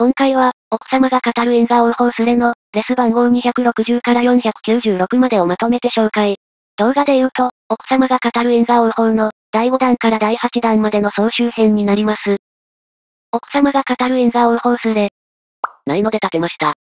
今回は、奥様が語る因果応報スレの、レス番号260から496までをまとめて紹介。動画で言うと、奥様が語る因果応報の、第5弾から第8弾までの総集編になります。奥様が語る因果応報スレ。ないので立てました。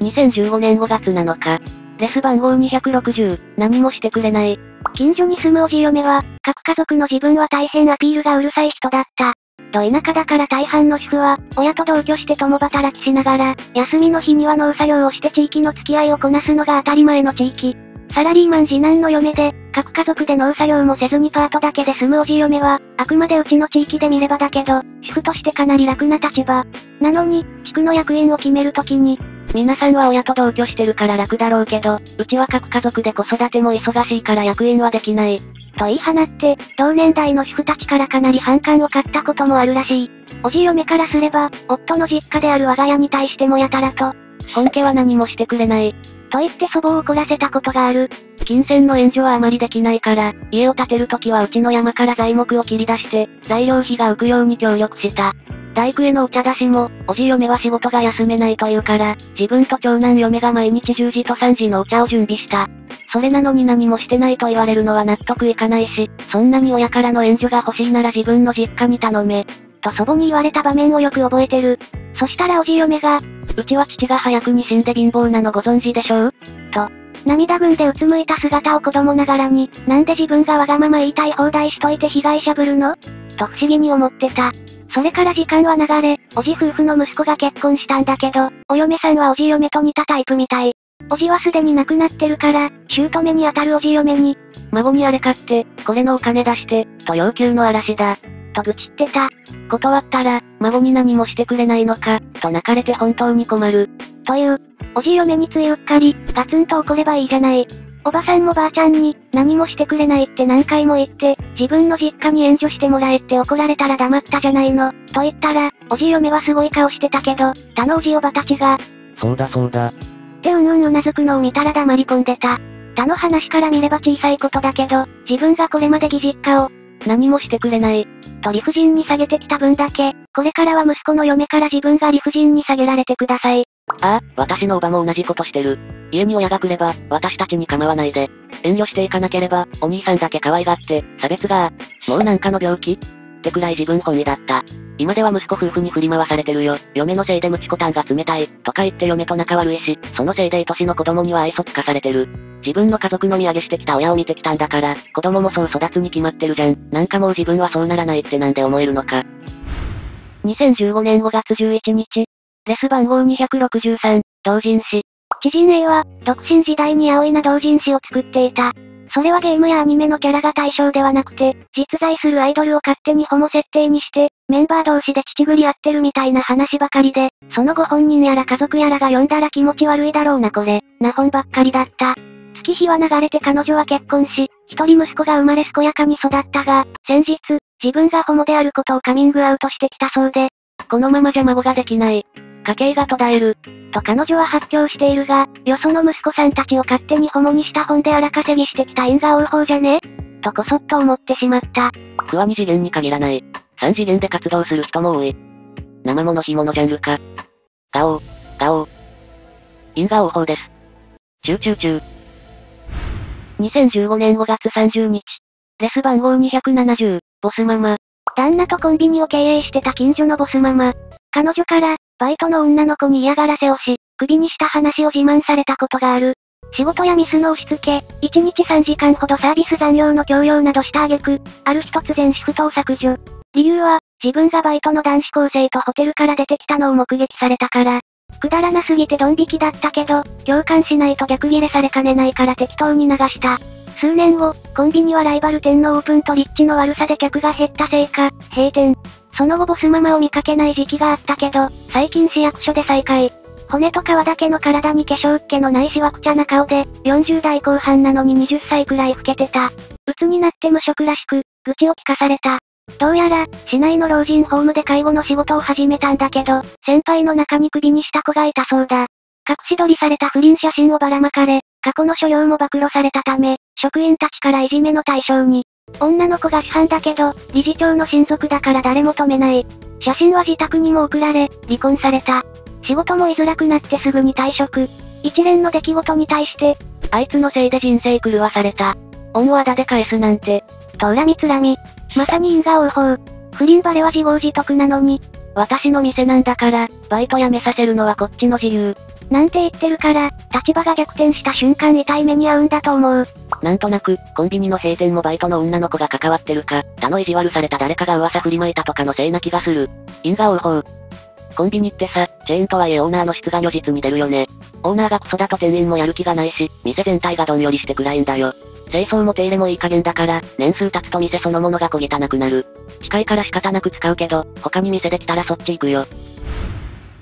2015年5月7日、レス番号260、何もしてくれない。近所に住むおじ嫁は、各家族の自分は大変アピールがうるさい人だった。と田舎だから大半の主婦は、親と同居して共働きしながら、休みの日には農作業をして地域の付き合いをこなすのが当たり前の地域。サラリーマン次男の嫁で、各家族で農作業もせずにパートだけで住むおじ嫁は、あくまでうちの地域で見ればだけど、主婦としてかなり楽な立場。なのに、地区の役員を決めるときに、皆さんは親と同居してるから楽だろうけど、うちは各家族で子育ても忙しいから役員はできない。と言い放って、同年代の主婦たちからかなり反感を買ったこともあるらしい。おじ嫁からすれば、夫の実家である我が家に対してもやたらと、本家は何もしてくれない。と言って祖母を怒らせたことがある。金銭の援助はあまりできないから、家を建てるときはうちの山から材木を切り出して、材料費が浮くように協力した。大工へのお茶出しも、おじ嫁は仕事が休めないというから、自分と長男嫁が毎日10時と3時のお茶を準備した。それなのに何もしてないと言われるのは納得いかないし、そんなに親からの援助が欲しいなら自分の実家に頼め。と祖母に言われた場面をよく覚えてる。そしたらおじ嫁が、うちは父が早くに死んで貧乏なのご存知でしょう？と、涙ぐんでうつむいた姿を子供ながらに、なんで自分がわがまま言いたい放題しといて被害者ぶるの？と不思議に思ってた。それから時間は流れ、おじ夫婦の息子が結婚したんだけど、お嫁さんはおじ嫁と似たタイプみたい。おじはすでに亡くなってるから、姑に当たるおじ嫁に、孫にあれ買って、これのお金出して、と要求の嵐だ。と愚痴ってた。断ったら、孫に何もしてくれないのか、と泣かれて本当に困る。という、おじ嫁についうっかり、ガツンと怒ればいいじゃない。おばさんもばあちゃんに、何もしてくれないって何回も言って、自分の実家に援助してもらえって怒られたら黙ったじゃないの。と言ったら、おじ嫁はすごい顔してたけど、他のおじおばたちが、そうだそうだ。ってうんうんうなずくのを見たら黙り込んでた。他の話から見れば小さいことだけど、自分がこれまで義実家を、何もしてくれない。と理不尽に下げてきた分だけ、これからは息子の嫁から自分が理不尽に下げられてください。ああ、私のおばも同じことしてる。家に親が来れば、私たちに構わないで。遠慮していかなければ、お兄さんだけ可愛がって、差別が、もうなんかの病気？ってくらい自分本位だった。今では息子夫婦に振り回されてるよ。嫁のせいでムチコタンが冷たい、とか言って嫁と仲悪いし、そのせいで愛しの子供には愛想つかされてる。自分の家族の見上げしてきた親を見てきたんだから、子供もそう育つに決まってるじゃん。なんかもう自分はそうならないってなんで思えるのか。2015年5月11日、レス番号263、同人誌。知人 A は、独身時代に青いな同人誌を作っていた。それはゲームやアニメのキャラが対象ではなくて、実在するアイドルを勝手にホモ設定にして、メンバー同士で乳繰り合ってるみたいな話ばかりで、その後本人やら家族やらが読んだら気持ち悪いだろうなこれ、な本ばっかりだった。月日は流れて彼女は結婚し、一人息子が生まれ健やかに育ったが、先日、自分がホモであることをカミングアウトしてきたそうで、このままじゃ孫ができない。家計が途絶える。と彼女は発狂しているが、よその息子さんたちを勝手にホモにした本で荒稼ぎしてきた因果応報じゃね？とこそっと思ってしまった。区は2次元に限らない。3次元で活動する人も多い。生物紐のジャンルか。ガオー、ガオー。因果応報です。集中中。2015年5月30日。レス番号270、ボスママ。旦那とコンビニを経営してた近所のボスママ。彼女から、バイトの女の子に嫌がらせをし、首にした話を自慢されたことがある。仕事やミスの押し付け、1日3時間ほどサービス残業の強要などした挙句、ある日突然シフトを削除。理由は、自分がバイトの男子高生とホテルから出てきたのを目撃されたから。くだらなすぎてドン引きだったけど、共感しないと逆ギレされかねないから適当に流した。数年後、コンビニはライバル店のオープンと立地の悪さで客が減ったせいか、閉店。その後ボスママを見かけない時期があったけど、最近市役所で再開。骨と皮だけの体に化粧っ気のないしわくちゃな顔で、40代後半なのに20歳くらい老けてた。鬱になって無職らしく、愚痴を聞かされた。どうやら、市内の老人ホームで介護の仕事を始めたんだけど、先輩の中に首にした子がいたそうだ。隠し撮りされた不倫写真をばらまかれ、過去の所要も暴露されたため、職員たちからいじめの対象に。女の子が主犯だけど、理事長の親族だから誰も止めない。写真は自宅にも送られ、離婚された。仕事も居づらくなってすぐに退職。一連の出来事に対して、あいつのせいで人生狂わされた。恩をあだで返すなんて。と恨みつらみ。まさに因果応報。不倫バレは自業自得なのに。私の店なんだから、バイト辞めさせるのはこっちの自由。なんて言ってるから、立場が逆転した瞬間痛い目に遭うんだと思う。なんとなく、コンビニの閉店もバイトの女の子が関わってるか、他の意地悪された誰かが噂振りまいたとかのせいな気がする。因果応報。コンビニってさ、チェーンとはいえオーナーの質が如実に出るよね。オーナーがクソだと店員もやる気がないし、店全体がどんよりして暗いんだよ。清掃も手入れもいい加減だから、年数経つと店そのものが小汚くなる。近いから仕方なく使うけど、他に店できたらそっち行くよ。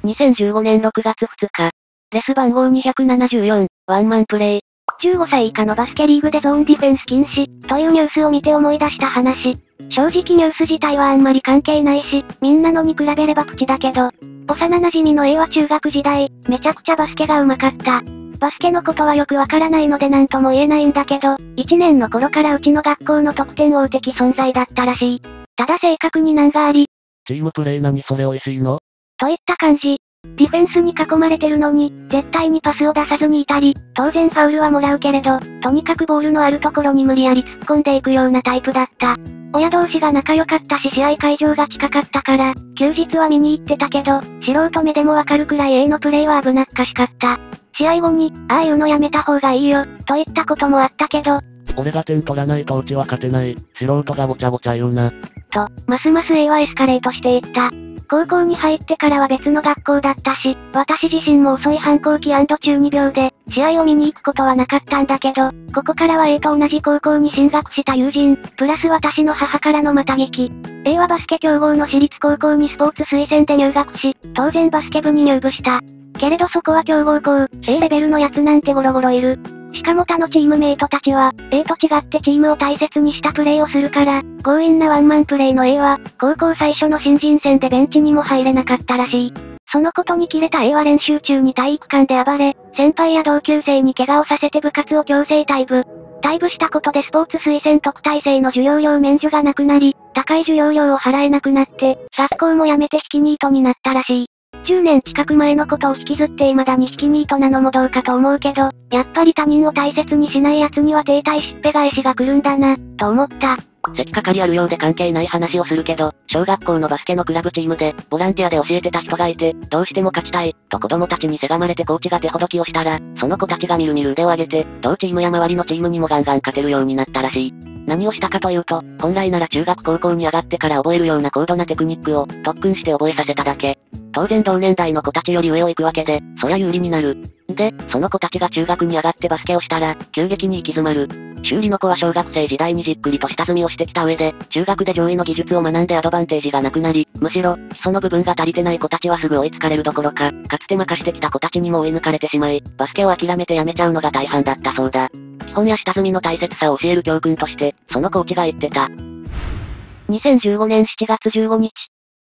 2015年6月2日。レス番号274、ワンマンプレイ。15歳以下のバスケリーグでゾーンディフェンス禁止、というニュースを見て思い出した話。正直ニュース自体はあんまり関係ないし、みんなのに比べればプチだけど、幼馴染の A は中学時代、めちゃくちゃバスケが上手かった。バスケのことはよくわからないので何とも言えないんだけど、1年の頃からうちの学校の得点王的存在だったらしい。ただ正確に難があり。チームプレイ何それ美味しいの？といった感じ。ディフェンスに囲まれてるのに、絶対にパスを出さずにいたり、当然ファウルはもらうけれど、とにかくボールのあるところに無理やり突っ込んでいくようなタイプだった。親同士が仲良かったし試合会場が近かったから、休日は見に行ってたけど、素人目でもわかるくらい A のプレイは危なっかしかった。試合後に、ああいうのやめた方がいいよ、と言ったこともあったけど、俺が点取らないとうちは勝てない、素人がごちゃごちゃ言うな。と、ますます A はエスカレートしていった。高校に入ってからは別の学校だったし、私自身も遅い反抗期中二病で、試合を見に行くことはなかったんだけど、ここからは A と同じ高校に進学した友人、プラス私の母からのまた聞き。A はバスケ強豪の私立高校にスポーツ推薦で入学し、当然バスケ部に入部した。けれどそこは強豪校、A レベルのやつなんてゴロゴロいる。しかも他のチームメイトたちは、A と違ってチームを大切にしたプレーをするから、強引なワンマンプレイの A は、高校最初の新人戦でベンチにも入れなかったらしい。そのことに切れた A は練習中に体育館で暴れ、先輩や同級生に怪我をさせて部活を強制退部。退部したことでスポーツ推薦特待生の授業料免除がなくなり、高い授業料を払えなくなって、学校も辞めて引きニートになったらしい。10年近く前のことを引きずって未だに引きニートなのもどうかと思うけど、やっぱり他人を大切にしない奴には停滞しっぺ返しが来るんだな、と思った。せっかかりあるようで関係ない話をするけど、小学校のバスケのクラブチームで、ボランティアで教えてた人がいて、どうしても勝ちたい、と子供たちにせがまれてコーチが手ほどきをしたら、その子たちがみるみる腕を上げて、同チームや周りのチームにもガンガン勝てるようになったらしい。何をしたかというと、本来なら中学高校に上がってから覚えるような高度なテクニックを、特訓して覚えさせただけ。当然同年代の子たちより上を行くわけで、そりゃ有利になる。で、その子たちが中学に上がってバスケをしたら、急激に行き詰まる。修理の子は小学生時代にじっくりと下積みをしてきた上で、中学で上位の技術を学んでアドバンテージがなくなり、むしろ、基礎の部分が足りてない子たちはすぐ追いつかれるどころか、かつて任してきた子たちにも追い抜かれてしまい、バスケを諦めてやめちゃうのが大半だったそうだ。基本や下積みの大切さを教える教訓として、そのコーチが言ってた。2015年7月15日。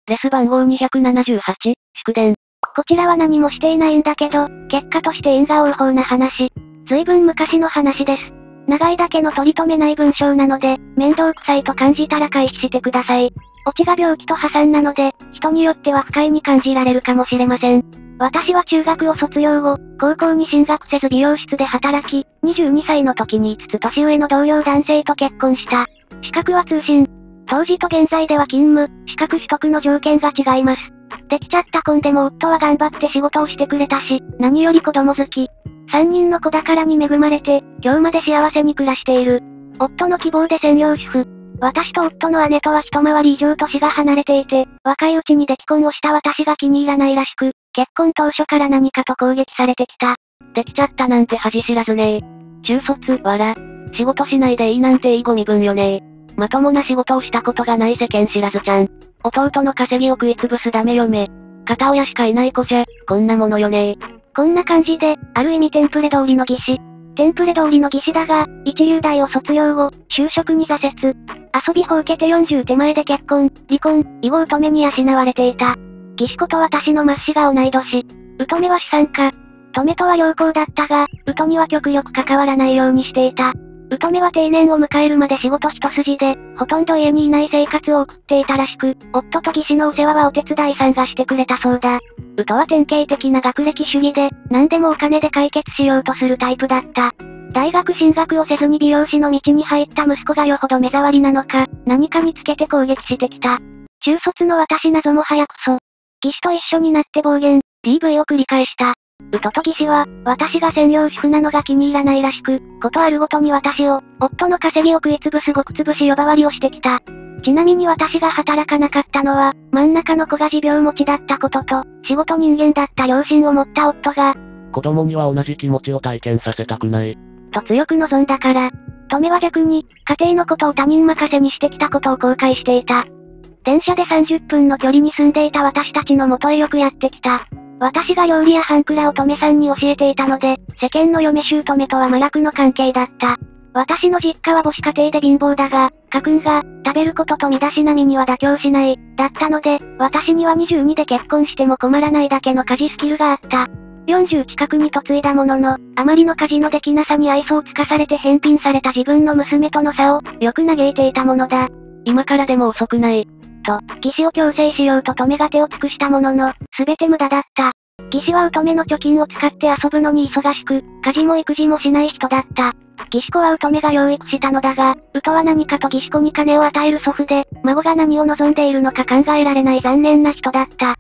レス番号278、祝電。こちらは何もしていないんだけど、結果として因果応報な話。随分昔の話です。長いだけの取り留めない文章なので、面倒くさいと感じたら回避してください。オチが病気と破産なので、人によっては不快に感じられるかもしれません。私は中学を卒業後、高校に進学せず美容室で働き、22歳の時に5つ年上の同僚男性と結婚した。資格は通信。当時と現在では勤務、資格取得の条件が違います。できちゃった婚でも夫は頑張って仕事をしてくれたし、何より子供好き。三人の子宝に恵まれて、今日まで幸せに暮らしている。夫の希望で専業主婦。私と夫の姉とは一回り以上年が離れていて、若いうちに出来婚をした私が気に入らないらしく、結婚当初から何かと攻撃されてきた。できちゃったなんて恥知らずねえ中卒、わら。仕事しないでいいなんていいご身分よねえまともな仕事をしたことがない世間知らずちゃん。弟の稼ぎを食いつぶすダメ嫁。片親しかいない子じゃ、こんなものよねこんな感じで、ある意味テンプレ通りの技師。テンプレ通りの技師だが、一流大を卒業後、就職に挫折。遊びほうけて40手前で結婚、離婚、以後乙女に養われていた。技師子と私の末子が同い年。乙女は資産家。止めとは良好だったが、ウトには極力関わらないようにしていた。うとめは定年を迎えるまで仕事一筋で、ほとんど家にいない生活を送っていたらしく、夫と義士のお世話はお手伝いさんがしてくれたそうだ。うとは典型的な学歴主義で、何でもお金で解決しようとするタイプだった。大学進学をせずに美容師の道に入った息子がよほど目障りなのか、何かにつけて攻撃してきた。中卒の私謎も早くそ。義士と一緒になって暴言、DV を繰り返した。うとと義士は、私が専業主婦なのが気に入らないらしく、ことあるごとに私を、夫の稼ぎを食いつぶすごくつぶし呼ばわりをしてきた。ちなみに私が働かなかったのは、真ん中の子が持病持ちだったことと、仕事人間だった両親を持った夫が、子供には同じ気持ちを体験させたくない。と強く望んだから、止めは逆に、家庭のことを他人任せにしてきたことを後悔していた。電車で30分の距離に住んでいた私たちの元へよくやってきた。私が料理やハンクラを止めさんに教えていたので、世間の嫁姑とは真逆の関係だった。私の実家は母子家庭で貧乏だが、家訓が、食べることと身だしなみには妥協しない、だったので、私には22で結婚しても困らないだけの家事スキルがあった。40近くに嫁いだものの、あまりの家事のできなさに愛想をつかされて返品された自分の娘との差を、よく嘆いていたものだ。今からでも遅くない。と、義士を強制しようと止めが手を尽くしたものの、すべて無駄だった。義士は乙女の貯金を使って遊ぶのに忙しく、家事も育児もしない人だった。義士子は乙女が養育したのだが、ウトは何かと義士子に金を与える祖父で、孫が何を望んでいるのか考えられない残念な人だった。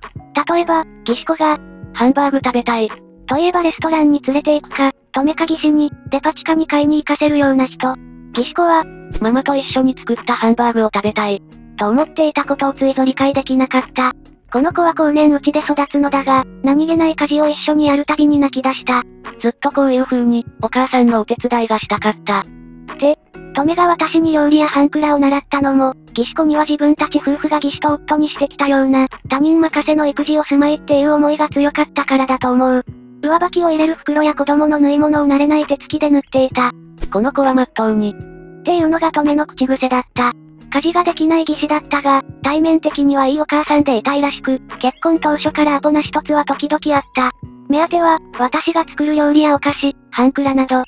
例えば、義士子が、ハンバーグ食べたい。といえばレストランに連れて行くか、止めか義士に、デパ地下に買いに行かせるような人。義士子は、ママと一緒に作ったハンバーグを食べたい。と思っていたことをついぞ理解できなかった。この子は後年うちで育つのだが、何気ない家事を一緒にやるたびに泣き出した。ずっとこういう風に、お母さんのお手伝いがしたかった。で、トメが私に料理やハンクラを習ったのも、義子には自分たち夫婦が義士と夫にしてきたような、他人任せの育児を住まいっていう思いが強かったからだと思う。上履きを入れる袋や子供の縫い物を慣れない手つきで縫っていた。この子はまっとうに。っていうのがトメの口癖だった。家事ができない義士だったが、対面的にはいいお母さんでいたいらしく、結婚当初からアポな一つは時々あった。目当ては、私が作る料理やお菓子、ハンクラなど、う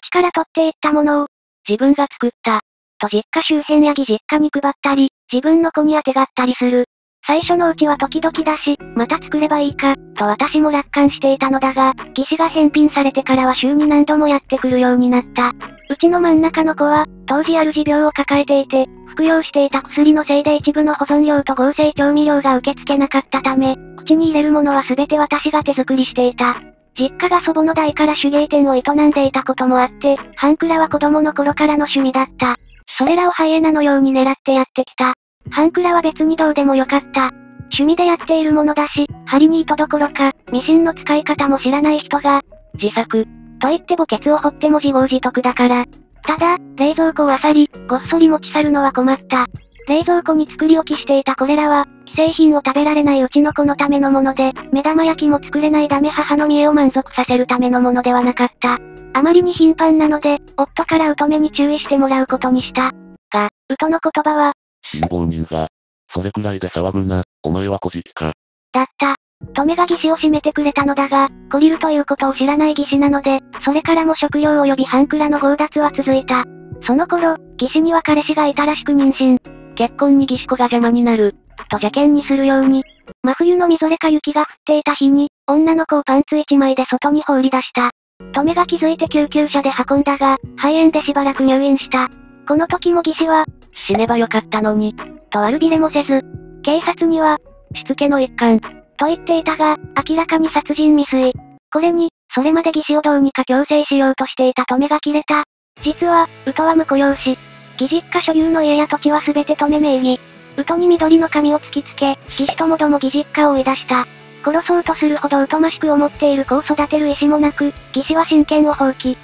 ちから取っていったものを、自分が作った、と実家周辺や義実家に配ったり、自分の子にあてがったりする。最初のうちは時々だし、また作ればいいか、と私も楽観していたのだが、義士が返品されてからは週に何度もやってくるようになった。うちの真ん中の子は、当時ある持病を抱えていて、服用していた薬のせいで一部の保存料と合成調味料が受け付けなかったため、口に入れるものは全て私が手作りしていた。実家が祖母の代から手芸店を営んでいたこともあって、ハンクラは子供の頃からの趣味だった。それらをハイエナのように狙ってやってきた。ハンクラは別にどうでもよかった。趣味でやっているものだし、針に糸どころか、ミシンの使い方も知らない人が、自作、と言って墓穴を掘っても自業自得だから。ただ、冷蔵庫を漁り、ごっそり持ち去るのは困った。冷蔵庫に作り置きしていたこれらは、既製品を食べられないうちの子のためのもので、目玉焼きも作れないダメ母の見栄を満足させるためのものではなかった。あまりに頻繁なので、夫からウトメに注意してもらうことにした。が、ウトの言葉は、貧乏人が、それくらいで騒ぐな、お前は小じか。だった。トメが義士を締めてくれたのだが、懲りるということを知らない義士なので、それからも食料及び半クラの強奪は続いた。その頃、義士には彼氏がいたらしく妊娠。結婚に義士子が邪魔になる。と邪険にするように。真冬のみぞれか雪が降っていた日に、女の子をパンツ一枚で外に放り出した。トメが気づいて救急車で運んだが、肺炎でしばらく入院した。この時も義士は、死ねばよかったのに、と悪びれもせず、警察には、しつけの一環、と言っていたが、明らかに殺人未遂。これに、それまで義士をどうにか強制しようとしていた止めが切れた。実は、ウトは婿養子。義実家所有の家や土地は全て止め名義。ウトに緑の紙を突きつけ、義士ともども義実家を追い出した。殺そうとするほど疎ましく思っている子を育てる意思もなく、義士は親権を放棄。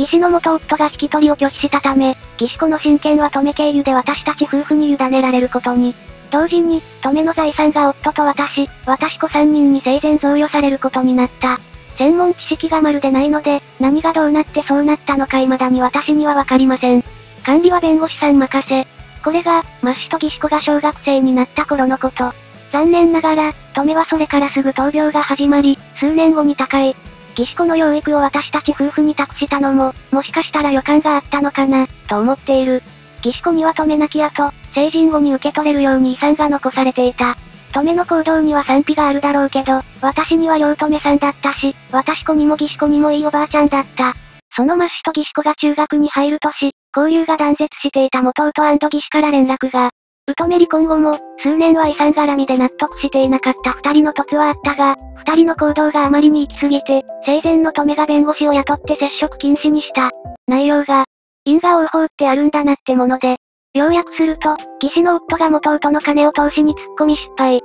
義士の元夫が引き取りを拒否したため、義士子の親権は止め経由で私たち夫婦に委ねられることに。同時に、止めの財産が夫と私、私子3人に生前贈与されることになった。専門知識がまるでないので、何がどうなってそうなったのか未だに私にはわかりません。管理は弁護士さん任せ。これが、マッシュと義子が小学生になった頃のこと。残念ながら、止めはそれからすぐ闘病が始まり、数年後に高い。岸子の養育を私たち夫婦に託したのも、もしかしたら予感があったのかな、と思っている。岸子には止めなきゃと、成人後に受け取れるように遺産が残されていた。止めの行動には賛否があるだろうけど、私には両止めさんだったし、私子にも岸子にもいいおばあちゃんだった。そのマッシュと岸子が中学に入る年、交流が断絶していた元夫義士から連絡が。ウトメ離婚後も、数年は遺産絡みで納得していなかった二人の凸はあったが、二人の行動があまりに行き過ぎて、生前の止めが弁護士を雇って接触禁止にした。内容が、因果応報ってあるんだなってもので、要約すると、義士の夫が元夫の金を投資に突っ込み失敗。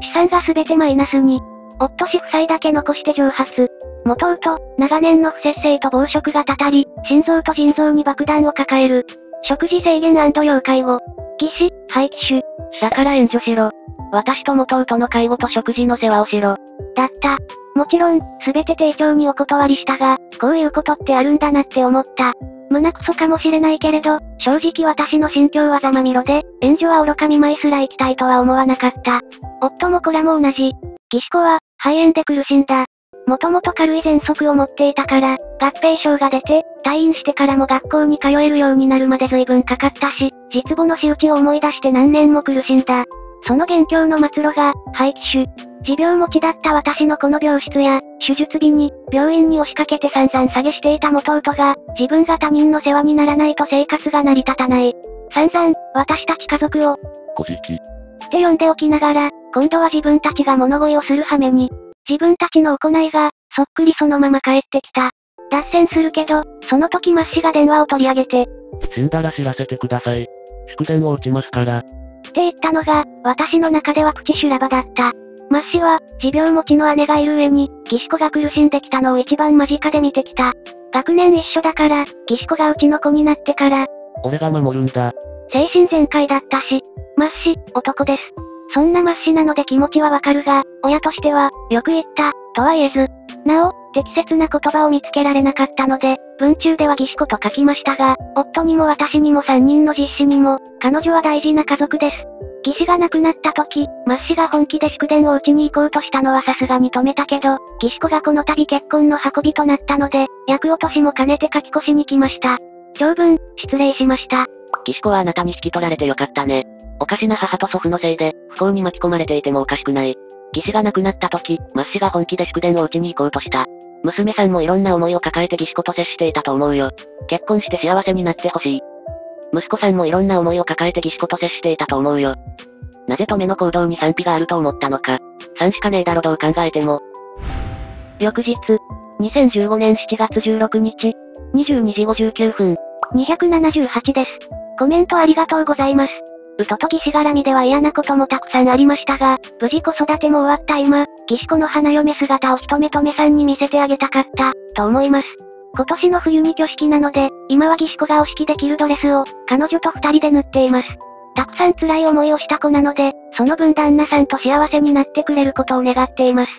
資産が全てマイナスに。夫氏夫妻だけ残して蒸発。元夫、長年の不節制と暴食がたたり、心臓と腎臓に爆弾を抱える。食事制限要介護。義士、廃棄種。だから援助しろ。私と元夫の介護と食事の世話をしろ。だった。もちろん、すべて丁重にお断りしたが、こういうことってあるんだなって思った。胸くそかもしれないけれど、正直私の心境はざまみろで、援助は愚か見舞いすら行きたいとは思わなかった。夫も子らも同じ。岸子は、肺炎で苦しんだ。もともと軽い喘息を持っていたから、合併症が出て、退院してからも学校に通えるようになるまで随分かかったし、実母の仕打ちを思い出して何年も苦しんだ。その元凶の末路が、肺気腫。持病持ちだった私のこの病室や、手術日に、病院に押しかけて散々下げしていた元夫が、自分が他人の世話にならないと生活が成り立たない。散々、私たち家族を、古事記。って呼んでおきながら、今度は自分たちが物乞いをする羽目に、自分たちの行いが、そっくりそのまま帰ってきた。脱線するけど、その時マッシが電話を取り上げて。死んだら知らせてください。祝電を打ちますから。って言ったのが、私の中では口修羅場だった。マッシは、持病持ちの姉がいる上に、岸子が苦しんできたのを一番間近で見てきた。学年一緒だから、岸子がうちの子になってから。俺が守るんだ。精神全開だったし。マッシ、男です。そんなマッシなので気持ちはわかるが、親としては、よく言った、とは言えず。なお、適切な言葉を見つけられなかったので、文中では義子と書きましたが、夫にも私にも3人の実子にも、彼女は大事な家族です。義士が亡くなった時、マッシが本気で祝電を打ちに行こうとしたのはさすがに止めたけど、義子がこの度結婚の運びとなったので、役落としも兼ねて書き越しに来ました。長文、失礼しました。岸子はあなたに引き取られてよかったね。おかしな母と祖父のせいで、不幸に巻き込まれていてもおかしくない。義士が亡くなった時、マッシが本気で祝電を打ちに行こうとした。娘さんもいろんな思いを抱えて義士子と接していたと思うよ。結婚して幸せになってほしい。息子さんもいろんな思いを抱えて義士子と接していたと思うよ。なぜ止めの行動に賛否があると思ったのか。賛しかねえだろどう考えても。翌日、2015年7月16日、22時59分、278です。コメントありがとうございます。うとと義士絡みでは嫌なこともたくさんありましたが、無事子育ても終わった今、義士子の花嫁姿を一目とめさんに見せてあげたかった、と思います。今年の冬に挙式なので、今は義士子がお式できるドレスを、彼女と二人で塗っています。たくさん辛い思いをした子なので、その分旦那さんと幸せになってくれることを願っています。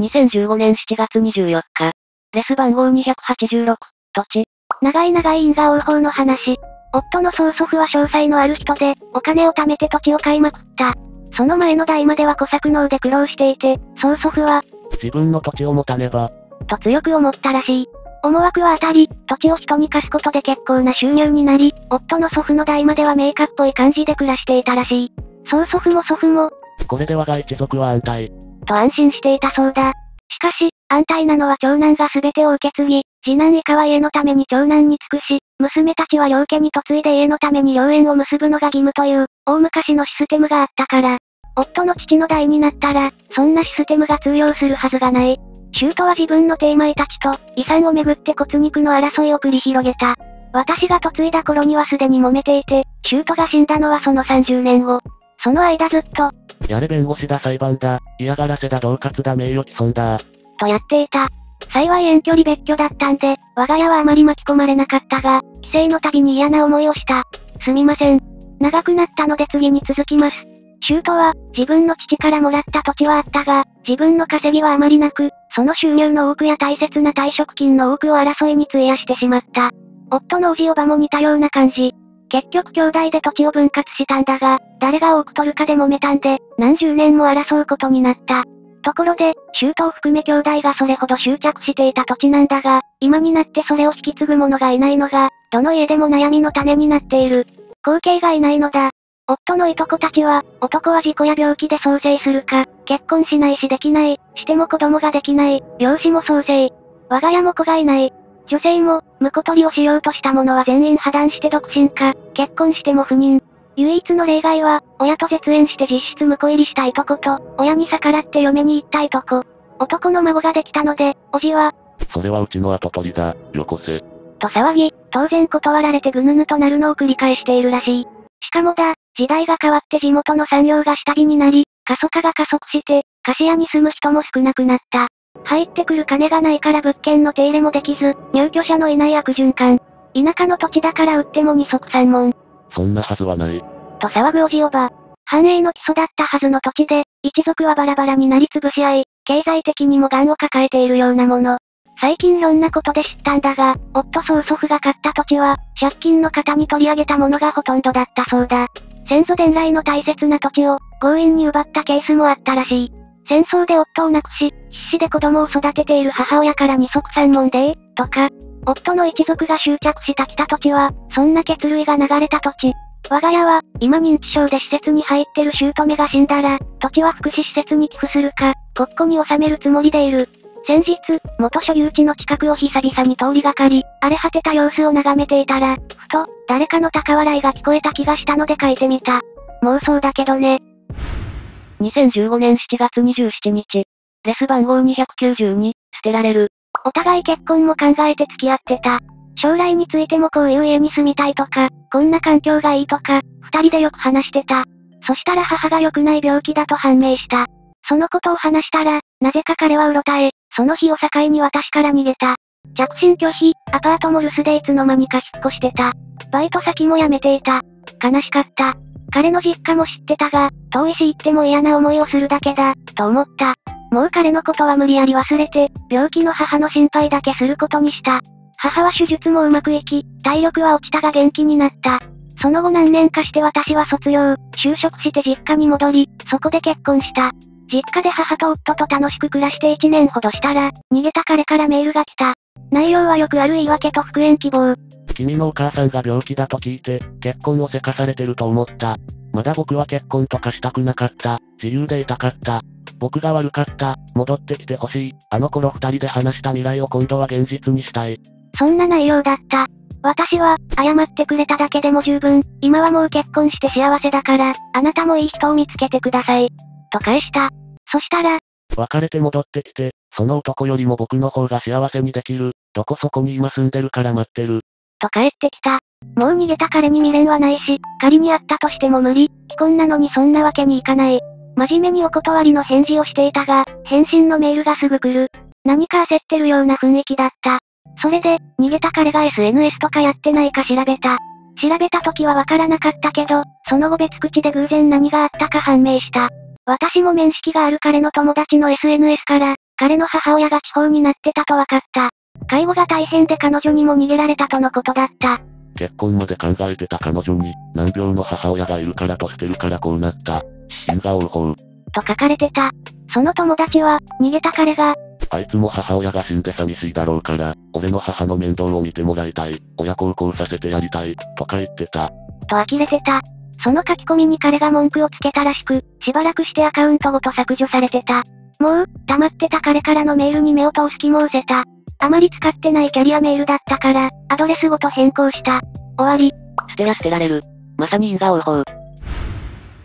2015年7月24日、レス番号286、土地。長い長い因果応報の話。夫の曽祖父は詳細のある人で、お金を貯めて土地を買いまくった。その前の代までは小作農で苦労していて、曽祖父は、自分の土地を持たねば、と強く思ったらしい。思惑は当たり、土地を人に貸すことで結構な収入になり、夫の祖父の代まではメーカーっぽい感じで暮らしていたらしい。曽祖父も祖父も、これで我が一族は安泰。と安心していたそうだ。しかし、安泰なのは長男が全てを受け継ぎ、次男以下は家のために長男に尽くし、娘たちは両家に嫁いで家のために良縁を結ぶのが義務という、大昔のシステムがあったから。夫の父の代になったら、そんなシステムが通用するはずがない。シュートは自分のテーマイたちと、遺産をめぐって骨肉の争いを繰り広げた。私が嫁いだ頃にはすでに揉めていて、シュートが死んだのはその30年後。その間ずっと、やれ弁護士だ裁判だ、嫌がらせだ恫喝だ名誉毀損だ。とやっていた。幸い遠距離別居だったんで、我が家はあまり巻き込まれなかったが、帰省の度に嫌な思いをした。すみません。長くなったので次に続きます。シュートは、自分の父からもらった土地はあったが、自分の稼ぎはあまりなく、その収入の多くや大切な退職金の多くを争いに費やしてしまった。夫のおじおばも似たような感じ。結局兄弟で土地を分割したんだが、誰が多く取るかで揉めたんで、何十年も争うことになった。ところで、周東含め兄弟がそれほど執着していた土地なんだが、今になってそれを引き継ぐ者がいないのが、どの家でも悩みの種になっている。後継がいないのだ。夫のいとこたちは、男は事故や病気で創生するか、結婚しないしできない、しても子供ができない、養子も創生。我が家も子がいない。女性も、婿取りをしようとした者は全員破談して独身か、結婚しても不妊。唯一の例外は、親と絶縁して実質婿入りしたいとこと、親に逆らって嫁に行ったいとこ。男の孫ができたので、おじは、それはうちの跡取りだ、よこせ。と騒ぎ、当然断られてぐぬぬとなるのを繰り返しているらしい。しかもだ、時代が変わって地元の産業が下火になり、過疎化が加速して、貸し屋に住む人も少なくなった。入ってくる金がないから物件の手入れもできず、入居者のいない悪循環。田舎の土地だから売っても二足三門。そんなはずはない。と騒ぐおじおば。繁栄の基礎だったはずの土地で、一族はバラバラになりつぶし合い、経済的にも癌を抱えているようなもの。最近いろんなことで知ったんだが、夫曽祖父が買った土地は、借金の方に取り上げたものがほとんどだったそうだ。先祖伝来の大切な土地を、強引に奪ったケースもあったらしい。戦争で夫を亡くし、必死で子供を育てている母親から二足三門でとか、夫の一族が執着した北土地は、そんな血類が流れた土地。我が家は、今認知症で施設に入ってる姑が死んだら、土地は福祉施設に寄付するか、国庫に収めるつもりでいる。先日、元所有地の近くを久々に通りがかり、荒れ果てた様子を眺めていたら、ふと、誰かの高笑いが聞こえた気がしたので書いてみた。妄想だけどね。2015年7月27日。レス番号292、捨てられる。お互い結婚も考えて付き合ってた。将来についてもこういう家に住みたいとか、こんな環境がいいとか、二人でよく話してた。そしたら母が良くない病気だと判明した。そのことを話したら、なぜか彼はうろたえ、その日を境に私から逃げた。着信拒否、アパートも留守でいつの間にか引っ越してた。バイト先も辞めていた。悲しかった。彼の実家も知ってたが、遠いし行っても嫌な思いをするだけだ、と思った。もう彼のことは無理やり忘れて、病気の母の心配だけすることにした。母は手術もうまくいき、体力は落ちたが元気になった。その後何年かして私は卒業、就職して実家に戻り、そこで結婚した。実家で母と夫と楽しく暮らして1年ほどしたら、逃げた彼からメールが来た。内容はよくある言い訳と復縁希望。君のお母さんが病気だと聞いて、結婚をせかされてると思った。まだ僕は結婚とかしたくなかった。自由でいたかった。僕が悪かった。戻ってきてほしい。あの頃二人で話した未来を今度は現実にしたい。そんな内容だった。私は、謝ってくれただけでも十分、今はもう結婚して幸せだから、あなたもいい人を見つけてください。と返した。そしたら、別れて戻ってきて、その男よりも僕の方が幸せにできる。どこそこに今住んでるから待ってる。と帰ってきた。もう逃げた彼に未練はないし、仮にあったとしても無理。既婚なのにそんなわけにいかない。真面目にお断りの返事をしていたが、返信のメールがすぐ来る。何か焦ってるような雰囲気だった。それで、逃げた彼が SNS とかやってないか調べた。調べた時はわからなかったけど、その後別口で偶然何があったか判明した。私も面識がある彼の友達の SNS から、彼の母親が地方になってたと分かった。介護が大変で彼女にも逃げられたとのことだった。結婚まで考えてた彼女に、難病の母親がいるからと捨てるからこうなった。因果応報。と書かれてた。その友達は、逃げた彼が、あいつも母親が死んで寂しいだろうから、俺の母の面倒を見てもらいたい、親孝行させてやりたい、とか言ってた。と呆れてた。その書き込みに彼が文句をつけたらしく、しばらくしてアカウントごと削除されてた。もう、溜まってた彼からのメールに目を通す気も失せた。あまり使ってないキャリアメールだったから、アドレスごと変更した。終わり。捨てら捨てられる。まさに因果応報。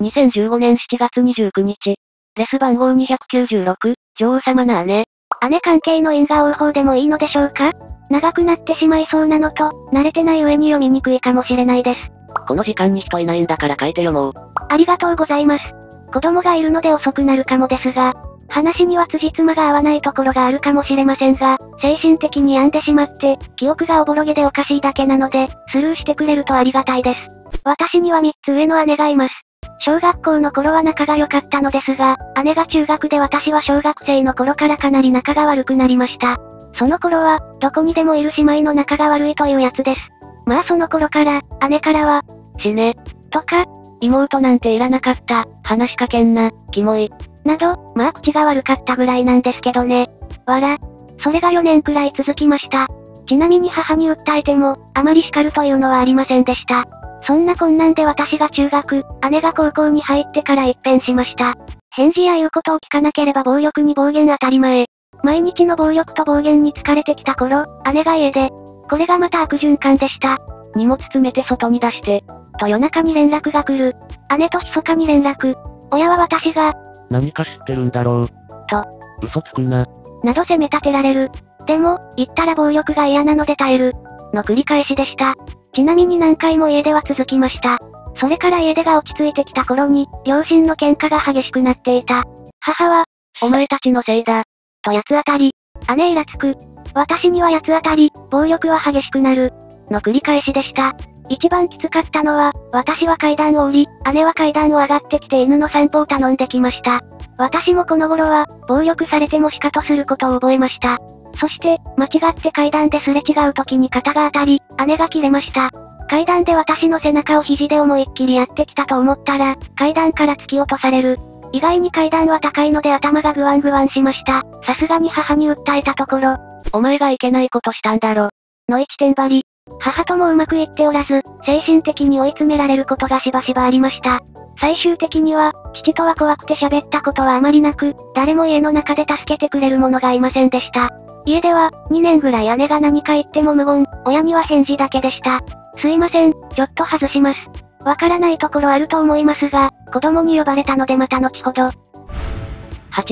2015年7月29日。レス番号296、女王様な姉。姉関係の因果応報でもいいのでしょうか？長くなってしまいそうなのと、慣れてない上に読みにくいかもしれないです。この時間に人いないんだから書いて読もう。ありがとうございます。子供がいるので遅くなるかもですが、話には辻褄が合わないところがあるかもしれませんが、精神的に病んでしまって、記憶がおぼろげでおかしいだけなので、スルーしてくれるとありがたいです。私には3つ上の姉がいます。小学校の頃は仲が良かったのですが、姉が中学で私は小学生の頃からかなり仲が悪くなりました。その頃は、どこにでもいる姉妹の仲が悪いというやつです。まあその頃から、姉からは、死ね。とか、妹なんていらなかった、話しかけんな、キモい。など、まあ口が悪かったぐらいなんですけどね。わら。それが4年くらい続きました。ちなみに母に訴えても、あまり叱るというのはありませんでした。そんな困難で私が中学、姉が高校に入ってから一変しました。返事や言うことを聞かなければ暴力に暴言当たり前。毎日の暴力と暴言に疲れてきた頃、姉が家で、これがまた悪循環でした。荷物詰めて外に出して、と夜中に連絡が来る。姉と密かに連絡。親は私が、何か知ってるんだろう。と、嘘つくな。など責め立てられる。でも、言ったら暴力が嫌なので耐える。の繰り返しでした。ちなみに何回も家では続きました。それから家出が落ち着いてきた頃に、両親の喧嘩が激しくなっていた。母は、お前たちのせいだ。と八つ当たり。姉イラつく。私には八つ当たり、暴力は激しくなる。の繰り返しでした。一番きつかったのは、私は階段を降り、姉は階段を上がってきて犬の散歩を頼んできました。私もこの頃は、暴力されてもしかとすることを覚えました。そして、間違って階段ですれ違う時に肩が当たり、姉が切れました。階段で私の背中を肘で思いっきりやってきたと思ったら、階段から突き落とされる。意外に階段は高いので頭がグワングワンしました。さすがに母に訴えたところ、お前がいけないことしたんだろ。の一点張り。母ともうまくいっておらず、精神的に追い詰められることがしばしばありました。最終的には、父とは怖くて喋ったことはあまりなく、誰も家の中で助けてくれる者がいませんでした。家では、2年ぐらい姉が何か言っても無言、親には返事だけでした。すいません、ちょっと外します。わからないところあると思いますが、子供に呼ばれたのでまた後ほど。8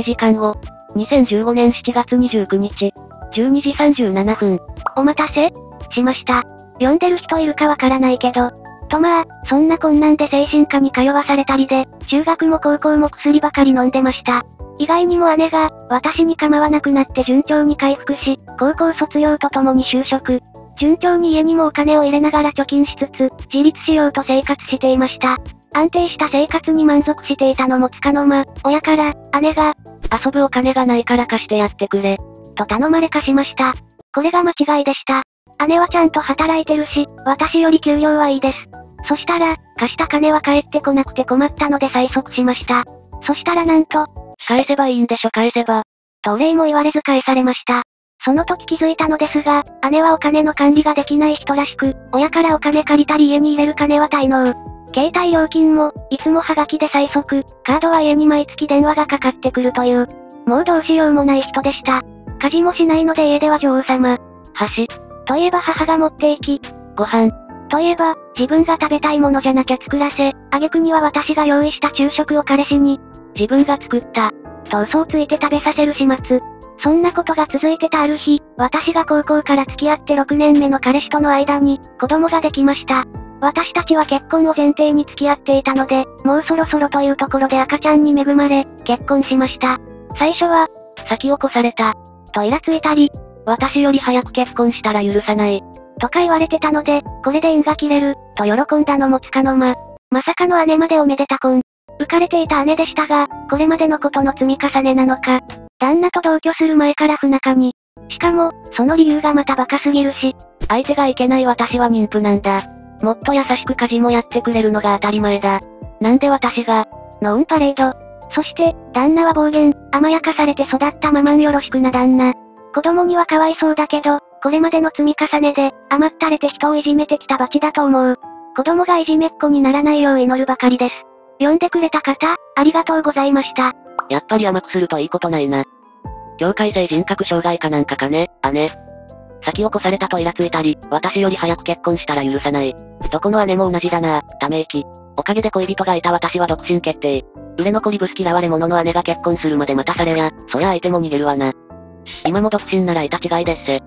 時間後、2015年7月29日、12時37分。お待たせしました。読んでる人いるかわからないけど。とまあ、そんな困難で精神科に通わされたりで、中学も高校も薬ばかり飲んでました。意外にも姉が、私に構わなくなって順調に回復し、高校卒業とともに就職。順調に家にもお金を入れながら貯金しつつ、自立しようと生活していました。安定した生活に満足していたのもつかの間、親から、姉が、遊ぶお金がないから貸してやってくれ。と頼まれ貸しました。これが間違いでした。姉はちゃんと働いてるし、私より給料はいいです。そしたら、貸した金は返ってこなくて困ったので催促しました。そしたらなんと、返せばいいんでしょ返せば。とお礼も言われず返されました。その時気づいたのですが、姉はお金の管理ができない人らしく、親からお金借りたり家に入れる金は滞納。携帯料金も、いつもハガキで催促、カードは家に毎月電話がかかってくるという、もうどうしようもない人でした。家事もしないので家では女王様。箸。といえば母が持っていき、ご飯。といえば、自分が食べたいものじゃなきゃ作らせ、挙句には私が用意した昼食を彼氏に、自分が作った。と嘘をついて食べさせる始末。そんなことが続いてたある日、私が高校から付き合って6年目の彼氏との間に、子供ができました。私たちは結婚を前提に付き合っていたので、もうそろそろというところで赤ちゃんに恵まれ、結婚しました。最初は、先を越された。とイラついたり、私より早く結婚したら許さない。とか言われてたので、これで縁が切れる、と喜んだのもつかの間。まさかの姉までおめでた婚。浮かれていた姉でしたが、これまでのことの積み重ねなのか、旦那と同居する前から不仲に。しかも、その理由がまたバカすぎるし、相手がいけない私は妊婦なんだ。もっと優しく家事もやってくれるのが当たり前だ。なんで私が、のオンパレード。そして、旦那は暴言、甘やかされて育ったままんよろしくな旦那。子供にはかわいそうだけど、これまでの積み重ねで、甘ったれて人をいじめてきた罰だと思う。子供がいじめっ子にならないよう祈るばかりです。読んでくれた方、ありがとうございました。やっぱり甘くするといいことないな。境界性人格障害かなんかかね、姉。先を越されたとイラついたり、私より早く結婚したら許さない。どこの姉も同じだな、ため息。おかげで恋人がいた私は独身決定。売れ残りブス嫌われ者の姉が結婚するまで待たされや、そりゃ相手も逃げるわな。今も独身ならいた違いですせ。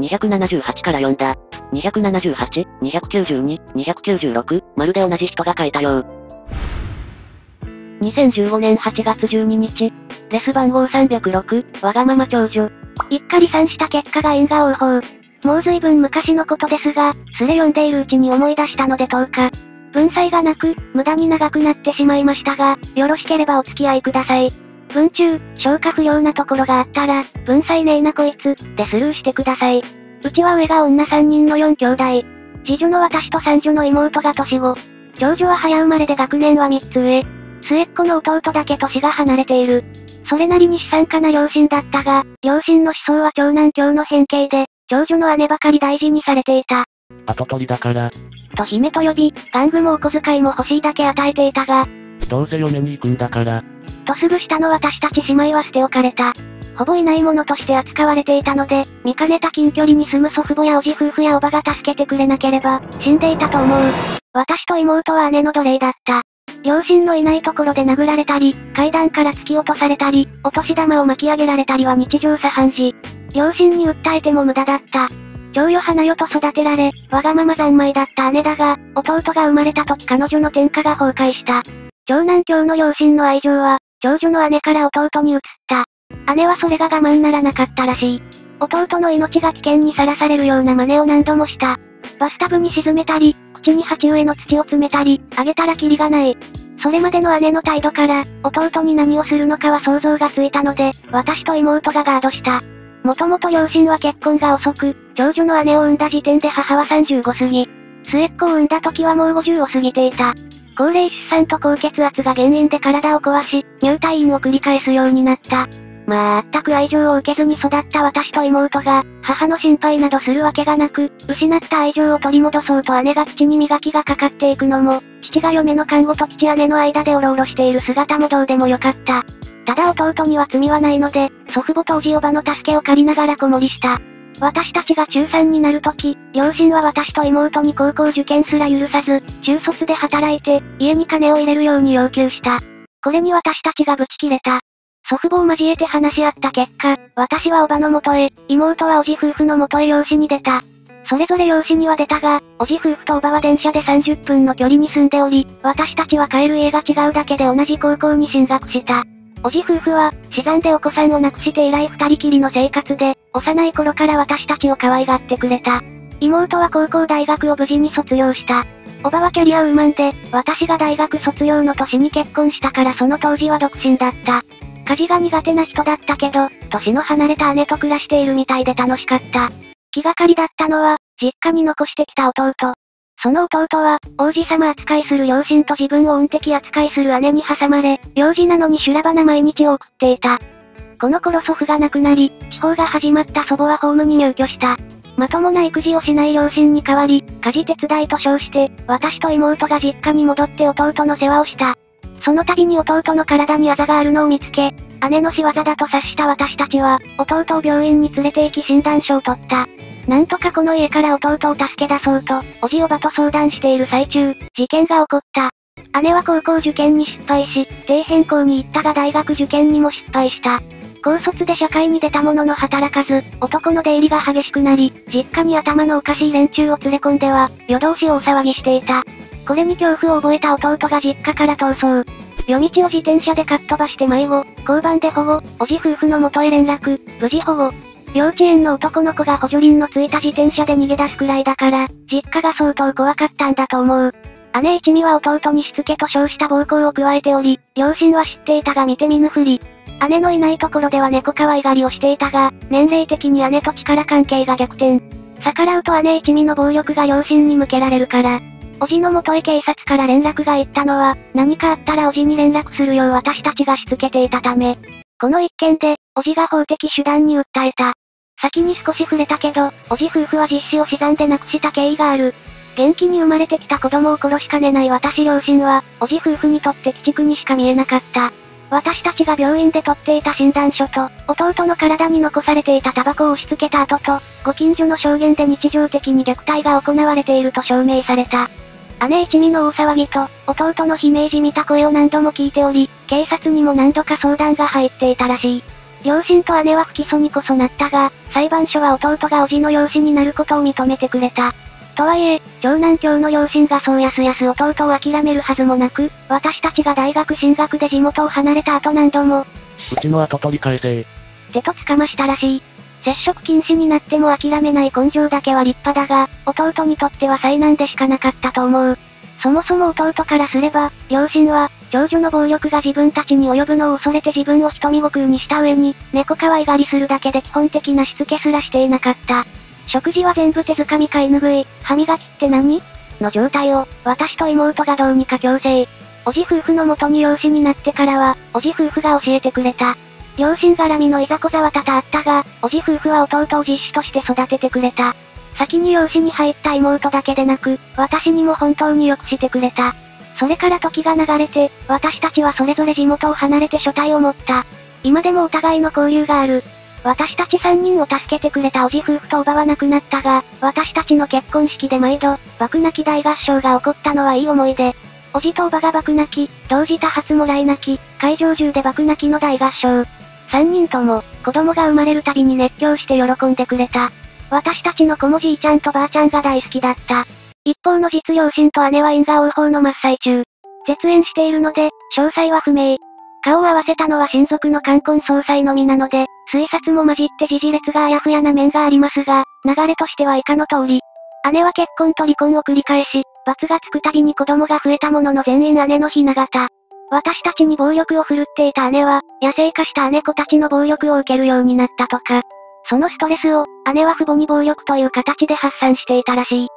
278から読んだ。278、292、296、まるで同じ人が書いたよう。2015年8月12日、レス番号306、わがまま長女。一家離散した結果が因果応報。もう随分昔のことですが、すれ読んでいるうちに思い出したので10日。文才がなく、無駄に長くなってしまいましたが、よろしければお付き合いください。文中、消化不良なところがあったら、文才ねえなこいつ、でスルーしてください。うちは上が女3人の4兄弟。次女の私と三女の妹が年子。長女は早生まれで学年は3つ上。末っ子の弟だけ年が離れている。それなりに資産家な両親だったが、両親の思想は長男教の変形で、長女の姉ばかり大事にされていた。跡取りだから。と姫と呼び、玩具もお小遣いも欲しいだけ与えていたが、どうせ嫁に行くんだから。とすぐ下の私たち姉妹は捨て置かれた。ほぼいないものとして扱われていたので、見かねた近距離に住む祖父母や叔父夫婦や叔母が助けてくれなければ、死んでいたと思う。私と妹は姉の奴隷だった。両親のいないところで殴られたり、階段から突き落とされたり、お年玉を巻き上げられたりは日常茶飯事。両親に訴えても無駄だった。長よ花よと育てられ、わがまま三昧だった姉だが、弟が生まれた時彼女の天下が崩壊した。長男教の両親の愛情は、長女の姉から弟に移った。姉はそれが我慢ならなかったらしい。弟の命が危険にさらされるような真似を何度もした。バスタブに沈めたり、口に鉢植えの土を詰めたり、あげたらキリがない。それまでの姉の態度から、弟に何をするのかは想像がついたので、私と妹がガードした。もともと両親は結婚が遅く、長女の姉を産んだ時点で母は35過ぎ。末っ子を産んだ時はもう50を過ぎていた。高齢出産と高血圧が原因で体を壊し、入退院を繰り返すようになった。まあ、全く愛情を受けずに育った私と妹が、母の心配などするわけがなく、失った愛情を取り戻そうと姉が父に磨きがかかっていくのも、父が嫁の看護と父姉の間でおろおろしている姿もどうでもよかった。ただ弟には罪はないので、祖父母とおじおばの助けを借りながら子守りした。私たちが中3になるとき、両親は私と妹に高校受験すら許さず、中卒で働いて、家に金を入れるように要求した。これに私たちがブチ切れた。祖父母を交えて話し合った結果、私はおばの元へ、妹はおじ夫婦の元へ養子に出た。それぞれ養子には出たが、おじ夫婦とおばは電車で30分の距離に住んでおり、私たちは帰る家が違うだけで同じ高校に進学した。おじ夫婦は、死産でお子さんを亡くして以来二人きりの生活で、幼い頃から私たちを可愛がってくれた。妹は高校大学を無事に卒業した。おばはキャリアウーマンで、私が大学卒業の年に結婚したからその当時は独身だった。家事が苦手な人だったけど、年の離れた姉と暮らしているみたいで楽しかった。気がかりだったのは、実家に残してきた弟。その弟は、王子様扱いする両親と自分を運敵扱いする姉に挟まれ、幼児なのに修羅場な毎日を送っていた。この頃祖父が亡くなり、地方が始まった祖母はホームに入居した。まともな育児をしない両親に代わり、家事手伝いと称して、私と妹が実家に戻って弟の世話をした。その度に弟の体にあざがあるのを見つけ、姉の仕業だと察した私たちは、弟を病院に連れて行き診断書を取った。なんとかこの家から弟を助け出そうと、おじおばと相談している最中、事件が起こった。姉は高校受験に失敗し、底辺校に行ったが大学受験にも失敗した。高卒で社会に出たものの働かず、男の出入りが激しくなり、実家に頭のおかしい連中を連れ込んでは、夜通し大騒ぎしていた。これに恐怖を覚えた弟が実家から逃走。夜道を自転車でかっ飛ばして迷子、交番で保護、おじ夫婦の元へ連絡、無事保護。幼稚園の男の子が補助輪のついた自転車で逃げ出すくらいだから、実家が相当怖かったんだと思う。姉一味は弟にしつけと称した暴行を加えており、両親は知っていたが見て見ぬふり。姉のいないところでは猫可愛がりをしていたが、年齢的に姉と力関係が逆転。逆らうと姉一味の暴力が両親に向けられるから。おじの元へ警察から連絡が行ったのは、何かあったらおじに連絡するよう私たちがしつけていたため。この一件で、おじが法的手段に訴えた。先に少し触れたけど、おじ夫婦は実子を死産で亡くした経緯がある。元気に生まれてきた子供を殺しかねない私両親は、おじ夫婦にとって鬼畜にしか見えなかった。私たちが病院で取っていた診断書と、弟の体に残されていたタバコを押し付けた後と、ご近所の証言で日常的に虐待が行われていると証明された。姉一味の大騒ぎと、弟の悲鳴じみた声を何度も聞いており、警察にも何度か相談が入っていたらしい。両親と姉は不起訴にこそなったが、裁判所は弟が叔父の養子になることを認めてくれた。とはいえ、長男教の両親がそうやすやす弟を諦めるはずもなく、私たちが大学進学で地元を離れた後何度も、うちの後取り返せ手とつかましたらしい。接触禁止になっても諦めない根性だけは立派だが、弟にとっては災難でしかなかったと思う。そもそも弟からすれば、両親は、長女の暴力が自分たちに及ぶのを恐れて自分を瞳悟空にした上に、猫可愛がりするだけで基本的なしつけすらしていなかった。食事は全部手づかみか犬食い、歯磨きって何？の状態を、私と妹がどうにか強制。おじ夫婦の元に養子になってからは、おじ夫婦が教えてくれた。両親絡みのいざこざは多々あったが、おじ夫婦は弟を実子として育ててくれた。先に養子に入った妹だけでなく、私にも本当によくしてくれた。それから時が流れて、私たちはそれぞれ地元を離れて所帯を持った。今でもお互いの交流がある。私たち3人を助けてくれたおじ夫婦とおばは亡くなったが、私たちの結婚式で毎度、爆泣き大合唱が起こったのはいい思い出。おじとおばが爆泣き、同時多発もらい泣き、会場中で爆泣きの大合唱。3人とも、子供が生まれるたびに熱狂して喜んでくれた。私たちの子もじいちゃんとばあちゃんが大好きだった。一方の実両親と姉は因果応報の真っ最中。絶縁しているので、詳細は不明。顔を合わせたのは親族の冠婚葬祭のみなので、推察も混じって時事列があやふやな面がありますが、流れとしては以下の通り。姉は結婚と離婚を繰り返し、罰がつくたびに子供が増えたものの全員姉のひな形。私たちに暴力を振るっていた姉は、野生化した姉子たちの暴力を受けるようになったとか。そのストレスを、姉は父母に暴力という形で発散していたらしい。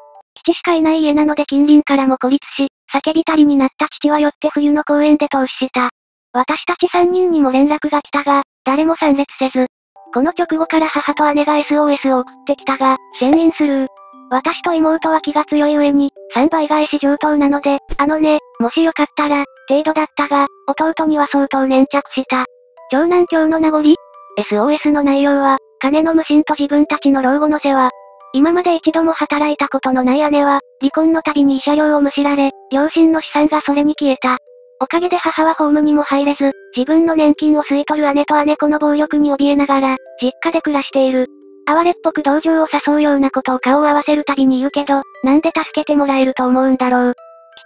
父しかいない家なので近隣からも孤立し、叫びたりになった父はよって冬の公園で投資した。私たち3人にも連絡が来たが、誰も参列せず。この直後から母と姉が SOS を送ってきたが、全員スルー。私と妹は気が強い上に、3倍返し上等なので、あのね、もしよかったら、程度だったが、弟には相当粘着した。長男今日の名残 ?SOS の内容は、金の無心と自分たちの老後の世話。今まで一度も働いたことのない姉は、離婚の度に慰謝料をむしられ、両親の資産がそれに消えた。おかげで母はホームにも入れず、自分の年金を吸い取る姉と姉子の暴力に怯えながら、実家で暮らしている。哀れっぽく同情を誘うようなことを顔を合わせるたびに言うけど、なんで助けてもらえると思うんだろう。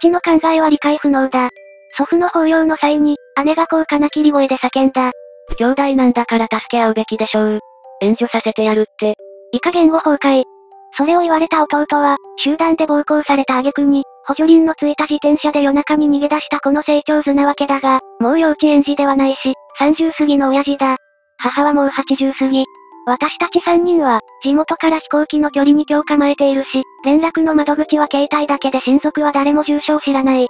父の考えは理解不能だ。祖父の法要の際に、姉が高価な切り声で叫んだ。兄弟なんだから助け合うべきでしょう。援助させてやるって。以下言語崩壊。それを言われた弟は、集団で暴行された挙句に、補助輪のついた自転車で夜中に逃げ出したこの成長図なわけだが、もう幼稚園児ではないし、30過ぎの親父だ。母はもう80過ぎ。私たち3人は、地元から飛行機の距離に今日構えているし、連絡の窓口は携帯だけで親族は誰も住所を知らない。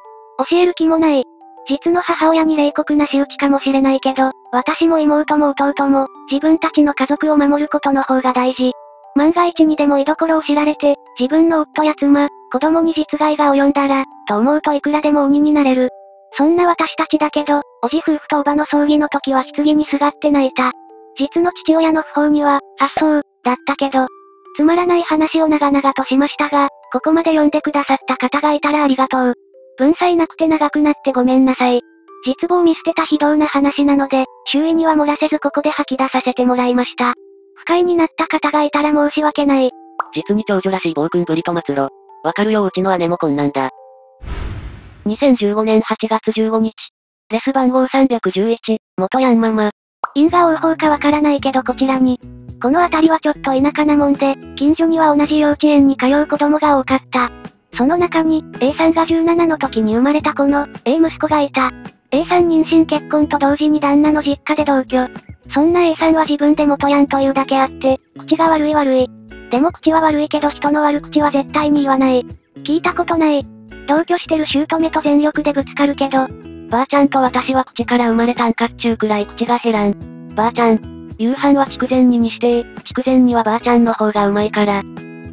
教える気もない。実の母親に冷酷な仕打ちかもしれないけど、私も妹も弟も、自分たちの家族を守ることの方が大事。万が一にでも居所を知られて、自分の夫や妻、子供に実害が及んだら、と思うといくらでも鬼になれる。そんな私たちだけど、おじ夫婦とおばの葬儀の時は棺にすがって泣いた。実の父親の訃報には、あっそう、だったけど。つまらない話を長々としましたが、ここまで読んでくださった方がいたらありがとう。文才なくて長くなってごめんなさい。実望を見捨てた非道な話なので、周囲には漏らせずここで吐き出させてもらいました。不快になった方がいたら申し訳ない。実に長女らしい暴君ぶりと末路。わかるようちの姉もこんなんだ。2015年8月15日。レス番号311、元ヤンママ。因果応報かわからないけどこちらに。この辺りはちょっと田舎なもんで、近所には同じ幼稚園に通う子供が多かった。その中に、A さんが17の時に生まれた子の、A 息子がいた。A さん妊娠結婚と同時に旦那の実家で同居。そんな A さんは自分で元ヤンというだけあって、口が悪い悪い。でも口は悪いけど人の悪口は絶対に言わない。聞いたことない。同居してる姑と全力でぶつかるけど、ばあちゃんと私は口から生まれたんかっちゅうくらい口が減らん。ばあちゃん、夕飯は筑前煮にして、筑前煮はばあちゃんの方がうまいから。っ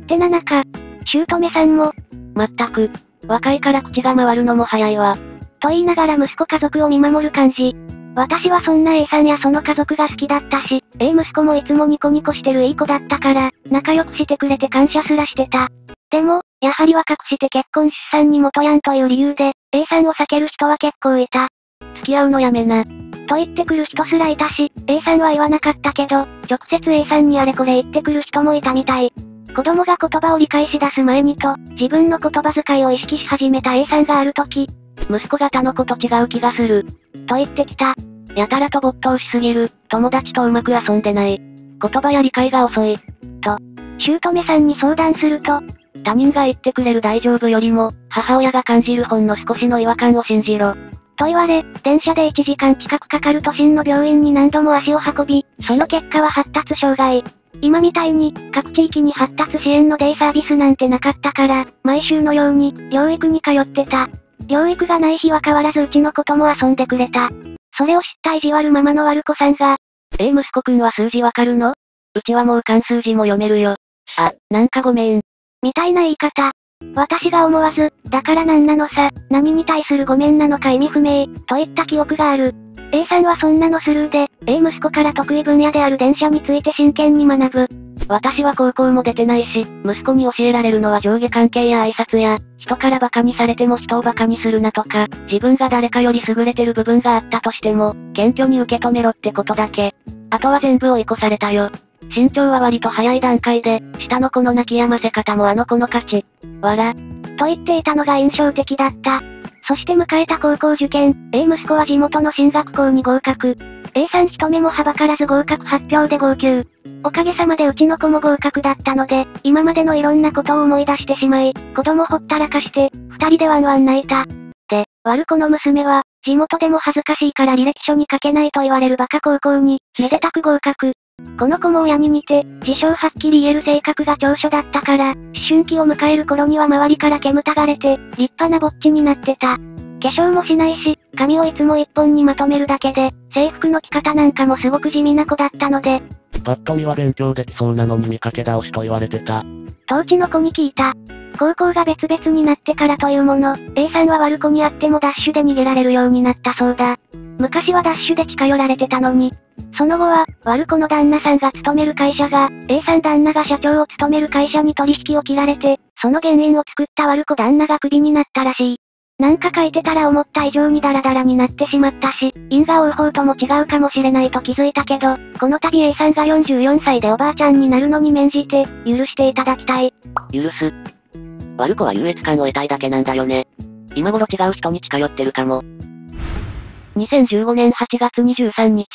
てな中、姑さんも、まったく、若いから口が回るのも早いわ。と言いながら息子家族を見守る感じ。私はそんな A さんやその家族が好きだったし、A 息子もいつもニコニコしてるいい子だったから、仲良くしてくれて感謝すらしてた。でも、やはり若くして結婚出産に元ヤンという理由で、A さんを避ける人は結構いた。付き合うのやめな。と言ってくる人すらいたし、A さんは言わなかったけど、直接 A さんにあれこれ言ってくる人もいたみたい。子供が言葉を理解し出す前にと、自分の言葉遣いを意識し始めた A さんがある時、息子が他の子と違う気がする。と言ってきた。やたらと没頭しすぎる、友達とうまく遊んでない。言葉や理解が遅い。と、姑さんに相談すると、他人が言ってくれる大丈夫よりも、母親が感じるほんの少しの違和感を信じろ。と言われ、電車で1時間近くかかる都心の病院に何度も足を運び、その結果は発達障害。今みたいに、各地域に発達支援のデイサービスなんてなかったから、毎週のように、療育に通ってた。療育がない日は変わらずうちのことも遊んでくれた。それを知った意地悪ママの悪子さんが、ええ息子くんは数字わかるの？うちはもう関数字も読めるよ。あ、なんかごめん。みたいな言い方。私が思わず、だからなんなのさ、何に対するごめんなのか意味不明、といった記憶がある。A さんはそんなのスルーで、A 息子から得意分野である電車について真剣に学ぶ。私は高校も出てないし、息子に教えられるのは上下関係や挨拶や、人から馬鹿にされても人を馬鹿にするなとか、自分が誰かより優れてる部分があったとしても、謙虚に受け止めろってことだけ。あとは全部追い越されたよ。身長は割と早い段階で、下の子の泣き止ませ方もあの子の勝ち。わら。と言っていたのが印象的だった。そして迎えた高校受験、A 息子は地元の進学校に合格。A さん一目もはばからず合格発表で号泣。おかげさまでうちの子も合格だったので、今までのいろんなことを思い出してしまい、子供ほったらかして、二人でワンワン泣いた。で、悪子の娘は、地元でも恥ずかしいから履歴書に書けないと言われるバカ高校に、めでたく合格。この子も親に似て、自称はっきり言える性格が長所だったから、思春期を迎える頃には周りから煙たがれて、立派なぼっちになってた。化粧もしないし、髪をいつも一本にまとめるだけで、制服の着方なんかもすごく地味な子だったので。パッと見は勉強できそうなのに見かけ倒しと言われてた。当地の子に聞いた。高校が別々になってからというもの、A さんは悪子にあってもダッシュで逃げられるようになったそうだ。昔はダッシュで近寄られてたのに。その後は、悪子の旦那さんが勤める会社が、A さん旦那が社長を務める会社に取引を切られて、その原因を作った悪子旦那がクビになったらしい。なんか書いてたら思った以上にダラダラになってしまったし、因果応報とも違うかもしれないと気づいたけど、この度 A さんが44歳でおばあちゃんになるのに免じて、許していただきたい。許す。悪子は優越感を得たいだけなんだよね。今頃違う人に近寄ってるかも。2015年8月23日。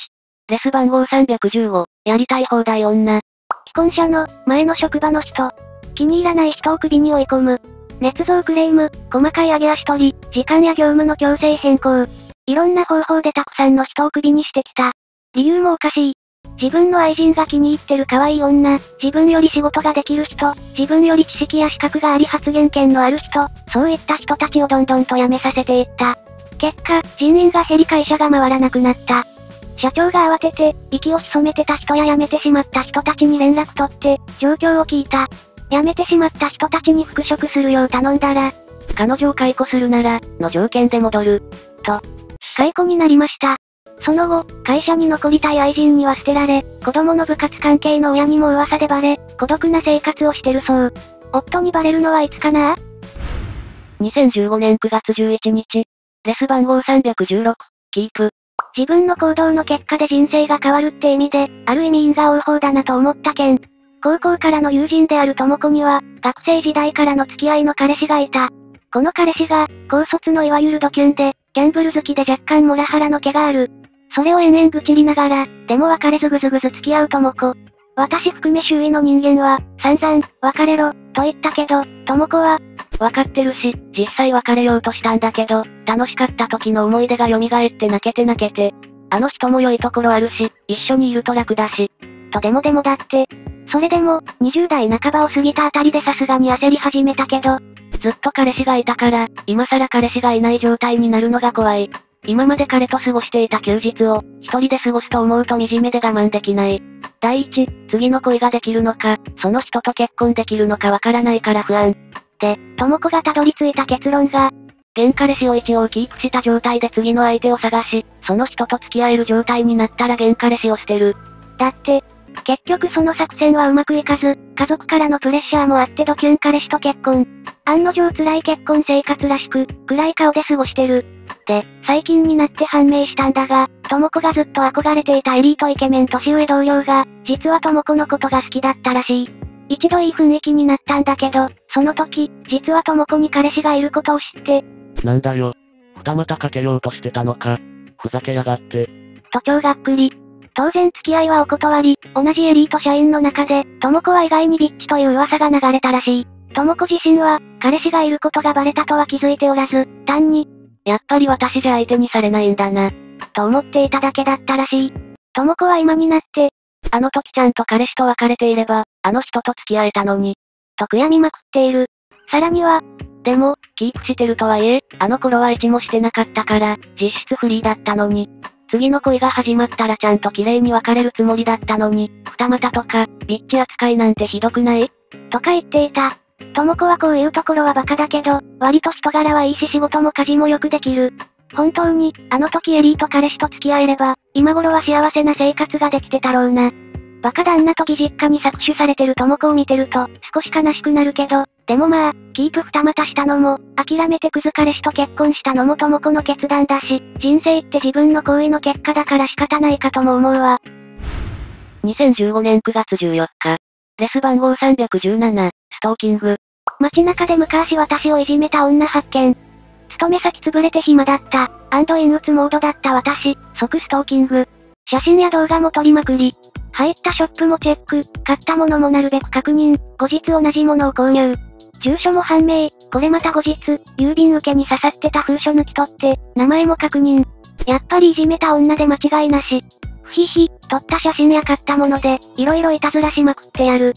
レス番号315、やりたい放題女。既婚者の、前の職場の人。気に入らない人を首に追い込む。捏造クレーム、細かい上げ足取り、時間や業務の強制変更。いろんな方法でたくさんの人をクビにしてきた。理由もおかしい。自分の愛人が気に入ってる可愛い女、自分より仕事ができる人、自分より知識や資格があり発言権のある人、そういった人たちをどんどんと辞めさせていった。結果、人員が減り会社が回らなくなった。社長が慌てて、息を潜めてた人や辞めてしまった人たちに連絡取って、状況を聞いた。辞めてしまった人たちに復職するよう頼んだら、彼女を解雇するなら、の条件で戻る。と。解雇になりました。その後、会社に残りたい愛人には捨てられ、子供の部活関係の親にも噂でバレ、孤独な生活をしてるそう。夫にバレるのはいつかな ?2015 年9月11日。レス番号316、キープ。自分の行動の結果で人生が変わるって意味で、ある意味因果応報だなと思った件。高校からの友人である智子には、学生時代からの付き合いの彼氏がいた。この彼氏が、高卒のいわゆるドキュンで、ギャンブル好きで若干モラハラの毛がある。それを延々愚痴りながら、でも別れずぐずぐず付き合う智子。私含め周囲の人間は、散々、別れろ、と言ったけど、智子は、わかってるし、実際別れようとしたんだけど、楽しかった時の思い出が蘇って泣けて泣けて。あの人も良いところあるし、一緒にいると楽だし。とでもでもだって。それでも、20代半ばを過ぎたあたりでさすがに焦り始めたけど、ずっと彼氏がいたから、今更彼氏がいない状態になるのが怖い。今まで彼と過ごしていた休日を、一人で過ごすと思うと惨めで我慢できない。第一、次の恋ができるのか、その人と結婚できるのかわからないから不安。で、智子がたどり着いた結論が、現彼氏を一応キープした状態で次の相手を探し、その人と付き合える状態になったら現彼氏を捨てる。だって、結局その作戦はうまくいかず、家族からのプレッシャーもあってドキュン彼氏と結婚。案の定辛い結婚生活らしく、暗い顔で過ごしてる。で、最近になって判明したんだが、智子がずっと憧れていたエリートイケメン年上同僚が、実は智子のことが好きだったらしい。一度いい雰囲気になったんだけど、その時、実は智子に彼氏がいることを知って。なんだよ。二股かけようとしてたのか。ふざけやがって。都庁がっくり。当然付き合いはお断り、同じエリート社員の中で、智子は意外にビッチという噂が流れたらしい。智子自身は、彼氏がいることがバレたとは気づいておらず、単に、やっぱり私じゃ相手にされないんだな。と思っていただけだったらしい。智子は今になって、あの時ちゃんと彼氏と別れていれば、あの人と付き合えたのに。と悔やみまくっている。さらには、でも、キープしてるとはいえ、あの頃は1もしてなかったから、実質フリーだったのに。次の恋が始まったらちゃんと綺麗に別れるつもりだったのに、二股とか、ビッチ扱いなんてひどくない？とか言っていた。とも子はこういうところはバカだけど、割と人柄はいいし仕事も家事もよくできる。本当に、あの時エリート彼氏と付き合えれば、今頃は幸せな生活ができてたろうな。バカ旦那と義実家に搾取されてる智子を見てると、少し悲しくなるけど、でもまあ、キープ二股したのも、諦めてクズ彼氏と結婚したのも智子の決断だし、人生って自分の行為の結果だから仕方ないかとも思うわ。2015年9月14日。レス番号317、ストーキング。街中で昔私をいじめた女発見。勤め先潰れて暇だった、アンドイン打つモードだった私、即ストーキング。写真や動画も撮りまくり。入ったショップもチェック、買ったものもなるべく確認、後日同じものを購入。住所も判明、これまた後日、郵便受けに刺さってた封書抜き取って、名前も確認。やっぱりいじめた女で間違いなし。ふひひ、撮った写真や買ったもので、いろいろいたずらしまくってやる。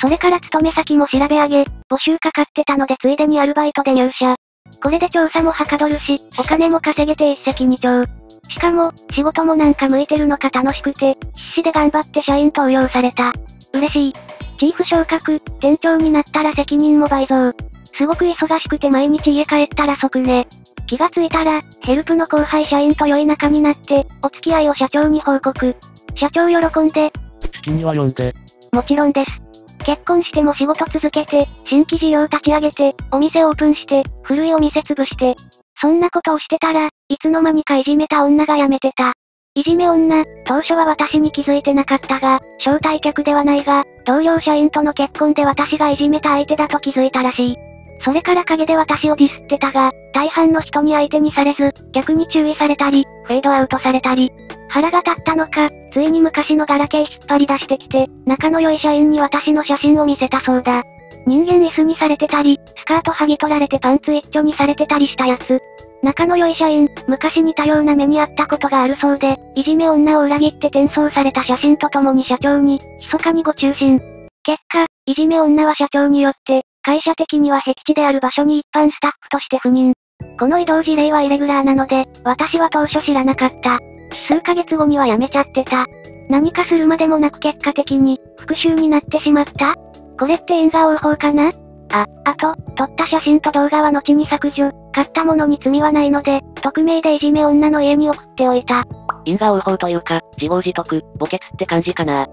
それから勤め先も調べ上げ、募集かかってたのでついでにアルバイトで入社。これで調査もはかどるし、お金も稼げて一石二鳥。しかも、仕事もなんか向いてるのか楽しくて、必死で頑張って社員登用された。嬉しい。チーフ昇格、店長になったら責任も倍増。すごく忙しくて毎日家帰ったら即寝。気がついたら、ヘルプの後輩社員と良い仲になって、お付き合いを社長に報告。社長喜んで。好きには呼んで。もちろんです。結婚しても仕事続けて、新規事業立ち上げて、お店オープンして、古いお店潰して。そんなことをしてたら、いつの間にかいじめた女が辞めてた。いじめ女、当初は私に気づいてなかったが、招待客ではないが、同僚社員との結婚で私がいじめた相手だと気づいたらしい。それから陰で私をディスってたが、大半の人に相手にされず、逆に注意されたり、フェードアウトされたり。腹が立ったのか、ついに昔のガラケー引っ張り出してきて、仲の良い社員に私の写真を見せたそうだ。人間椅子にされてたり、スカート剥ぎ取られてパンツ一丁にされてたりしたやつ。仲の良い社員、昔似たような目にあったことがあるそうで、いじめ女を裏切って転送された写真とともに社長に、密かにご中心。結果、いじめ女は社長によって、会社的には僻地である場所に一般スタッフとして赴任。この移動事例はイレギュラーなので、私は当初知らなかった。数ヶ月後には辞めちゃってた。何かするまでもなく結果的に、復讐になってしまった？これって因果応報かな？あ、あと、撮った写真と動画は後に削除。買ったものに罪はないので、匿名でいじめ女の家に送っておいた。因果応報というか、自業自得、墓穴って感じかな。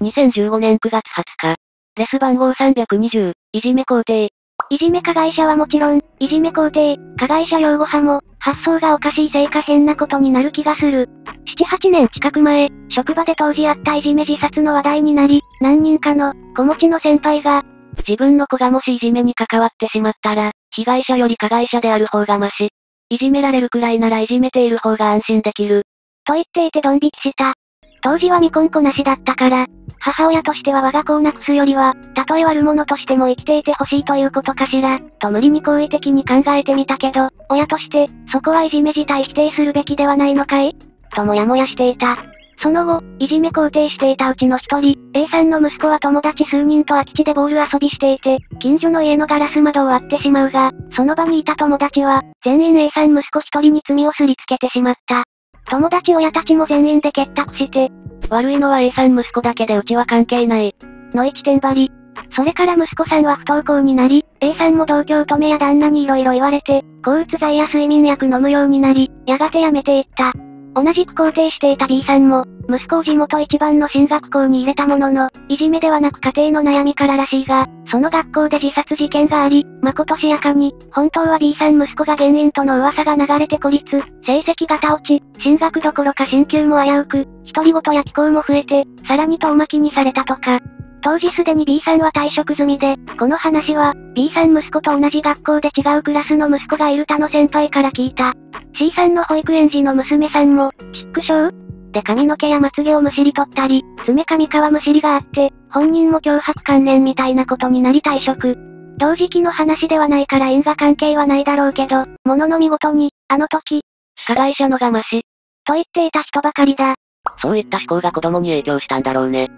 2015年9月20日。レス番号320、いじめ肯定。いじめ加害者はもちろん、いじめ肯定、加害者擁護派も、発想がおかしいせいか変なことになる気がする。7、8年近く前、職場で当時あったいじめ自殺の話題になり、何人かの、子持ちの先輩が、自分の子がもしいじめに関わってしまったら、被害者より加害者である方がマシ。いじめられるくらいならいじめている方が安心できる。と言っていてドン引きした。当時は未婚子なしだったから、母親としては我が子を亡くすよりは、たとえ悪者としても生きていてほしいということかしら、と無理に好意的に考えてみたけど、親として、そこはいじめ自体否定するべきではないのかい？ともやもやしていた。その後、いじめ肯定していたうちの一人、A さんの息子は友達数人と空き地でボール遊びしていて、近所の家のガラス窓を割ってしまうが、その場にいた友達は、全員 A さん息子一人に罪をすりつけてしまった。友達親たちも全員で結託して、悪いのは A さん息子だけでうちは関係ない。の一点張り。それから息子さんは不登校になり、A さんも同居乙女や旦那に色々言われて、抗うつ剤や睡眠薬飲むようになり、やがてやめていった。同じく肯定していた B さんも、息子を地元一番の進学校に入れたものの、いじめではなく家庭の悩みかららしいが、その学校で自殺事件があり、誠しやかに、本当は B さん息子が原因との噂が流れて孤立、成績が落ち、進学どころか進級も危うく、独り言や気候も増えて、さらに遠巻きにされたとか。当時すでに B さんは退職済みで、この話は、B さん息子と同じ学校で違うクラスの息子がいる他の先輩から聞いた。C さんの保育園児の娘さんも、チックショーで髪の毛やまつげをむしり取ったり、爪髪皮むしりがあって、本人も脅迫観念みたいなことになり退職。同時期の話ではないから因果関係はないだろうけど、ものの見事に、あの時、加害者のがまし。と言っていた人ばかりだ。そういった思考が子供に影響したんだろうね。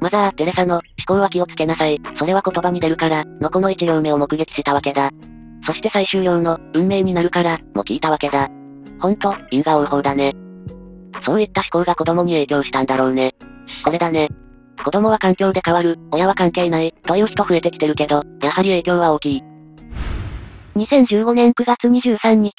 マザー・テレサの、思考は気をつけなさい。それは言葉に出るから、のこの一行目を目撃したわけだ。そして最終用の、運命になるから、も聞いたわけだ。ほんと、因果応報だね。そういった思考が子供に影響したんだろうね。これだね。子供は環境で変わる、親は関係ない、という人増えてきてるけど、やはり影響は大きい。2015年9月23日。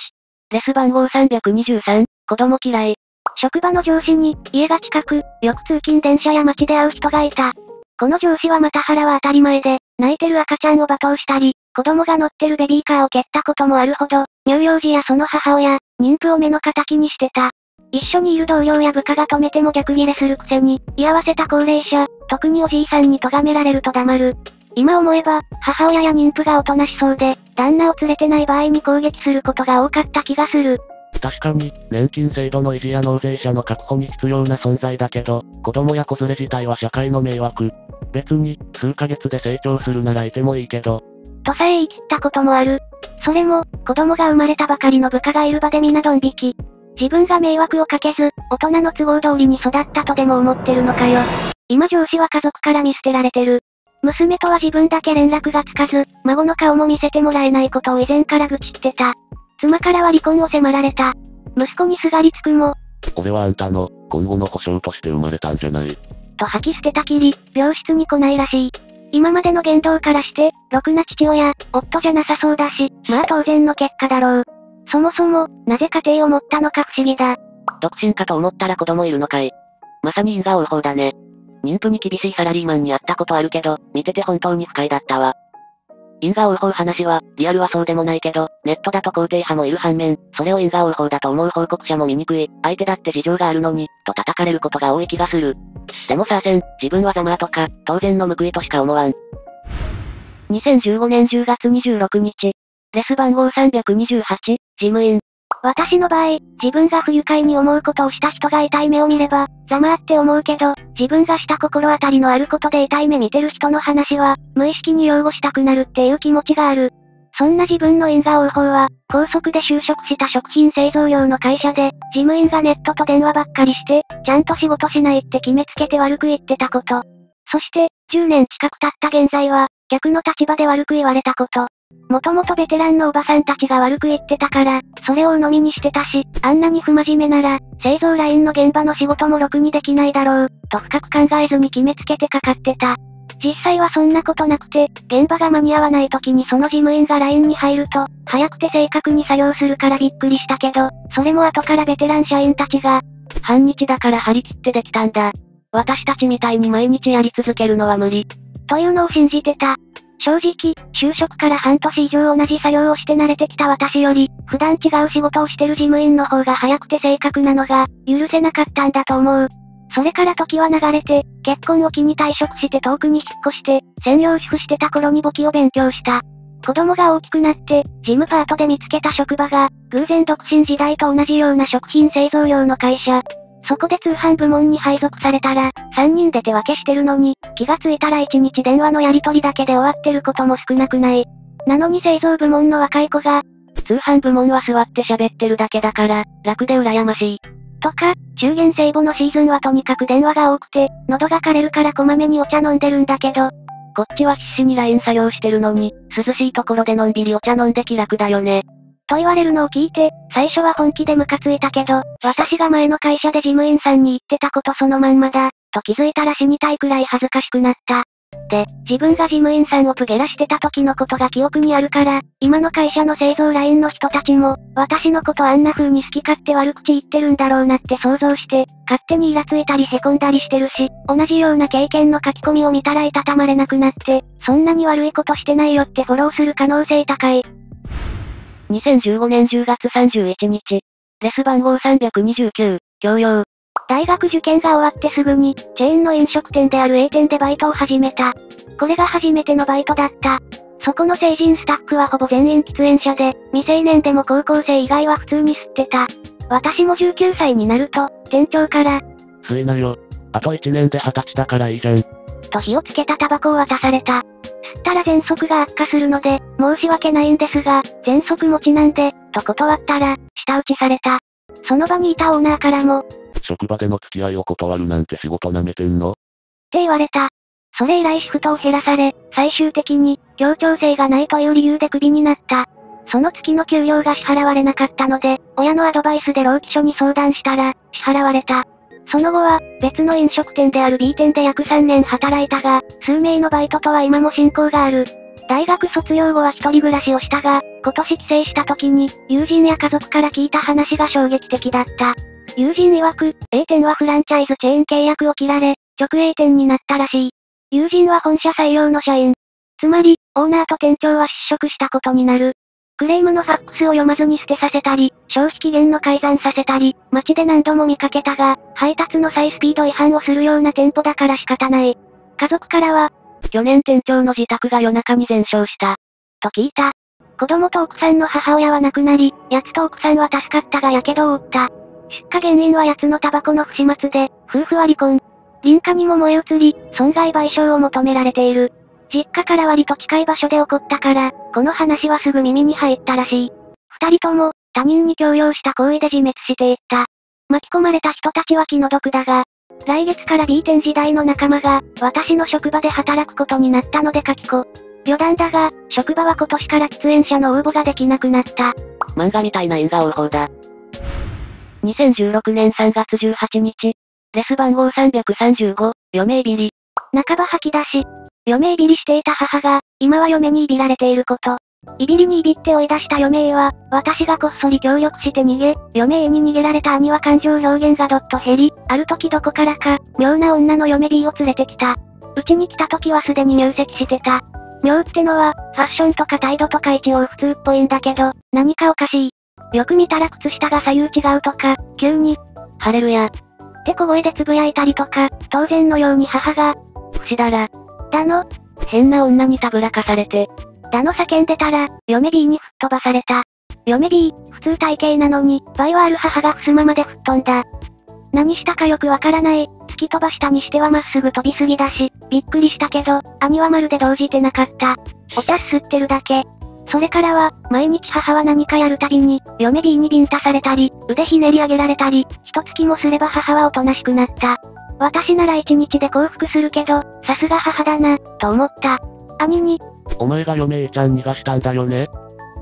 レス番号323、子供嫌い。職場の上司に、家が近く、よく通勤電車や街で会う人がいた。この上司はまた腹は当たり前で、泣いてる赤ちゃんを罵倒したり、子供が乗ってるベビーカーを蹴ったこともあるほど、乳幼児やその母親、妊婦を目の敵にしてた。一緒にいる同僚や部下が止めても逆ギレするくせに、居合わせた高齢者、特におじいさんに咎められると黙る。今思えば、母親や妊婦がおとなしそうで、旦那を連れてない場合に攻撃することが多かった気がする。確かに、年金制度の維持や納税者の確保に必要な存在だけど、子供や子連れ自体は社会の迷惑。別に、数ヶ月で成長するならいてもいいけど。とさえ言い切ったこともある。それも、子供が生まれたばかりの部下がいる場で皆ドン引き。自分が迷惑をかけず、大人の都合通りに育ったとでも思ってるのかよ。今上司は家族から見捨てられてる。娘とは自分だけ連絡がつかず、孫の顔も見せてもらえないことを以前から愚痴ってた。妻からは離婚を迫られた。息子にすがりつくも。俺はあんたの、今後の保証として生まれたんじゃない。と吐き捨てたきり、病室に来ないらしい。今までの言動からして、ろくな父親、夫じゃなさそうだし、まあ当然の結果だろう。そもそも、なぜ家庭を持ったのか不思議だ。独身かと思ったら子供いるのかい。まさに因果応報だね。妊婦に厳しいサラリーマンに会ったことあるけど、見てて本当に不快だったわ。因果応報話は、リアルはそうでもないけど、ネットだと肯定派もいる反面、それを因果応報だと思う報告者も見にくい、相手だって事情があるのに、と叩かれることが多い気がする。でもさあせん、自分はざまーとか、当然の報いとしか思わん。2015年10月26日。レス番号328、事務員。私の場合、自分が不愉快に思うことをした人が痛い目を見れば、ざまあって思うけど、自分がした心当たりのあることで痛い目見てる人の話は、無意識に擁護したくなるっていう気持ちがある。そんな自分の因果応報は、高速で就職した食品製造業の会社で、事務員がネットと電話ばっかりして、ちゃんと仕事しないって決めつけて悪く言ってたこと。そして、10年近く経った現在は、逆の立場で悪く言われたこと。もともとベテランのおばさんたちが悪く言ってたから、それを鵜呑みにしてたし、あんなに不真面目なら、製造ラインの現場の仕事もろくにできないだろう、と深く考えずに決めつけてかかってた。実際はそんなことなくて、現場が間に合わない時にその事務員がラインに入ると、早くて正確に作業するからびっくりしたけど、それも後からベテラン社員たちが、半日だから張り切ってできたんだ。私たちみたいに毎日やり続けるのは無理。というのを信じてた。正直、就職から半年以上同じ作業をして慣れてきた私より、普段違う仕事をしてる事務員の方が早くて正確なのが、許せなかったんだと思う。それから時は流れて、結婚を機に退職して遠くに引っ越して、専業主婦してた頃に簿記を勉強した。子供が大きくなって、事務パートで見つけた職場が、偶然独身時代と同じような食品製造用の会社。そこで通販部門に配属されたら、3人で手分けしてるのに、気がついたら1日電話のやり取りだけで終わってることも少なくない。なのに製造部門の若い子が、通販部門は座って喋ってるだけだから、楽で羨ましい。とか、中元聖母のシーズンはとにかく電話が多くて、喉が枯れるからこまめにお茶飲んでるんだけど、こっちは必死に LINE 作業してるのに、涼しいところでのんびりお茶飲んで気楽だよね。と言われるのを聞いて、最初は本気でムカついたけど、私が前の会社で事務員さんに言ってたことそのまんまだ、と気づいたら死にたいくらい恥ずかしくなった。で、自分が事務員さんをプゲラしてた時のことが記憶にあるから、今の会社の製造ラインの人たちも、私のことあんな風に好き勝手悪口言ってるんだろうなって想像して、勝手にイラついたり凹んだりしてるし、同じような経験の書き込みを見たらいたたまれなくなって、そんなに悪いことしてないよってフォローする可能性高い。2015年10月31日。レス番号329、教養。大学受験が終わってすぐに、チェーンの飲食店である A 店でバイトを始めた。これが初めてのバイトだった。そこの成人スタッフはほぼ全員喫煙者で、未成年でも高校生以外は普通に吸ってた。私も19歳になると、店長から、吸いなよ。あと1年で20歳だからいいじゃん。と火をつけたタバコを渡された。吸ったら喘息が悪化するので、申し訳ないんですが、喘息持ちなんで、と断ったら、舌打ちされた。その場にいたオーナーからも、職場での付き合いを断るなんて仕事舐めてんの？って言われた。それ以来シフトを減らされ、最終的に、協調性がないという理由でクビになった。その月の給料が支払われなかったので、親のアドバイスで労基署に相談したら、支払われた。その後は、別の飲食店である B 店で約3年働いたが、数名のバイトとは今も親交がある。大学卒業後は一人暮らしをしたが、今年帰省した時に、友人や家族から聞いた話が衝撃的だった。友人曰く、A 店はフランチャイズチェーン契約を切られ、直営店になったらしい。友人は本社採用の社員。つまり、オーナーと店長は失職したことになる。クレームのファックスを読まずに捨てさせたり、消費期限の改ざんさせたり、街で何度も見かけたが、配達の再スピード違反をするような店舗だから仕方ない。家族からは、去年店長の自宅が夜中に全焼した。と聞いた。子供と奥さんの母親は亡くなり、奴と奥さんは助かったが火傷を負った。出火原因は奴のタバコの不始末で、夫婦は離婚。林家にも燃え移り、損害賠償を求められている。実家から割と近い場所で起こったから、この話はすぐ耳に入ったらしい。二人とも、他人に強要した行為で自滅していった。巻き込まれた人たちは気の毒だが、来月から B 店時代の仲間が、私の職場で働くことになったので書き子。余談だが、職場は今年から喫煙者の応募ができなくなった。漫画みたいな因果応報だ。2016年3月18日、レス番号335、余命ビリ。半ば吐き出し、余命ビリしていた母が、今は嫁にいびられていること。いびりにいびって追い出した余命は、私がこっそり協力して逃げ、余命に逃げられた兄は感情表現がどっと減り、ある時どこからか、妙な女の嫁 B を連れてきた。うちに来た時はすでに入籍してた。妙ってのは、ファッションとか態度とか一応普通っぽいんだけど、何かおかしい。よく見たら靴下が左右違うとか、急に、ハレルヤ。って小声で呟いたりとか、当然のように母が、不死だら、だの、変な女にたぶらかされて。だの叫んでたら、嫁 B に吹っ飛ばされた。嫁 B、普通体型なのに、バイはある母が襖まで吹っ飛んだ。何したかよくわからない、突き飛ばしたにしてはまっすぐ飛びすぎだし、びっくりしたけど、兄はまるで動じてなかった。お茶吸ってるだけ。それからは、毎日母は何かやるたびに、嫁 B にビンタされたり、腕ひねり上げられたり、一月もすれば母はおとなしくなった。私なら一日で降伏するけど、さすが母だな、と思った。兄に、お前が嫁 A ちゃん逃がしたんだよね？っ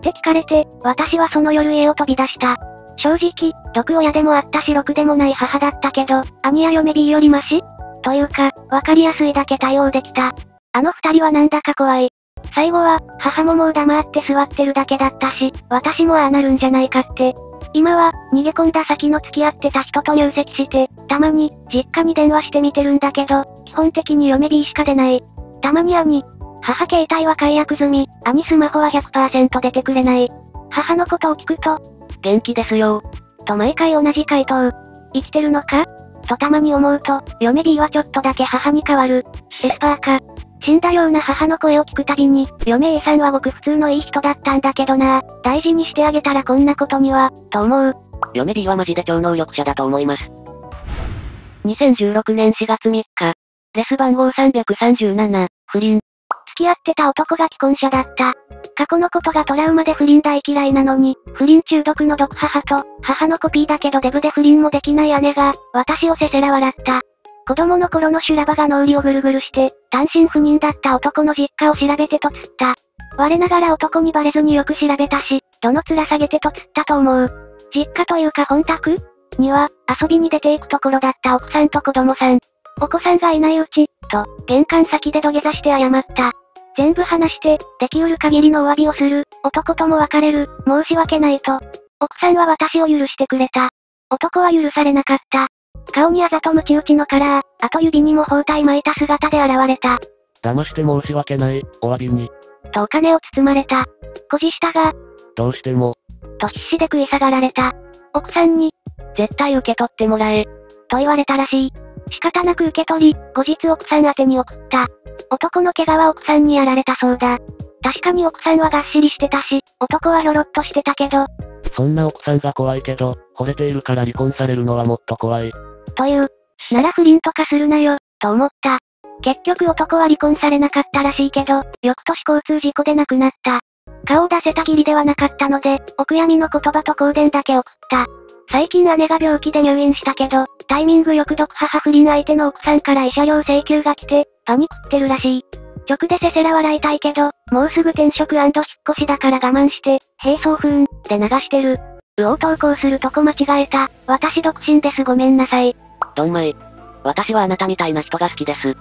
て聞かれて、私はその夜家を飛び出した。正直、毒親でもあったしろくでもない母だったけど、兄や嫁 B よりマシ？というか、わかりやすいだけ対応できた。あの二人はなんだか怖い。最後は、母ももう黙って座ってるだけだったし、私もああなるんじゃないかって。今は、逃げ込んだ先の付き合ってた人と入籍して、たまに、実家に電話してみてるんだけど、基本的に嫁 B しか出ない。たまに兄。母携帯は解約済み、兄スマホは100%出てくれない。母のことを聞くと、元気ですよ。と毎回同じ回答。生きてるのか？とたまに思うと、嫁 B はちょっとだけ母に変わる。エスパーか。死んだような母の声を聞くたびに、嫁 A さんはごく普通のいい人だったんだけどな大事にしてあげたらこんなことには、と思う。嫁 B はマジで超能力者だと思います。2016年4月3日。レス番号337、不倫。付き合ってた男が既婚者だった。過去のことがトラウマで不倫大嫌いなのに、不倫中毒の毒母と、母のコピーだけどデブで不倫もできない姉が、私をせせら笑った。子供の頃の修羅場が脳裏をぐるぐるして、単身赴任だった男の実家を調べてとつった。我ながら男にバレずによく調べたし、どの面下げてとつったと思う。実家というか本宅には、遊びに出ていくところだった奥さんと子供さん。お子さんがいないうち、と、玄関先で土下座して謝った。全部話して、できうる限りのお詫びをする、男とも別れる、申し訳ないと。奥さんは私を許してくれた。男は許されなかった。顔にあざとムチ打ちのカラー、あと指にも包帯巻いた姿で現れた。騙して申し訳ない、お詫びに。とお金を包まれた。孤児したが、どうしても。と必死で食い下がられた。奥さんに、絶対受け取ってもらえ。と言われたらしい。仕方なく受け取り、後日奥さん宛てに送った。男の怪我は奥さんにやられたそうだ。確かに奥さんはがっしりしてたし、男はひょろっとしてたけど。そんな奥さんが怖いけど、惚れているから離婚されるのはもっと怖い。という。なら不倫とかするなよ、と思った。結局男は離婚されなかったらしいけど、翌年交通事故で亡くなった。顔を出せた義理ではなかったので、お悔やみの言葉と香典だけ送った。最近姉が病気で入院したけど、タイミングよく毒母不倫相手の奥さんから慰謝料請求が来て、パニクってるらしい。直でせせら笑いたいけど、もうすぐ転職引っ越しだから我慢して、並走不運、で流してる。うお投稿するとこ間違えた。私独身ですごめんなさい。どんまい。私はあなたみたいな人が好きです。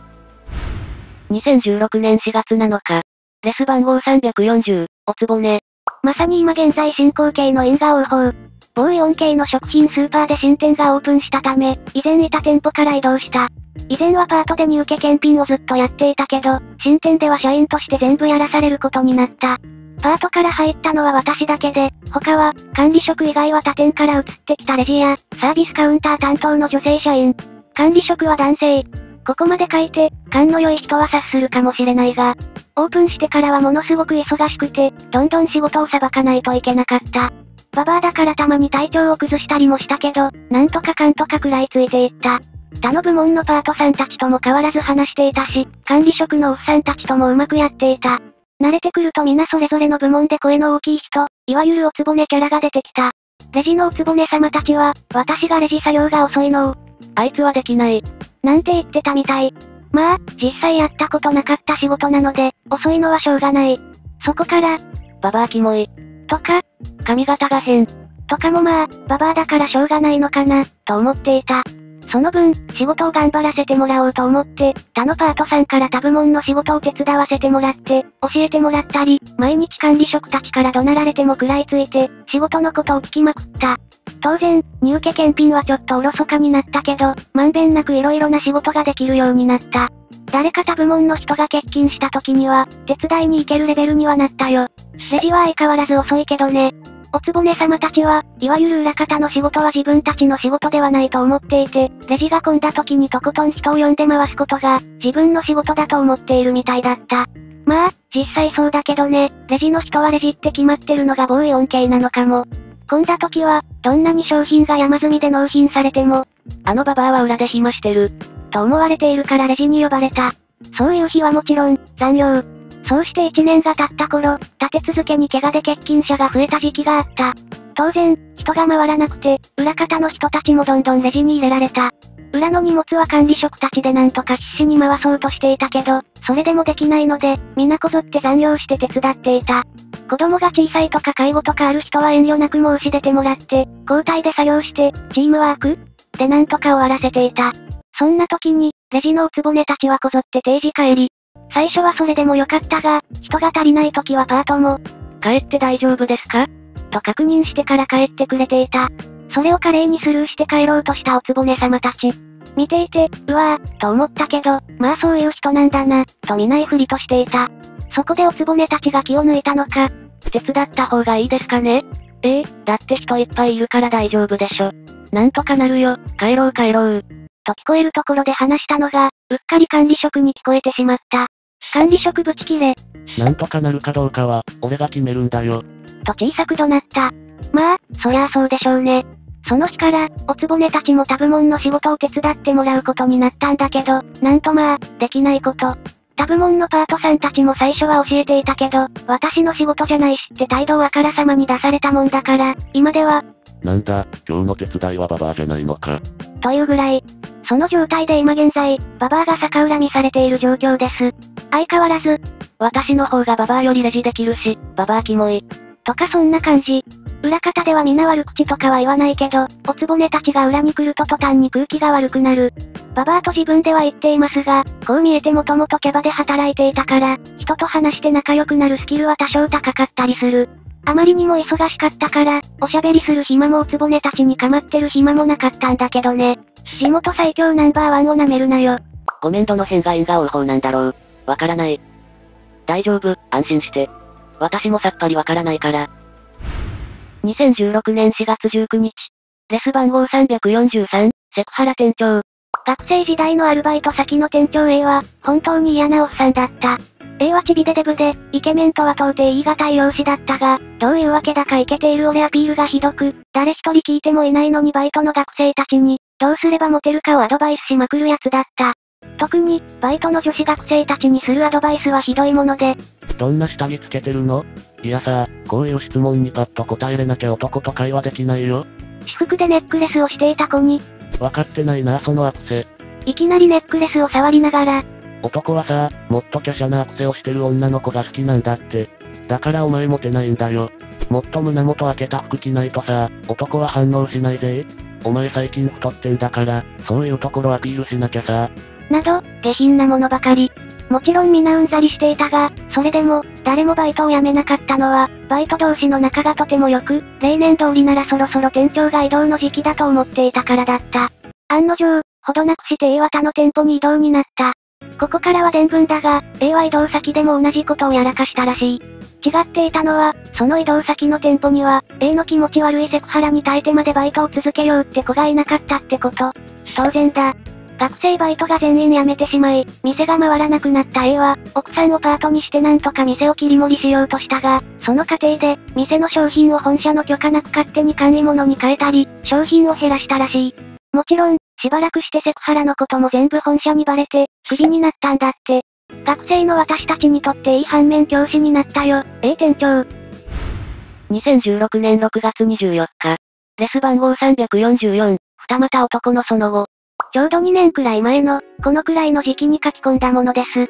2016年4月7日。レス番号340、おつぼね。まさに今現在進行形の因果応報。某 4K の食品スーパーで新店がオープンしたため、以前いた店舗から移動した。以前はパートで入家検品をずっとやっていたけど、新店では社員として全部やらされることになった。パートから入ったのは私だけで、他は、管理職以外は他店から移ってきたレジや、サービスカウンター担当の女性社員。管理職は男性。ここまで書いて、勘の良い人は察するかもしれないが、オープンしてからはものすごく忙しくて、どんどん仕事をさばかないといけなかった。ババアだからたまに体調を崩したりもしたけど、なんとかかんとか食らいついていった。他の部門のパートさんたちとも変わらず話していたし、管理職のおっさんたちともうまくやっていた。慣れてくると皆それぞれの部門で声の大きい人、いわゆるおつぼねキャラが出てきた。レジのおつぼね様たちは、私がレジ作業が遅いのを、あいつはできない。なんて言ってたみたい。まあ、実際やったことなかった仕事なので、遅いのはしょうがない。そこから、ババアキモい。とか、髪型が変。とかもまあ、ババアだからしょうがないのかな、と思っていた。その分、仕事を頑張らせてもらおうと思って、他のパートさんから他部門の仕事を手伝わせてもらって、教えてもらったり、毎日管理職たちから怒鳴られても食らいついて、仕事のことを聞きまくった。当然、入家検品はちょっとおろそかになったけど、まんべんなく色々な仕事ができるようになった。誰か他部門の人が欠勤した時には、手伝いに行けるレベルにはなったよ。レジは相変わらず遅いけどね。おつぼね様たちは、いわゆる裏方の仕事は自分たちの仕事ではないと思っていて、レジが混んだ時にとことん人を呼んで回すことが、自分の仕事だと思っているみたいだった。まあ、実際そうだけどね、レジの人はレジって決まってるのが防衛恩恵なのかも。混んだ時は、どんなに商品が山積みで納品されても、あのババアは裏で暇してる。と思われているからレジに呼ばれた。そういう日はもちろん、残業、そうして1年が経った頃、立て続けに怪我で欠勤者が増えた時期があった。当然、人が回らなくて、裏方の人たちもどんどんレジに入れられた。裏の荷物は管理職たちでなんとか必死に回そうとしていたけど、それでもできないので、皆こぞって残業して手伝っていた。子供が小さいとか介護とかある人は遠慮なく申し出てもらって、交代で作業して、チームワーク？でなんとか終わらせていた。そんな時に、レジのおつぼねたちはこぞって定時帰り、最初はそれでもよかったが、人が足りない時はパートも、帰って大丈夫ですか？と確認してから帰ってくれていた。それを華麗にスルーして帰ろうとしたおつぼね様たち。見ていて、うわぁ、と思ったけど、まあそういう人なんだな、と見ないふりとしていた。そこでおつぼねたちが気を抜いたのか、手伝った方がいいですかね？ええだって人いっぱいいるから大丈夫でしょ。なんとかなるよ、帰ろう帰ろう。と聞こえるところで話したのが、うっかり管理職に聞こえてしまった。管理職ぶち切れ。なんとかなるかどうかは、俺が決めるんだよ。と小さく怒鳴った。まあ、そりゃあそうでしょうね。その日から、おつぼねたちも他部門の仕事を手伝ってもらうことになったんだけど、なんとまあ、できないこと。他部門のパートさんたちも最初は教えていたけど、私の仕事じゃないしって態度をあからさまに出されたもんだから、今では、なんだ、今日の手伝いはババアじゃないのか。というぐらい。その状態で今現在、ババアが逆恨みされている状況です。相変わらず、私の方がババアよりレジできるし、ババアキモい。とかそんな感じ。裏方では皆悪口とかは言わないけど、おつぼねたちが裏に来ると途端に空気が悪くなる。ババアと自分では言っていますが、こう見えてもともとキャバで働いていたから、人と話して仲良くなるスキルは多少高かったりする。あまりにも忙しかったから、おしゃべりする暇もおつぼねたちに構ってる暇もなかったんだけどね。地元最強ナンバーワンを舐めるなよ。ごめんどの辺が因果応報なんだろう。わからない。大丈夫、安心して。私もさっぱりわからないから。2016年4月19日。レス番号343、セクハラ店長。学生時代のアルバイト先の店長 A は、本当に嫌なおっさんだった。A はチビでデブで、イケメンとは到底言い難い容姿だったが、どういうわけだかイケている俺アピールがひどく、誰一人聞いてもいないのにバイトの学生たちに、どうすればモテるかをアドバイスしまくるやつだった。特に、バイトの女子学生たちにするアドバイスはひどいもので。どんな下着つけてるの？いやさ、こういう質問にパッと答えれなきゃ男と会話できないよ。私服でネックレスをしていた子に、わかってないなそのアクセ。いきなりネックレスを触りながら、男はさ、もっと華奢なアクセをしてる女の子が好きなんだって。だからお前モテないんだよ。もっと胸元開けた服着ないとさ、男は反応しないぜ。お前最近太ってんだから、そういうところアピールしなきゃさ。など、下品なものばかり。もちろん皆うんざりしていたが、それでも、誰もバイトを辞めなかったのは、バイト同士の仲がとても良く、例年通りならそろそろ店長が移動の時期だと思っていたからだった。案の定、ほどなくして A 綿の店舗に移動になった。ここからは伝聞だが、A は移動先でも同じことをやらかしたらしい。違っていたのは、その移動先の店舗には、A の気持ち悪いセクハラに耐えてまでバイトを続けようって子がいなかったってこと。当然だ。学生バイトが全員辞めてしまい、店が回らなくなった A は、奥さんをパートにしてなんとか店を切り盛りしようとしたが、その過程で、店の商品を本社の許可なく勝手に管理物に変えたり、商品を減らしたらしい。もちろん、しばらくしてセクハラのことも全部本社にバレて、クビになったんだって。学生の私たちにとっていい反面教師になったよ、A 店長。2016年6月24日。レス番号344、二股男のその後。ちょうど2年くらい前の、このくらいの時期に書き込んだものです。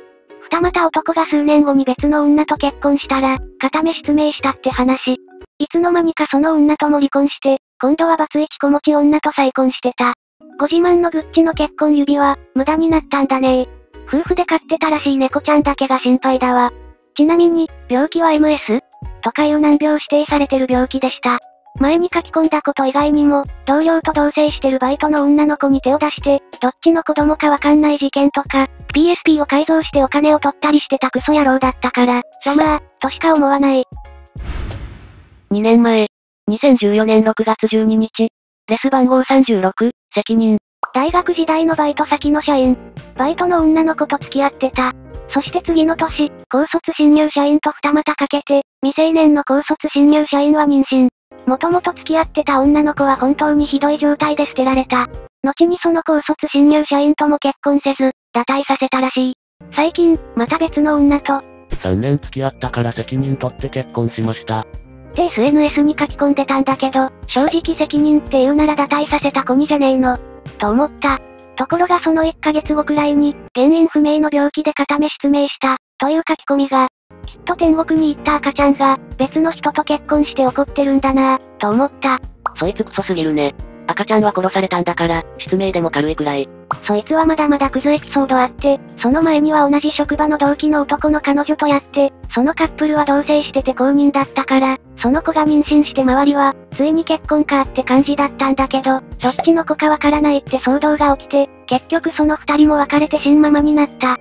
二股男が数年後に別の女と結婚したら、片目失明したって話。いつの間にかその女とも離婚して、今度はバツイチ子持ち女と再婚してた。ご自慢のグッチの結婚指輪、無駄になったんだね夫婦で飼ってたらしい猫ちゃんだけが心配だわ。ちなみに、病気は MS? とかいう難病指定されてる病気でした。前に書き込んだこと以外にも、同僚と同棲してるバイトの女の子に手を出して、どっちの子供かわかんない事件とか、PSP を改造してお金を取ったりしてたクソ野郎だったから、ざまあ、としか思わない。2年前。2014年6月12日。レス番号36、責任。大学時代のバイト先の社員。バイトの女の子と付き合ってた。そして次の年、高卒新入社員と二股かけて、未成年の高卒新入社員は妊娠。もともと付き合ってた女の子は本当にひどい状態で捨てられた。後にその高卒新入社員とも結婚せず、堕胎させたらしい。最近、また別の女と、3年付き合ったから責任取って結婚しました。って SNS に書き込んでたんだけど、正直責任って言うなら打退させた子にじゃねえの。と思った。ところがその1ヶ月後くらいに、原因不明の病気で片目失明した、という書き込みが、きっと天国に行った赤ちゃんが、別の人と結婚して怒ってるんだなぁ、と思った。そいつクソすぎるね。赤ちゃんは殺されたんだから、失明でも軽いくらい。そいつはまだまだクズエピソードあって、その前には同じ職場の同期の男の彼女とやって、そのカップルは同棲してて公認だったから、その子が妊娠して周りは、ついに結婚かって感じだったんだけど、どっちの子かわからないって騒動が起きて、結局その二人も別れて新ママになった。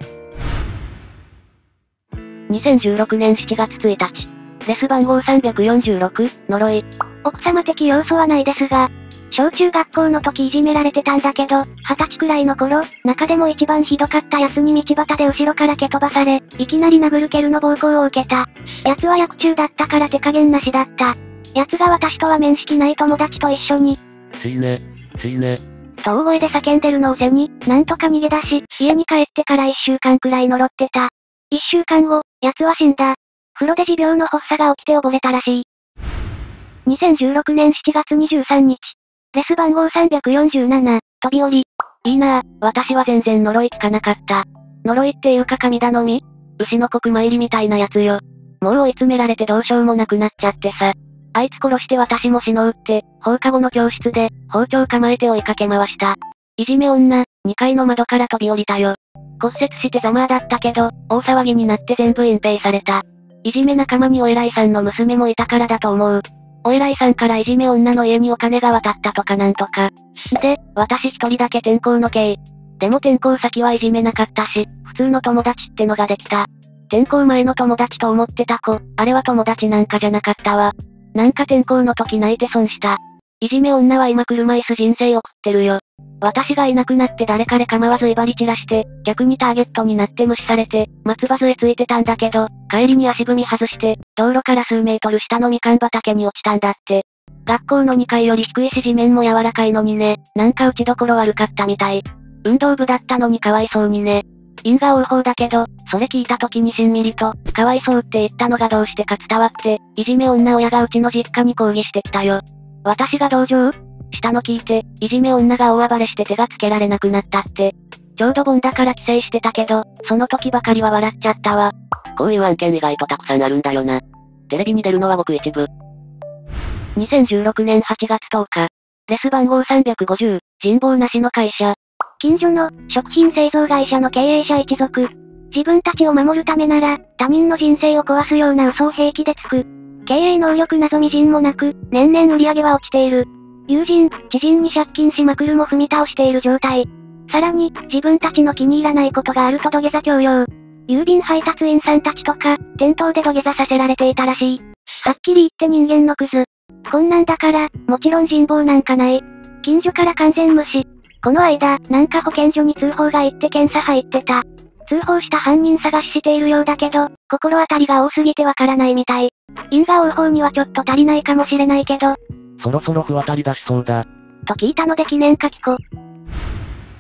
2016年7月1日。レス番号346、呪い。奥様的要素はないですが、小中学校の時いじめられてたんだけど、二十歳くらいの頃、中でも一番ひどかった奴に道端で後ろから蹴飛ばされ、いきなり殴る蹴るの暴行を受けた。奴は薬中だったから手加減なしだった。奴が私とは面識ない友達と一緒に、しいね。しいね。と大声で叫んでるのを背に、なんとか逃げ出し、家に帰ってから一週間くらい呪ってた。一週間後、奴は死んだ。風呂で持病の発作が起きて溺れたらしい。2016年7月23日。レス番号347、飛び降り。いいなぁ、私は全然呪い聞かなかった。呪いっていうか神頼み？牛の国参りみたいなやつよ。もう追い詰められてどうしようもなくなっちゃってさ。あいつ殺して私も死のうって、放課後の教室で、包丁構えて追いかけ回した。いじめ女、2階の窓から飛び降りたよ。骨折してざまあだったけど、大騒ぎになって全部隠蔽された。いじめ仲間にお偉いさんの娘もいたからだと思う。お偉いさんからいじめ女の家にお金が渡ったとかなんとか。で、私一人だけ転校の刑。でも転校先はいじめなかったし、普通の友達ってのができた。転校前の友達と思ってた子、あれは友達なんかじゃなかったわ。なんか転校の時泣いて損した。いじめ女は今車椅子人生送ってるよ。私がいなくなって誰彼構わず威張り散らして、逆にターゲットになって無視されて、松葉杖ついてたんだけど、帰りに足踏み外して、道路から数メートル下のみかん畑に落ちたんだって。学校の2階より低いし地面も柔らかいのにね、なんか打ちどころ悪かったみたい。運動部だったのにかわいそうにね。因果応報だけど、それ聞いた時にしんみりと、かわいそうって言ったのがどうしてか伝わって、いじめ女親がうちの実家に抗議してきたよ。私が同情したの聞いて、いじめ女が大暴れして手がつけられなくなったって。ちょうど盆だから帰省してたけど、その時ばかりは笑っちゃったわ。こういう案件意外とたくさんあるんだよな。テレビに出るのはごく一部。2016年8月10日。レス番号350、人望なしの会社。近所の、食品製造会社の経営者一族。自分たちを守るためなら、他人の人生を壊すような嘘を平気でつく。経営能力なぞみじんもなく、年々売り上げは落ちている。友人、知人に借金しまくるも踏み倒している状態。さらに、自分たちの気に入らないことがあると土下座強要。郵便配達員さんたちとか、店頭で土下座させられていたらしい。はっきり言って人間のクズ。こんなんだから、もちろん人望なんかない。近所から完全無視。この間、なんか保健所に通報が行って検査入ってた。通報した犯人探ししているようだけど、心当たりが多すぎてわからないみたい。因が多い方にはちょっと足りないかもしれないけど。そろそろ不当たり出しそうだ。と聞いたので記念書き子。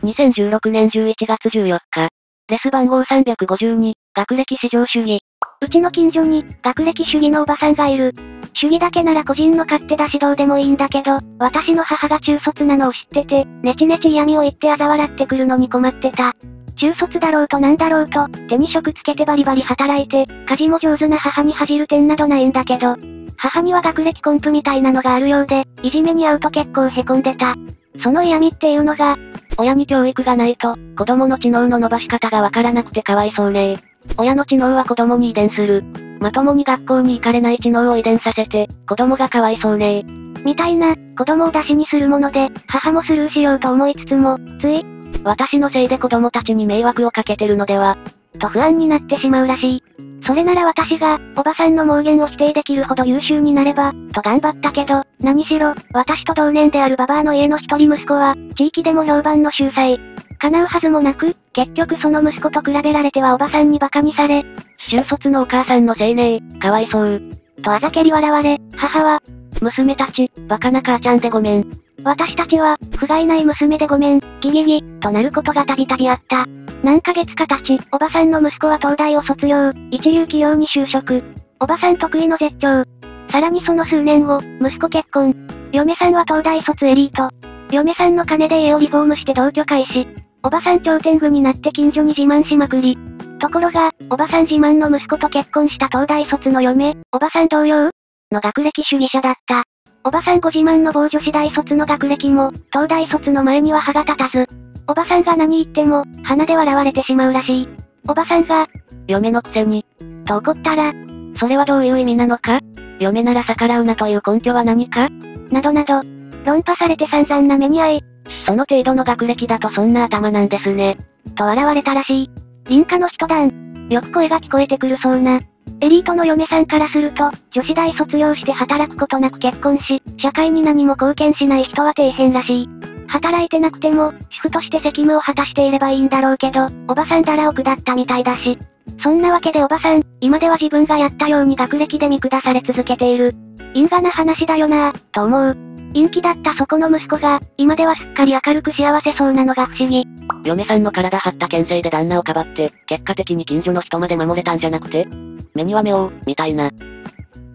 2016年11月14日。レス番号352、学歴至上主義。うちの近所に、学歴主義のおばさんがいる。主義だけなら個人の勝手だしどうでもいいんだけど、私の母が中卒なのを知ってて、ネチネチ嫌味を言って嘲笑ってくるのに困ってた。中卒だろうとなんだろうと、手に職つけてバリバリ働いて、家事も上手な母に恥じる点などないんだけど、母には学歴コンプみたいなのがあるようで、いじめに遭うと結構凹んでた。その嫌味っていうのが、親に教育がないと、子供の知能の伸ばし方がわからなくてかわいそうね親の知能は子供に遺伝する。まともに学校に行かれない知能を遺伝させて、子供がかわいそうねみたいな、子供を出しにするもので、母もスルーしようと思いつつも、つい、私のせいで子供たちに迷惑をかけてるのでは、と不安になってしまうらしい。それなら私が、おばさんの妄言を否定できるほど優秀になれば、と頑張ったけど、何しろ、私と同年であるババアの家の一人息子は、地域でも評判の秀才。叶うはずもなく、結局その息子と比べられてはおばさんに馬鹿にされ、中卒のお母さんの青年、かわいそう。とあざけり笑われ、母は、娘たち、バカな母ちゃんでごめん。私たちは、不甲斐ない娘でごめん、ギギギ、となることがたびたびあった。何ヶ月か経ち、おばさんの息子は東大を卒業、一流企業に就職。おばさん得意の絶頂。さらにその数年後、息子結婚。嫁さんは東大卒エリート。嫁さんの金で家をリフォームして同居開始。おばさん頂点具になって近所に自慢しまくり。ところが、おばさん自慢の息子と結婚した東大卒の嫁、おばさん同様の学歴主義者だった。おばさんご自慢の某女子大卒の学歴も、東大卒の前には歯が立たず。おばさんが何言っても、鼻で笑われてしまうらしい。おばさんが、嫁のくせに、と怒ったら、それはどういう意味なのか？嫁なら逆らうなという根拠は何か？などなど、論破されて散々な目に遭い、その程度の学歴だとそんな頭なんですね。と笑われたらしい。林家の人団。よく声が聞こえてくるそうな。エリートの嫁さんからすると、女子大卒業して働くことなく結婚し、社会に何も貢献しない人は底辺らしい。働いてなくても、主婦として責務を果たしていればいいんだろうけど、おばさんだらを下ったみたいだし。そんなわけでおばさん、今では自分がやったように学歴で見下され続けている。因果な話だよなぁ、と思う。陰気だったそこの息子が、今ではすっかり明るく幸せそうなのが不思議。嫁さんの体張った牽制で旦那をかばって、結果的に近所の人まで守れたんじゃなくて目には目を、みたいな。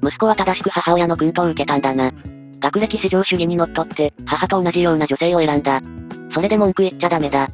息子は正しく母親の訓導を受けたんだな。学歴至上主義にのっとって、母と同じような女性を選んだ。それで文句言っちゃダメだ。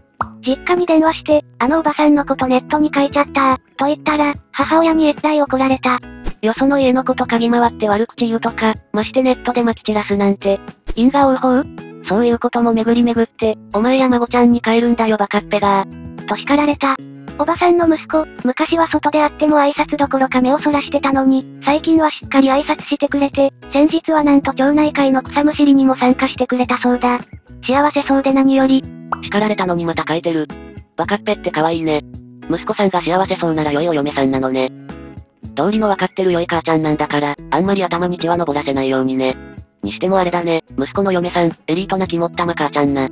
実家に電話して、あのおばさんのことネットに書いちゃった、と言ったら、母親に越大怒られた。よその家のこと嗅ぎ回って悪口言うとか、ましてネットで撒き散らすなんて、因果応報？そういうことも巡り巡って、お前や孫ちゃんに帰るんだよバカっぺが。と叱られた。おばさんの息子、昔は外であっても挨拶どころか目をそらしてたのに、最近はしっかり挨拶してくれて、先日はなんと町内会の草むしりにも参加してくれたそうだ。幸せそうで何より。叱られたのにまた書いてる。バカっぺって可愛いね。息子さんが幸せそうなら良いお嫁さんなのね。道理のわかってる良い母ちゃんなんだから、あんまり頭に血は昇らせないようにね。にしてもあれだね、息子の嫁さん、エリートな肝ったま母ちゃんな。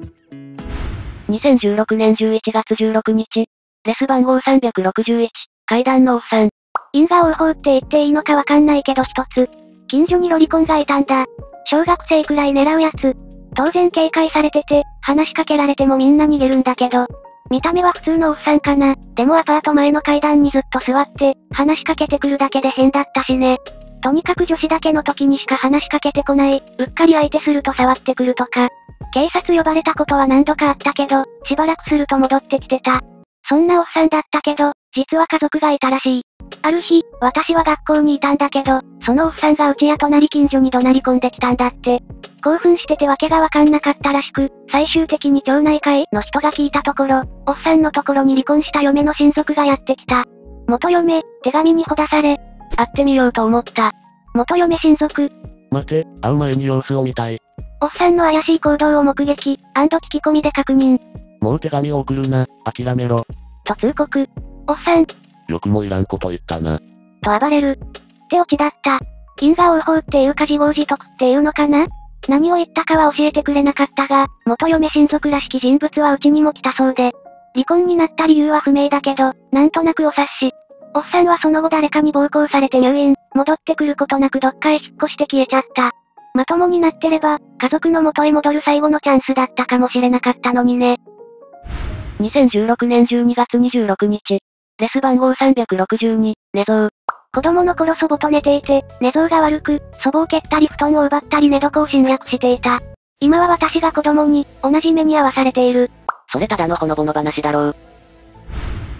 2016年11月16日、レス番号361、階段のおっさん。因果応報って言っていいのかわかんないけど一つ。近所にロリコンがいたんだ。小学生くらい狙うやつ。当然警戒されてて、話しかけられてもみんな逃げるんだけど、見た目は普通のおっさんかな。でもアパート前の階段にずっと座って、話しかけてくるだけで変だったしね。とにかく女子だけの時にしか話しかけてこない、うっかり相手すると触ってくるとか。警察呼ばれたことは何度かあったけど、しばらくすると戻ってきてた。そんなおっさんだったけど、実は家族がいたらしい。ある日、私は学校にいたんだけど、そのおっさんがうちや隣近所に怒鳴り込んできたんだって。興奮しててわけがわかんなかったらしく、最終的に町内会の人が聞いたところ、おっさんのところに離婚した嫁の親族がやってきた。元嫁、手紙にほだされ、会ってみようと思った。元嫁親族。待て、会う前に様子を見たい。おっさんの怪しい行動を目撃、聞き込みで確認。もう手紙を送るな、諦めろ。と通告。おっさん。よくもいらんこと言ったな。と暴れる。ってオチだった。因果応報っていうか自業自得っていうのかな？何を言ったかは教えてくれなかったが、元嫁親族らしき人物はうちにも来たそうで、離婚になった理由は不明だけど、なんとなくお察し。おっさんはその後誰かに暴行されて入院、戻ってくることなくどっかへ引っ越して消えちゃった。まともになってれば、家族の元へ戻る最後のチャンスだったかもしれなかったのにね。2016年12月26日。レス番号362、寝相。子供の頃祖母と寝ていて、寝相が悪く、祖母を蹴ったり布団を奪ったり寝床を侵略していた。今は私が子供に、同じ目に遭わされている。それただのほのぼの話だろう。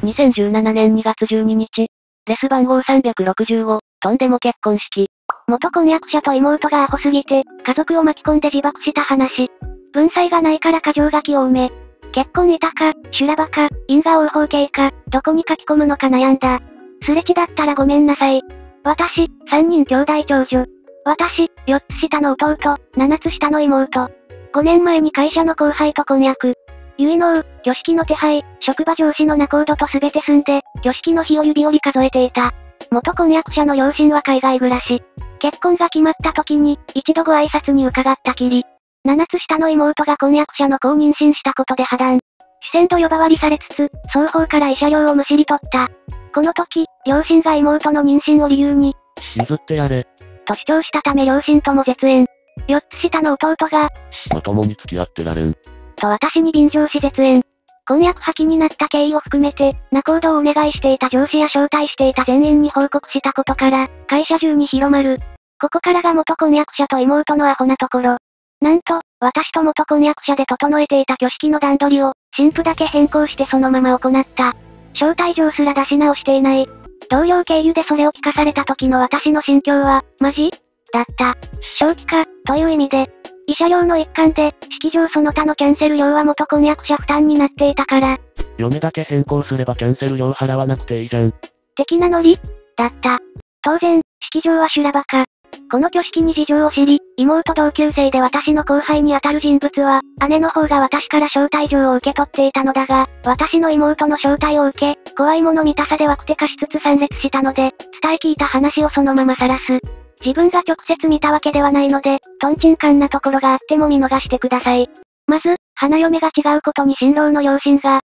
2017年2月12日。レス番号365、とんでも結婚式。元婚約者と妹がアホすぎて、家族を巻き込んで自爆した話。文才がないから過剰書きを埋め、結婚いたか、修羅場か、因果応報系か、どこに書き込むのか悩んだ。すれ違ったらごめんなさい。私、三人兄弟長女。私、四つ下の弟、七つ下の妹。5年前に会社の後輩と婚約。結納、挙式の手配、職場上司の仲人と全て済んで、挙式の日を指折り数えていた。元婚約者の両親は海外暮らし。結婚が決まった時に、一度ご挨拶に伺ったきり。七つ下の妹が婚約者の子を妊娠したことで破談。視線と呼ばわりされつつ、双方から慰謝料をむしり取った。この時、両親が妹の妊娠を理由に、譲ってやれ。と主張したため両親とも絶縁。四つ下の弟が、まともに付き合ってられん。と私に便乗し絶縁。婚約破棄になった経緯を含めて、仲人をお願いしていた上司や招待していた全員に報告したことから、会社中に広まる。ここからが元婚約者と妹のアホなところ。なんと、私と元婚約者で整えていた挙式の段取りを、神父だけ変更してそのまま行った。招待状すら出し直していない。同僚経由でそれを聞かされた時の私の心境は、マジ？だった。正気か、という意味で。慰謝料の一環で、式場その他のキャンセル料は元婚約者負担になっていたから。嫁だけ変更すればキャンセル料払わなくていいじゃん。的なノリ？だった。当然、式場は修羅場か。この挙式に事情を知り、妹同級生で私の後輩にあたる人物は、姉の方が私から招待状を受け取っていたのだが、私の妹の招待を受け、怖いもの見たさではくてかしつつ参列したので、伝え聞いた話をそのまま晒す。自分が直接見たわけではないので、トンチンカンなところがあっても見逃してください。まず、花嫁が違うことに新郎の両親が、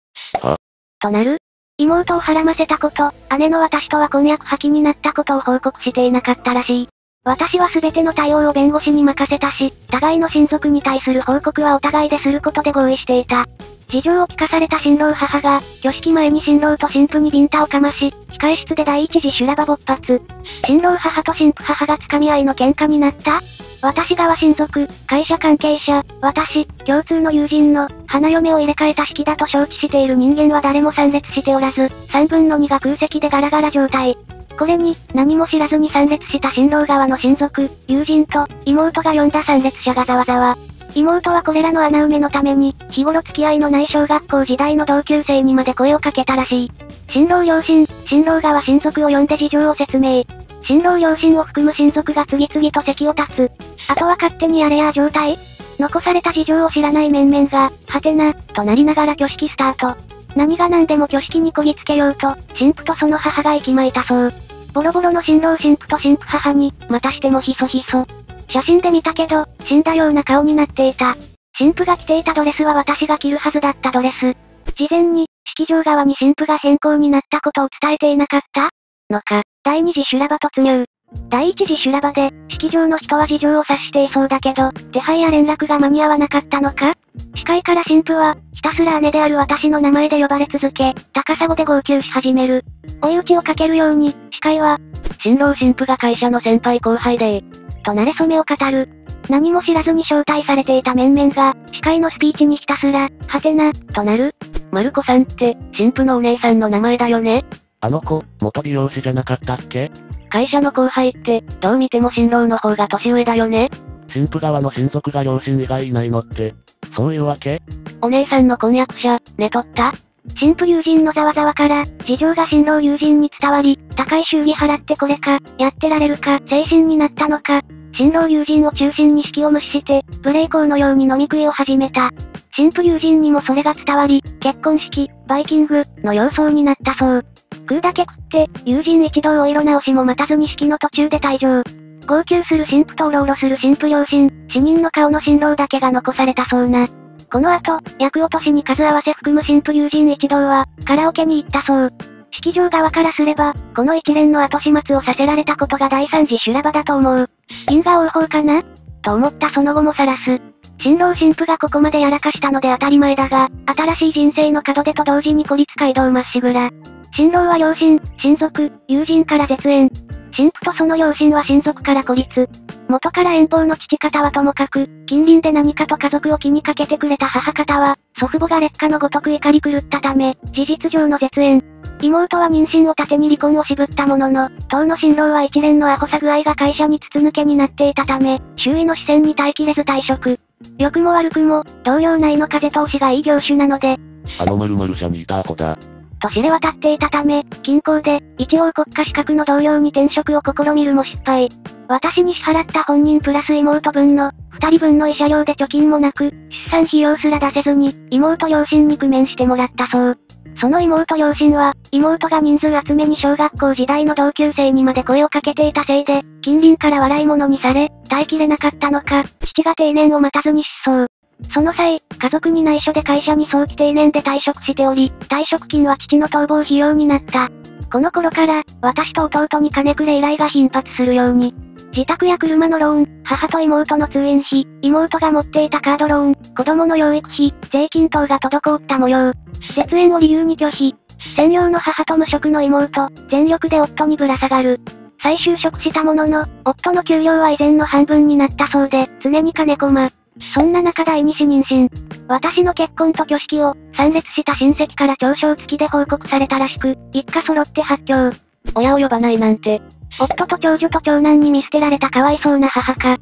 はとなる妹をはらませたこと、姉の私とは婚約破棄になったことを報告していなかったらしい。私は全ての対応を弁護士に任せたし、互いの親族に対する報告はお互いですることで合意していた。事情を聞かされた新郎母が、挙式前に新郎と新婦にビンタをかまし、控室で第一次修羅場勃発。新郎母と新婦母が掴み合いの喧嘩になった私側親族、会社関係者、私、共通の友人の、花嫁を入れ替えた式だと承知している人間は誰も参列しておらず、3分の2が空席でガラガラ状態。これに、何も知らずに参列した新郎側の親族、友人と、妹が呼んだ参列者がざわざわ。妹はこれらの穴埋めのために、日頃付き合いのない小学校時代の同級生にまで声をかけたらしい。新郎両親、新郎側親族を呼んで事情を説明。新郎両親を含む親族が次々と席を立つ。あとは勝手にやれや状態残された事情を知らない面々が、はてな、となりながら挙式スタート。何が何でも挙式にこぎつけようと、神父とその母が息巻いたそう。ボロボロの新郎神父と神父母に、またしてもひそひそ。写真で見たけど、死んだような顔になっていた。神父が着ていたドレスは私が着るはずだったドレス。事前に、式場側に神父が変更になったことを伝えていなかった？のか、第二次修羅場突入。第一次修羅場で、式場の人は事情を察していそうだけど、手配や連絡が間に合わなかったのか？司会から神父は、たすら姉である私の名前で呼ばれ続け、高砂で号泣し始める。追い打ちをかけるように、司会は、新郎新婦が会社の先輩後輩でと慣れ初めを語る。何も知らずに招待されていた面々が、司会のスピーチにひたすら、はてな、となる。マルコさんって、新婦のお姉さんの名前だよね？あの子、元美容師じゃなかったっけ？会社の後輩って、どう見ても新郎の方が年上だよね？新婦側の親族が両親以外いないのって、そういうわけ？お姉さんの婚約者、寝取った？新婦友人のざわざわから、事情が新郎友人に伝わり、高い祝儀払ってこれか、やってられるか、精神になったのか、新郎友人を中心に式を無視して、ブレイコーのように飲み食いを始めた。新婦友人にもそれが伝わり、結婚式、バイキング、の様相になったそう。食うだけ食って、友人一同お色直しも待たずに式の途中で退場。号泣する神父とうろうろする神父両親、死人の顔の新郎だけが残されたそうな。この後、役落としに数合わせ含む神父友人一同は、カラオケに行ったそう。式場側からすれば、この一連の後始末をさせられたことが第三次修羅場だと思う。銀河王法かな？と思ったその後も晒す。新郎新婦がここまでやらかしたので当たり前だが、新しい人生の門出と同時に孤立街道まっしぐら。新郎は両親、親族、友人から絶縁。新婦とその両親は親族から孤立。元から遠方の父方はともかく、近隣で何かと家族を気にかけてくれた母方は、祖父母が劣化のごとく怒り狂ったため、事実上の絶縁。妹は妊娠を盾に離婚を渋ったものの、当の新郎は一連のアホさ具合が会社に筒抜けになっていたため、周囲の視線に耐えきれず退職。良くも悪くも、同僚内の風通しがいい業種なので、あの〇〇社にいたアホだ。と知れ渡っていたため、近郊で、一応国家資格の同僚に転職を試みるも失敗。私に支払った本人プラス妹分の、二人分の慰謝料で貯金もなく、出産費用すら出せずに、妹両親に工面してもらったそう。その妹両親は、妹が人数集めに小学校時代の同級生にまで声をかけていたせいで、近隣から笑い物にされ、耐えきれなかったのか、父が定年を待たずに失踪。その際、家族に内緒で会社に早期定年で退職しており、退職金は父の逃亡費用になった。この頃から、私と弟に金くれ依頼が頻発するように。自宅や車のローン、母と妹の通院費、妹が持っていたカードローン、子供の養育費、税金等が滞った模様。絶縁を理由に拒否。専用の母と無職の妹、全力で夫にぶら下がる。再就職したものの、夫の給料は以前の半分になったそうで、常に金駒。そんな中第二子妊娠。私の結婚と挙式を、参列した親戚から嘲笑付きで報告されたらしく、一家揃って発狂。親を呼ばないなんて。夫と長女と長男に見捨てられたかわいそうな母か。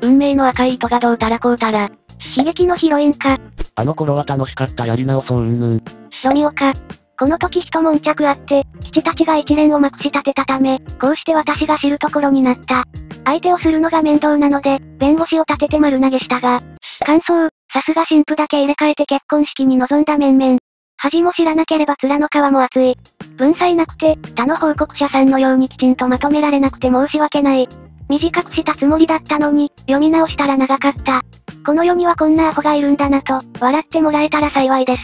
運命の赤い糸がどうたらこうたら。悲劇のヒロインか。あの頃は楽しかったやり直そううんぬん。ロミオか。この時一悶着あって、父たちが一連をまくし立てたため、こうして私が知るところになった。相手をするのが面倒なので、弁護士を立てて丸投げしたが、感想、さすが神父だけ入れ替えて結婚式に臨んだ面々。恥も知らなければ面の皮も厚い。文才なくて、他の報告者さんのようにきちんとまとめられなくて申し訳ない。短くしたつもりだったのに、読み直したら長かった。この世にはこんなアホがいるんだなと、笑ってもらえたら幸いです。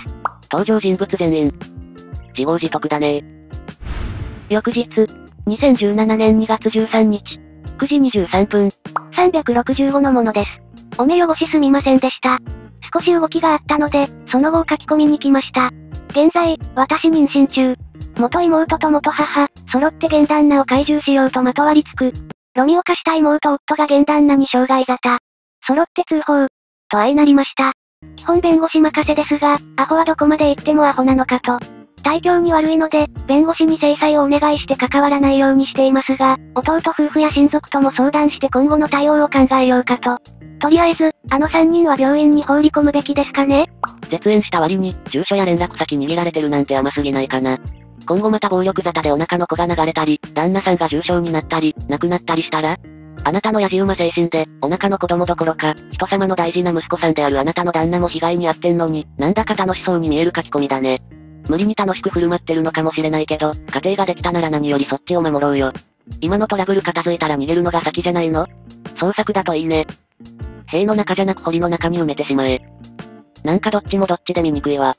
登場人物全員。自業自得だね翌日、2017年2月13日、9時23分、365のものです。お目汚しすみませんでした。少し動きがあったので、その後書き込みに来ました。現在、私妊娠中。元妹と元母、揃って現旦那を怪獣しようとまとわりつく。ロミオ化した妹夫が現旦那に傷害沙汰。揃って通報。と相なりました。基本弁護士任せですが、アホはどこまで行ってもアホなのかと。体調に悪いので、弁護士に制裁をお願いして関わらないようにしていますが、弟夫婦や親族とも相談して今後の対応を考えようかと。とりあえず、あの3人は病院に放り込むべきですかね？絶縁した割に、住所や連絡先握られてるなんて甘すぎないかな。今後また暴力沙汰でお腹の子が流れたり、旦那さんが重症になったり、亡くなったりしたらあなたのやじ馬精神で、お腹の子供どころか、人様の大事な息子さんであるあなたの旦那も被害に遭ってんのに、なんだか楽しそうに見える書き込みだね。無理に楽しく振る舞ってるのかもしれないけど、家庭ができたなら何よりそっちを守ろうよ。今のトラブル片付いたら逃げるのが先じゃないの？創作だといいね。塀の中じゃなく堀の中に埋めてしまえ。なんかどっちもどっちで醜いわ。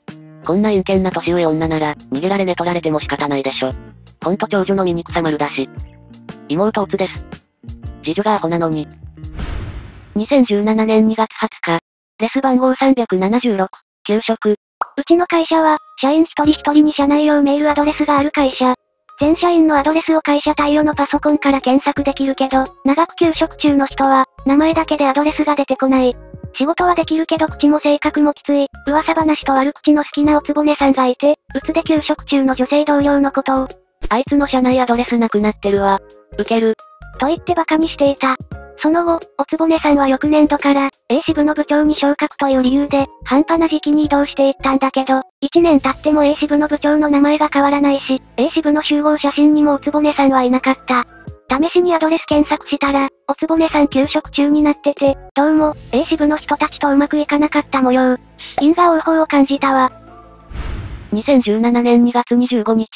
こんな陰険な年上女なら、逃げられ寝取られても仕方ないでしょ。ほんと長女の醜さ丸だし。妹オツです。次女がアホなのに。2017年2月20日。レス番号376、給食。うちの会社は、社員一人一人に社内用メールアドレスがある会社。全社員のアドレスを会社対応のパソコンから検索できるけど、長く休職中の人は、名前だけでアドレスが出てこない。仕事はできるけど口も性格もきつい、噂話と悪口の好きなおつぼねさんがいて、うつで休職中の女性同僚のことを、あいつの社内アドレスなくなってるわ。ウケる。と言って馬鹿にしていた。その後、おつぼねさんは翌年度から、A 支部の部長に昇格という理由で、半端な時期に移動していったんだけど、1年経っても A 支部の部長の名前が変わらないし、A 支部の集合写真にもおつぼねさんはいなかった。試しにアドレス検索したら、おつぼねさん休職中になってて、どうも、A 支部の人たちとうまくいかなかった模様。因果応報を感じたわ。2017年2月25日。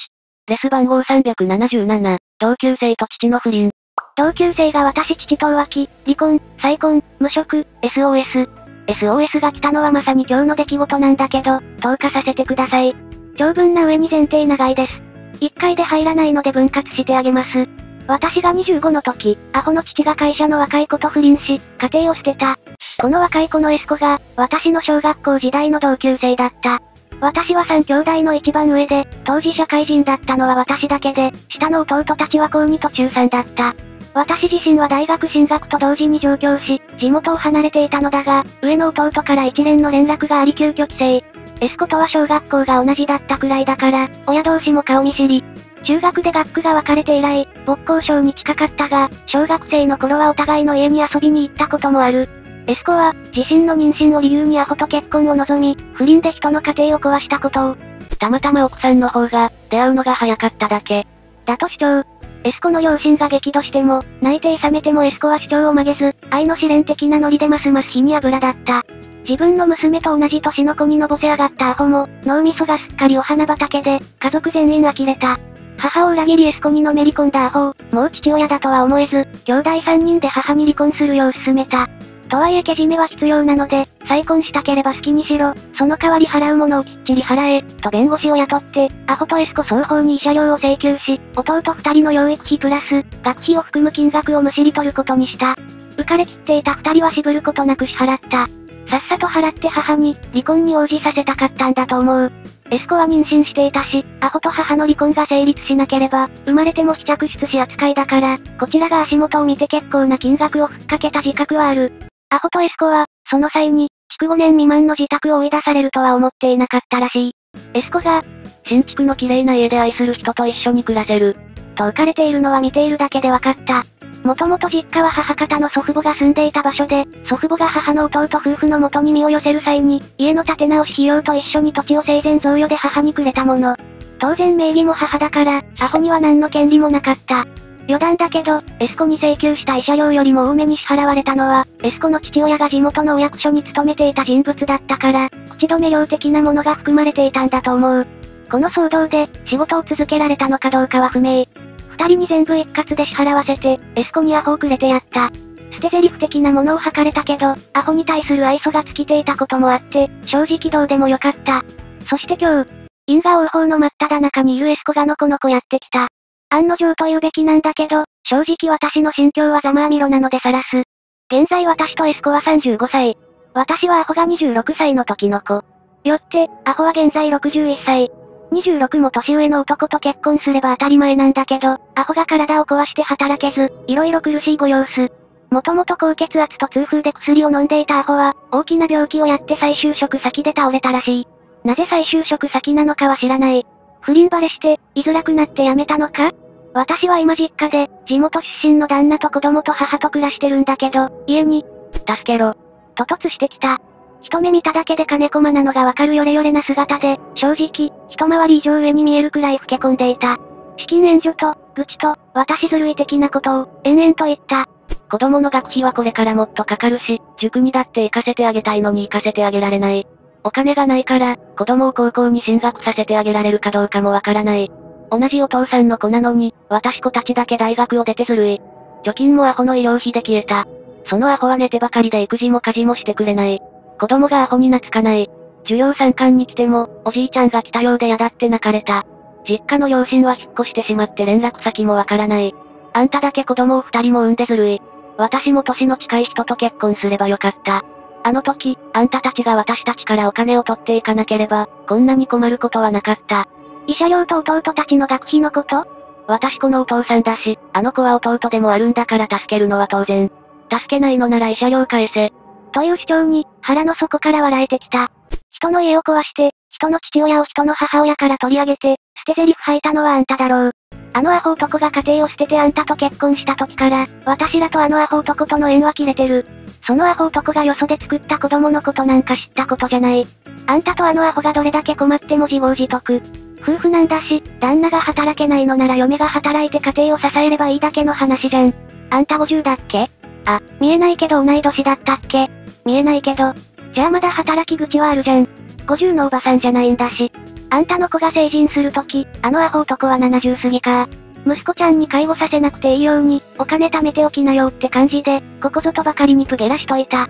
レス番号377、同級生と父の不倫。同級生が私父と浮気、離婚、再婚、無職、SOS。SOS が来たのはまさに今日の出来事なんだけど、投下させてください。長文な上に前提長いです。1回で入らないので分割してあげます。私が25の時、アホの父が会社の若い子と不倫し、家庭を捨てた。この若い子のエスコが、私の小学校時代の同級生だった。私は3兄弟の一番上で、当時社会人だったのは私だけで、下の弟たちは高2と中3だった。私自身は大学進学と同時に上京し、地元を離れていたのだが、上の弟から一連の連絡があり急遽帰省。エスコとは小学校が同じだったくらいだから、親同士も顔見知り。中学で学区が分かれて以来、勃興症に近かったが、小学生の頃はお互いの家に遊びに行ったこともある。エスコは、自身の妊娠を理由にアホと結婚を望み、不倫で人の家庭を壊したことを、たまたま奥さんの方が、出会うのが早かっただけ。だと主張。エスコの両親が激怒しても、泣いて冷めてもエスコは主張を曲げず、愛の試練的なノリでますます火に油だった。自分の娘と同じ年の子にのぼせ上がったアホも、脳みそがすっかりお花畑で、家族全員呆れた。母を裏切りエスコにのめり込んだアホを、もう父親だとは思えず、兄弟3人で母に離婚するよう勧めた。とはいえけじめは必要なので、再婚したければ好きにしろ、その代わり払うものをきっちり払え、と弁護士を雇って、アホとエスコ双方に慰謝料を請求し、弟二人の養育費プラス、学費を含む金額をむしり取ることにした。浮かれきっていた二人は渋ることなく支払った。さっさと払って母に、離婚に応じさせたかったんだと思う。エスコは妊娠していたし、アホと母の離婚が成立しなければ、生まれても非着出し扱いだから、こちらが足元を見て結構な金額をふっかけた自覚はある。アホとエスコは、その際に、築5年未満の自宅を追い出されるとは思っていなかったらしい。エスコが、新築の綺麗な家で愛する人と一緒に暮らせる。と浮かれているのは見ているだけで分かった。もともと実家は母方の祖父母が住んでいた場所で、祖父母が母の弟夫婦の元に身を寄せる際に、家の建て直し費用と一緒に土地を生前贈与で母にくれたもの。当然名義も母だから、アホには何の権利もなかった。余談だけど、エスコに請求した慰謝料よりも多めに支払われたのは、エスコの父親が地元のお役所に勤めていた人物だったから、口止め料的なものが含まれていたんだと思う。この騒動で、仕事を続けられたのかどうかは不明。二人に全部一括で支払わせて、エスコにアホをくれてやった。捨て台詞的なものを吐かれたけど、アホに対する愛想が尽きていたこともあって、正直どうでもよかった。そして今日、因果応報の真っ只中にいるエスコがのこのこやってきた。案の定と言うべきなんだけど、正直私の心境はざまあみろなので晒す。現在私とエスコは35歳。私はアホが26歳の時の子。よって、アホは現在61歳。26も年上の男と結婚すれば当たり前なんだけど、アホが体を壊して働けず、色々苦しいご様子。もともと高血圧と痛風で薬を飲んでいたアホは、大きな病気をやって再就職先で倒れたらしい。なぜ再就職先なのかは知らない。不倫バレして、居づらくなって辞めたのか？私は今実家で、地元出身の旦那と子供と母と暮らしてるんだけど、家に、助けろ。と突してきた。一目見ただけで金駒なのがわかるヨレヨレな姿で、正直、一回り以上上に見えるくらい老け込んでいた。資金援助と、愚痴と、私ずるい的なことを、延々と言った。子供の学費はこれからもっとかかるし、塾にだって行かせてあげたいのに行かせてあげられない。お金がないから、子供を高校に進学させてあげられるかどうかもわからない。同じお父さんの子なのに、私子たちだけ大学を出てずるい。貯金もアホの医療費で消えた。そのアホは寝てばかりで育児も家事もしてくれない。子供がアホに懐かない。授業参観に来ても、おじいちゃんが来たようで嫌だって泣かれた。実家の両親は引っ越してしまって連絡先もわからない。あんただけ子供を二人も産んでずるい。私も年の近い人と結婚すればよかった。あの時、あんたたちが私たちからお金を取っていかなければ、こんなに困ることはなかった。慰謝料と弟たちの学費のこと？私子のお父さんだし、あの子は弟でもあるんだから助けるのは当然。助けないのなら慰謝料返せ。という主張に、腹の底から笑えてきた。人の家を壊して、人の父親を人の母親から取り上げて、捨て台詞吐いたのはあんただろう。あのアホ男が家庭を捨ててあんたと結婚した時から、私らとあのアホ男との縁は切れてる。そのアホ男がよそで作った子供のことなんか知ったことじゃない。あんたとあのアホがどれだけ困っても自業自得。夫婦なんだし、旦那が働けないのなら嫁が働いて家庭を支えればいいだけの話じゃん。あんた50だっけ？あ、見えないけど同い年だったっけ？見えないけど。じゃあまだ働き口はあるじゃん。50のおばさんじゃないんだし。あんたの子が成人するとき、あのアホ男は70過ぎか。息子ちゃんに介護させなくていいように、お金貯めておきなよって感じで、ここぞとばかりにプゲラしといた。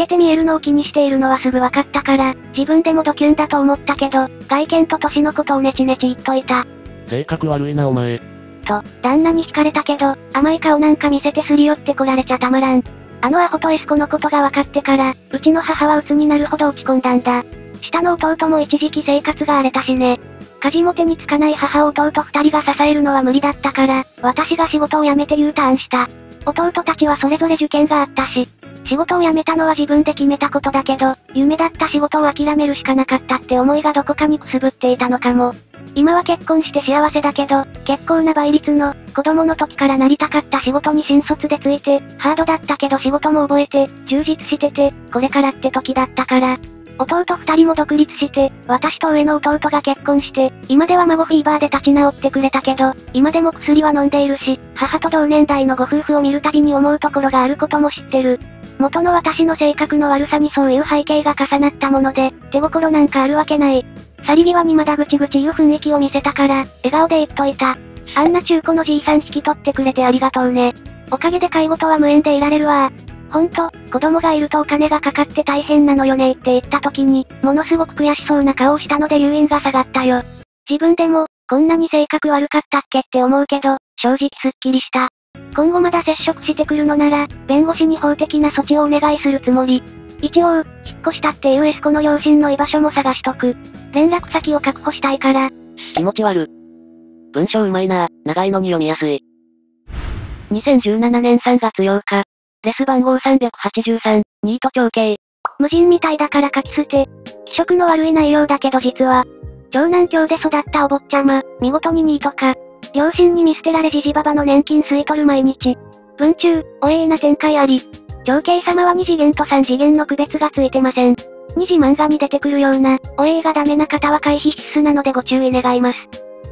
老けて見えるのを気にしているのはすぐ分かったから、自分でもドキュンだと思ったけど、外見と年のことをネチネチ言っといた。性格悪いなお前。と、旦那に惹かれたけど、甘い顔なんか見せてすり寄ってこられちゃたまらん。あのアホとエスコのことが分かってから、うちの母は鬱になるほど落ち込んだんだ。下の弟も一時期生活が荒れたしね。家事も手につかない母弟二人が支えるのは無理だったから、私が仕事を辞めて U ターンした。弟たちはそれぞれ受験があったし、仕事を辞めたのは自分で決めたことだけど、夢だった仕事を諦めるしかなかったって思いがどこかにくすぶっていたのかも。今は結婚して幸せだけど、結構な倍率の、子供の時からなりたかった仕事に新卒でついて、ハードだったけど仕事も覚えて、充実してて、これからって時だったから、弟二人も独立して、私と上の弟が結婚して、今では孫フィーバーで立ち直ってくれたけど、今でも薬は飲んでいるし、母と同年代のご夫婦を見るたびに思うところがあることも知ってる。元の私の性格の悪さにそういう背景が重なったもので、手心なんかあるわけない。去り際にまだぐちぐち言う雰囲気を見せたから、笑顔で言っといた。あんな中古のじいさん引き取ってくれてありがとうね。おかげで介護とは無縁でいられるわ。ほんと、子供がいるとお金がかかって大変なのよねって言った時に、ものすごく悔しそうな顔をしたので誘引が下がったよ。自分でも、こんなに性格悪かったっけって思うけど、正直すっきりした。今後まだ接触してくるのなら、弁護士に法的な措置をお願いするつもり。一応、引っ越したっていうエスコの両親の居場所も探しとく。連絡先を確保したいから。気持ち悪。文章うまいな長いのに読みやすい。2017年3月8日、レス番号383、ニート長兄。無人みたいだから書き捨て。気色の悪い内容だけど実は、長男郷で育ったお坊ちゃま、見事にニートか。両親に見捨てられじじばばの年金吸い取る毎日。文中、おえいな展開あり。長兄様は2次元と3次元の区別がついてません。二次漫画に出てくるような、おえいがダメな方は回避必須なのでご注意願います。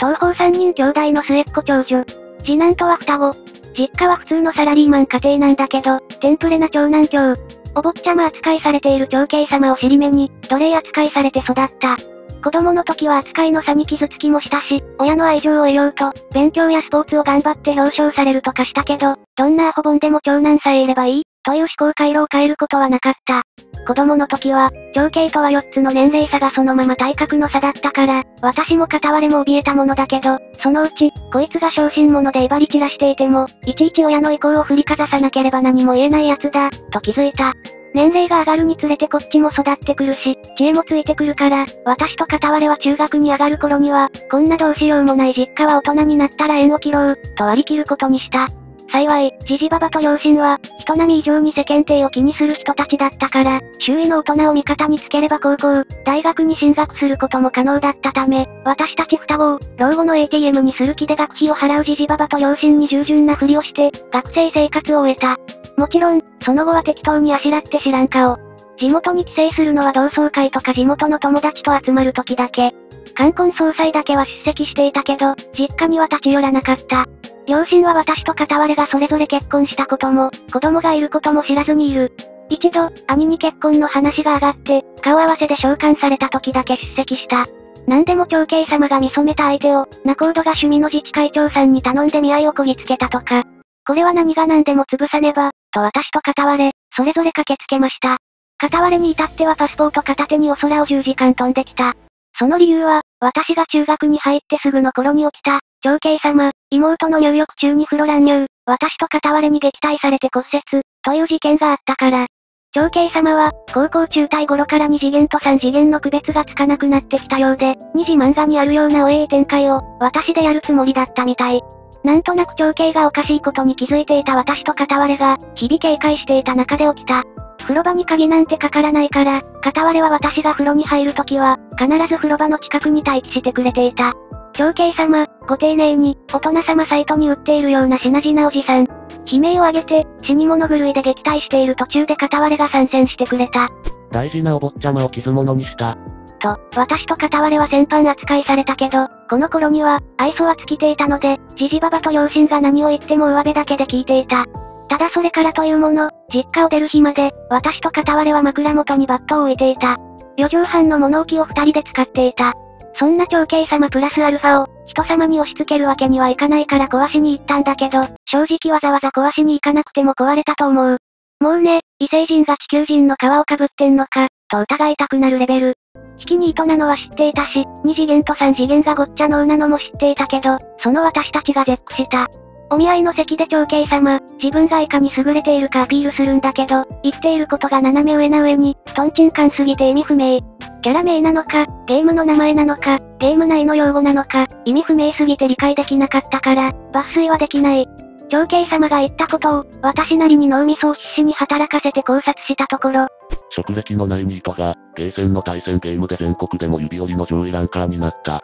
東方3人兄弟の末っ子長女。次男とは双子。実家は普通のサラリーマン家庭なんだけど、テンプレな長男教。お坊ちゃま扱いされている長兄様を尻目に、奴隷扱いされて育った。子供の時は扱いの差に傷つきもしたし、親の愛情を得ようと、勉強やスポーツを頑張って表彰されるとかしたけど、どんなアホ本でも長男さえいればいい、という思考回路を変えることはなかった。子供の時は、長兄とは4つの年齢差がそのまま体格の差だったから、私も片割れも怯えたものだけど、そのうち、こいつが小心者で威張り散らしていても、いちいち親の意向を振りかざさなければ何も言えない奴だ、と気づいた。年齢が上がるにつれてこっちも育ってくるし、知恵もついてくるから、私と片割れは中学に上がる頃には、こんなどうしようもない実家は大人になったら縁を切ろう、と割り切ることにした。幸い、ジジババと両親は、人並み以上に世間体を気にする人たちだったから、周囲の大人を味方につければ高校、大学に進学することも可能だったため、私たち双子を、老後の ATM にする気で学費を払うジジババと両親に従順なふりをして、学生生活を終えた。もちろん、その後は適当にあしらって知らん顔。地元に帰省するのは同窓会とか地元の友達と集まる時だけ。冠婚葬祭だけは出席していたけど、実家には立ち寄らなかった。両親は私と片割れがそれぞれ結婚したことも、子供がいることも知らずにいる。一度、兄に結婚の話が上がって、顔合わせで召喚された時だけ出席した。何でも長兄様が見初めた相手を、仲人が趣味の自治会長さんに頼んで見合いをこぎつけたとか。これは何が何でも潰さねば、と私と片割れ、それぞれ駆けつけました。片割れに至ってはパスポート片手にお空を10時間飛んできた。その理由は、私が中学に入ってすぐの頃に起きた、長兄様、妹の入浴中に風呂乱入、私と片割れに撃退されて骨折、という事件があったから。長兄様は、高校中退頃から2次元と3次元の区別がつかなくなってきたようで、二次漫画にあるようなおえい展開を、私でやるつもりだったみたい。なんとなく長兄がおかしいことに気づいていた私と片割れが、日々警戒していた中で起きた。風呂場に鍵なんてかからないから、片割れは私が風呂に入るときは、必ず風呂場の近くに待機してくれていた。長兄様、ご丁寧に、大人様サイトに売っているような品々おじさん。悲鳴を上げて、死に物狂いで撃退している途中で片割れが参戦してくれた。大事なお坊ちゃまを傷物にした。と、私と片割れは先般扱いされたけど、この頃には、愛想は尽きていたので、じじばばと両親が何を言っても上辺だけで聞いていた。ただそれからというもの、実家を出る日まで、私と片割れは枕元にバットを置いていた。4畳半の物置を二人で使っていた。そんな長兄様プラスアルファを、人様に押し付けるわけにはいかないから壊しに行ったんだけど、正直わざわざ壊しに行かなくても壊れたと思う。もうね、異星人が地球人の皮をかぶってんのか、と疑いたくなるレベル。引きに糸なのは知っていたし、2次元と3次元がごっちゃのうなのも知っていたけど、その私たちが絶句した。お見合いの席で長兄様、自分がいかに優れているかアピールするんだけど、言っていることが斜め上な上に、トンチンカンすぎて意味不明。キャラ名なのか、ゲームの名前なのか、ゲーム内の用語なのか、意味不明すぎて理解できなかったから、抜粋はできない。長兄様が言ったことを、私なりに脳みそを必死に働かせて考察したところ、職歴のないニートが、ゲーセンの対戦ゲームで全国でも指折りの上位ランカーになった。っ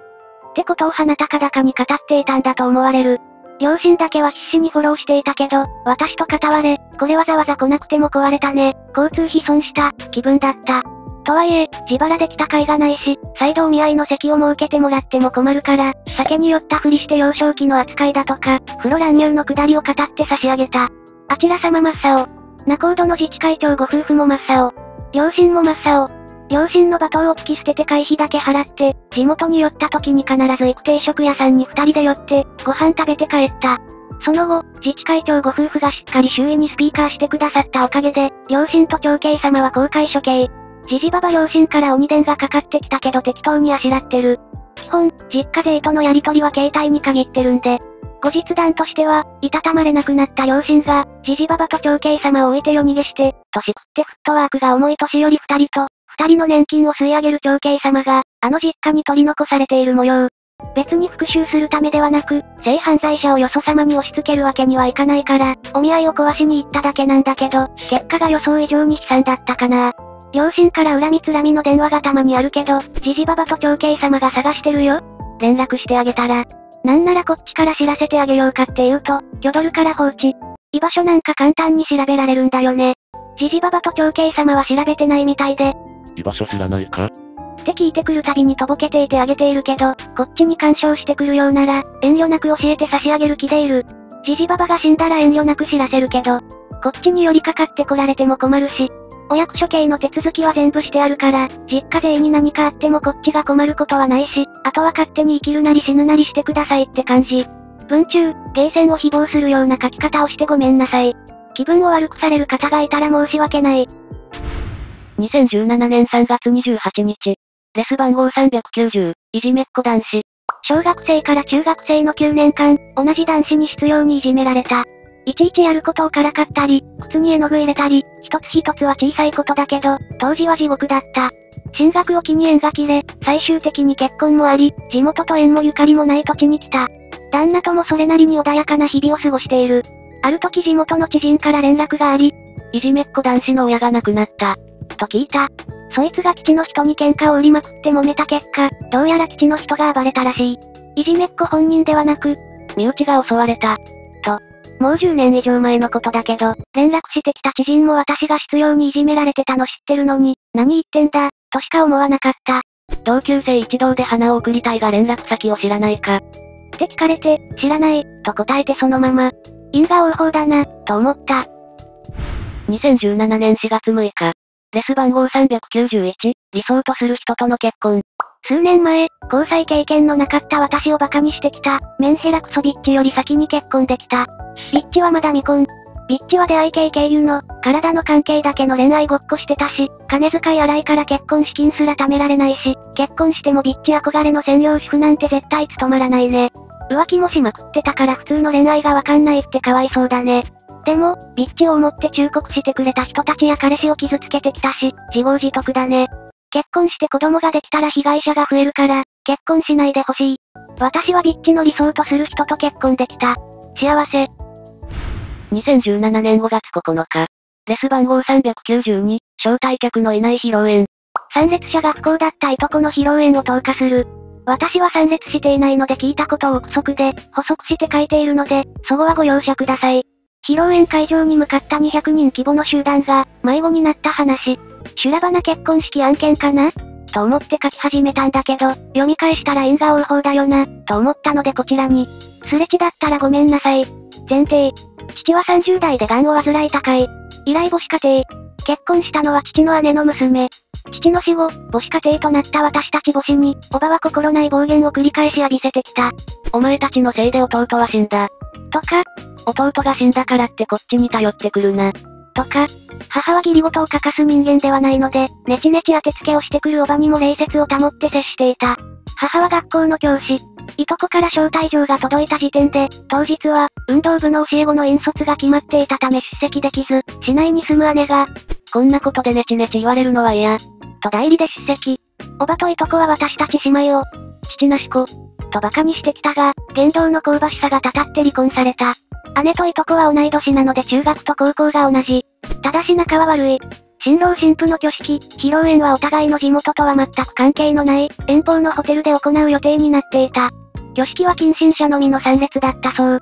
てことを鼻高々に語っていたんだと思われる。両親だけは必死にフォローしていたけど、私と片割れ、これわざわざ来なくても壊れたね、交通費損した、気分だった。とはいえ、自腹で来た甲斐がないし、再度お見合いの席を設けてもらっても困るから、酒に酔ったふりして幼少期の扱いだとか、風呂乱入のくだりを語って差し上げた。あちら様真っ青。仲人の自治会長ご夫婦も真っ青。両親も真っ青。両親の罵倒を突き捨てて会費だけ払って、地元に寄った時に必ず行く定食屋さんに二人で寄って、ご飯食べて帰った。その後、自治会長ご夫婦がしっかり周囲にスピーカーしてくださったおかげで、両親と長兄様は公開処刑。じじばば両親から鬼伝がかかってきたけど適当にあしらってる。基本、実家勢とのやりとりは携帯に限ってるんで。後日談としては、いたたまれなくなった両親が、じじばばと長兄様を置いて夜逃げして、年食ってフットワークが重い年寄り二人と、二人の年金を吸い上げる長兄様が、あの実家に取り残されている模様。別に復讐するためではなく、性犯罪者をよそ様に押し付けるわけにはいかないから、お見合いを壊しに行っただけなんだけど、結果が予想以上に悲惨だったかな。両親から恨みつらみの電話がたまにあるけど、じじばばと長兄様が探してるよ。連絡してあげたら。なんならこっちから知らせてあげようかって言うと、キョドルから放置。居場所なんか簡単に調べられるんだよね。じじばばと長兄様は調べてないみたいで。居場所知らないか？って聞いてくるたびにとぼけていてあげているけど、こっちに干渉してくるようなら、遠慮なく教えて差し上げる気でいる。じじばばが死んだら遠慮なく知らせるけど、こっちに寄りかかってこられても困るし、お役所系の手続きは全部してあるから、実家勢に何かあってもこっちが困ることはないし、あとは勝手に生きるなり死ぬなりしてくださいって感じ。文中、ゲーセンを誹謗するような書き方をしてごめんなさい。気分を悪くされる方がいたら申し訳ない。2017年3月28日。レス番号390、いじめっ子男子。小学生から中学生の9年間、同じ男子に執拗にいじめられた。いちいちやることをからかったり、靴に絵の具入れたり、一つ一つは小さいことだけど、当時は地獄だった。進学を機に縁が切れ、最終的に結婚もあり、地元と縁もゆかりもない土地に来た。旦那ともそれなりに穏やかな日々を過ごしている。ある時地元の知人から連絡があり、いじめっ子男子の親が亡くなった。と聞いた。そいつが基地の人に喧嘩を売りまくって揉めた結果、どうやら基地の人が暴れたらしい。いじめっ子本人ではなく、身内が襲われた。と、もう10年以上前のことだけど、連絡してきた知人も私が必要にいじめられてたの知ってるのに、何言ってんだ、としか思わなかった。同級生一同で花を送りたいが連絡先を知らないか。って聞かれて、知らない、と答えてそのまま。因果応報だな、と思った。2017年4月6日。レス番号391、理想とする人との結婚。数年前、交際経験のなかった私を馬鹿にしてきた、メンヘラクソビッチより先に結婚できた。ビッチはまだ未婚。ビッチは出会い系経由の、体の関係だけの恋愛ごっこしてたし、金遣い荒いから結婚資金すら貯められないし、結婚してもビッチ憧れの専業主婦なんて絶対務まらないね。浮気もしまくってたから普通の恋愛がわかんないってかわいそうだね。でも、ビッチを思って忠告してくれた人たちや彼氏を傷つけてきたし、自業自得だね。結婚して子供ができたら被害者が増えるから、結婚しないでほしい。私はビッチの理想とする人と結婚できた。幸せ。2017年5月9日。レス番号392、招待客のいない披露宴。参列者が不幸だったいとこの披露宴を投下する。私は参列していないので聞いたことを憶測で、補足して書いているので、そこはご容赦ください。披露宴会場に向かった200人規模の集団が、迷子になった話。修羅場な結婚式案件かな？と思って書き始めたんだけど、読み返したら縁が多い方だよな、と思ったのでこちらに。すれ違ったらごめんなさい。前提。父は30代で癌を患い高い。依頼母子家庭。結婚したのは父の姉の娘。父の死後、母子家庭となった私たち母子に、おばは心ない暴言を繰り返し浴びせてきた。お前たちのせいで弟は死んだ。とか、弟が死んだからってこっちに頼ってくるな。とか、母は義理事を欠かす人間ではないので、ネチネチ当てつけをしてくるおばにも礼節を保って接していた。母は学校の教師。いとこから招待状が届いた時点で、当日は、運動部の教え子の引率が決まっていたため出席できず、市内に住む姉が、こんなことでネチネチ言われるのは嫌。と代理で出席。おばといとこは私たち姉妹を、父なし子、と馬鹿にしてきたが、言動の香ばしさがたたって離婚された。姉といとこは同い年なので中学と高校が同じ。ただし仲は悪い。新郎新婦の挙式、披露宴はお互いの地元とは全く関係のない、遠方のホテルで行う予定になっていた。挙式は近親者のみの参列だったそう。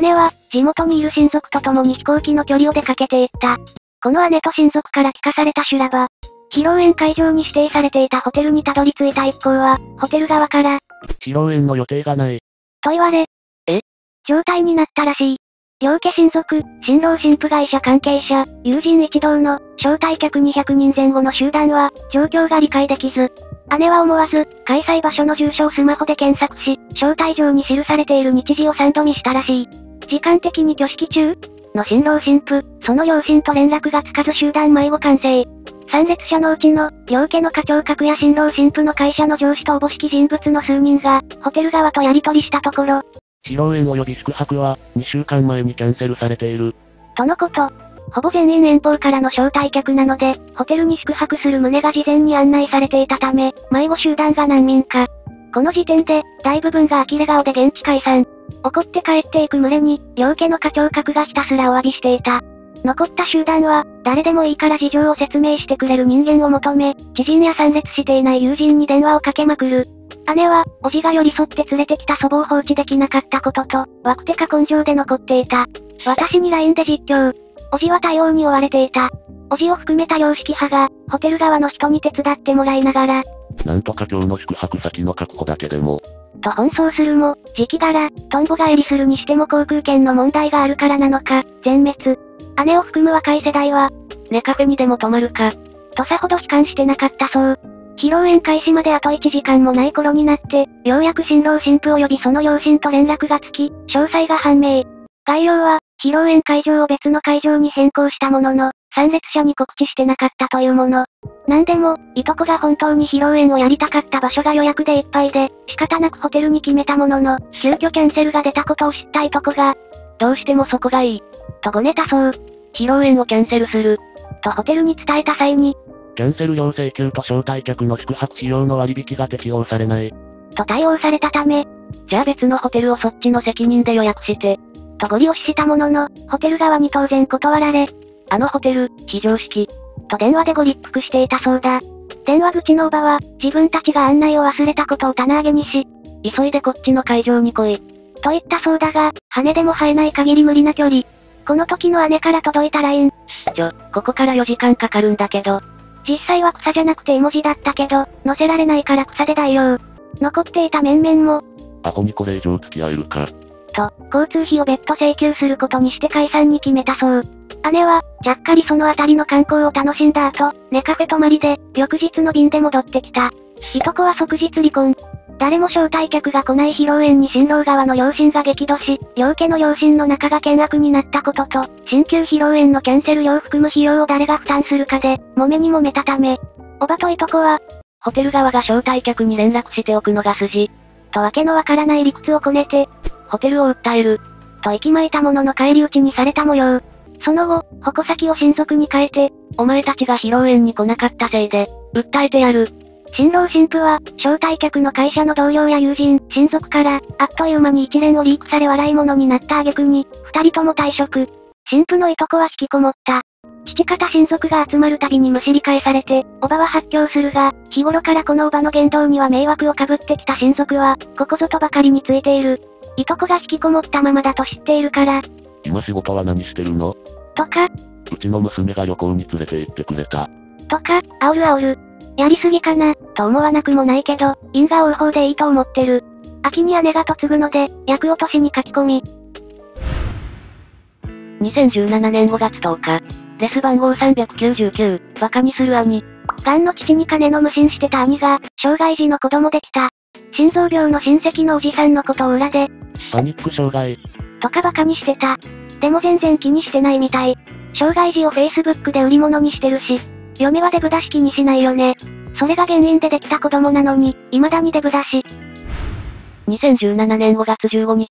姉は、地元にいる親族と共に飛行機の距離を出かけていった。この姉と親族から聞かされた修羅場。披露宴会場に指定されていたホテルにたどり着いた一行は、ホテル側から、披露宴の予定がない。と言われ、え？状態になったらしい。両家親族、新郎新婦会社関係者、友人一同の、招待客200人前後の集団は、状況が理解できず、姉は思わず、開催場所の住所をスマホで検索し、招待状に記されている日時を3度見したらしい。時間的に挙式中の新郎新婦、その両親と連絡がつかず集団迷子完成。参列者のうちの、両家の課長格や新郎新婦の会社の上司とおぼしき人物の数人が、ホテル側とやり取りしたところ、披露宴及び宿泊は、2週間前にキャンセルされている。とのこと。ほぼ全員遠方からの招待客なので、ホテルに宿泊する旨が事前に案内されていたため、迷子集団が難民化。この時点で、大部分が呆れ顔で現地解散。怒って帰っていく群れに、両家の課長格がひたすらお詫びしていた。残った集団は、誰でもいいから事情を説明してくれる人間を求め、知人や参列していない友人に電話をかけまくる。姉は、おじが寄り添って連れてきた祖母を放置できなかったことと、ワクテか根性で残っていた。私に LINE で実況。おじは対応に追われていた。おじを含めた良識派が、ホテル側の人に手伝ってもらいながら、なんとか今日の宿泊先の確保だけでも。と奔走するも、時期柄、トンボ帰りするにしても航空券の問題があるからなのか、全滅。姉を含む若い世代は、寝カフェにでも泊まるか。とさほど悲観してなかったそう。披露宴開始まであと1時間もない頃になって、ようやく新郎新婦及びその両親と連絡がつき、詳細が判明。概要は、披露宴会場を別の会場に変更したものの、参列者に告知してなかったというもの。なんでも、いとこが本当に披露宴をやりたかった場所が予約でいっぱいで、仕方なくホテルに決めたものの、急遽キャンセルが出たことを知ったいとこが、どうしてもそこがいい。とごねたそう。披露宴をキャンセルする。とホテルに伝えた際に、キャンセル料請求と招待客の宿泊費用の割引が適用されない。と対応されたため、じゃあ別のホテルをそっちの責任で予約して、とご利用ししたものの、ホテル側に当然断られ、あのホテル、非常識。と電話でご立腹していたそうだ。電話口のおばは、自分たちが案内を忘れたことを棚上げにし、急いでこっちの会場に来い。と言ったそうだが、羽でも生えない限り無理な距離。この時の姉から届いた LINE。ちょ、ここから4時間かかるんだけど、実際は草じゃなくて絵文字だったけど、載せられないから草で代用。残っていた面々も、アホにこれ以上付き合えるか。と、交通費を別途請求することにして解散に決めたそう。姉は、ちゃっかりそのあたりの観光を楽しんだ後、寝カフェ泊まりで、翌日の便で戻ってきた。いとこは即日離婚。誰も招待客が来ない披露宴に新郎側の両親が激怒し、両家の両親の仲が険悪になったことと、新旧披露宴のキャンセル料を含む費用を誰が負担するかで、揉めに揉めたため、おばといとこは、ホテル側が招待客に連絡しておくのが筋。とわけのわからない理屈をこねて、ホテルを訴える。と息巻いたものの帰り討ちにされた模様。その後、矛先を親族に変えて、お前たちが披露宴に来なかったせいで、訴えてやる。新郎新婦は、招待客の会社の同僚や友人、親族から、あっという間に一連をリークされ笑い物になった挙句に、二人とも退職。新婦のいとこは引きこもった。父方親族が集まるたびにむしり返されて、おばは発狂するが、日頃からこのおばの言動には迷惑をかぶってきた親族は、ここぞとばかりについている。いとこが引きこもったままだと知っているから。今仕事は何してるの？とか。うちの娘が旅行に連れて行ってくれた。とか、煽る煽る。やりすぎかな、と思わなくもないけど、因果応報でいいと思ってる。秋に姉が嫁ぐので、役落としに書き込み。2017年5月10日、レス番号399、バカにする兄。癌の父に金の無心してた兄が、障害児の子供できた。心臓病の親戚のおじさんのことを裏で、パニック障害。とかバカにしてた。でも全然気にしてないみたい。障害児を Facebook で売り物にしてるし、嫁はデブ出し気にしないよね。それが原因でできた子供なのに、未だにデブだし。2017年5月15日。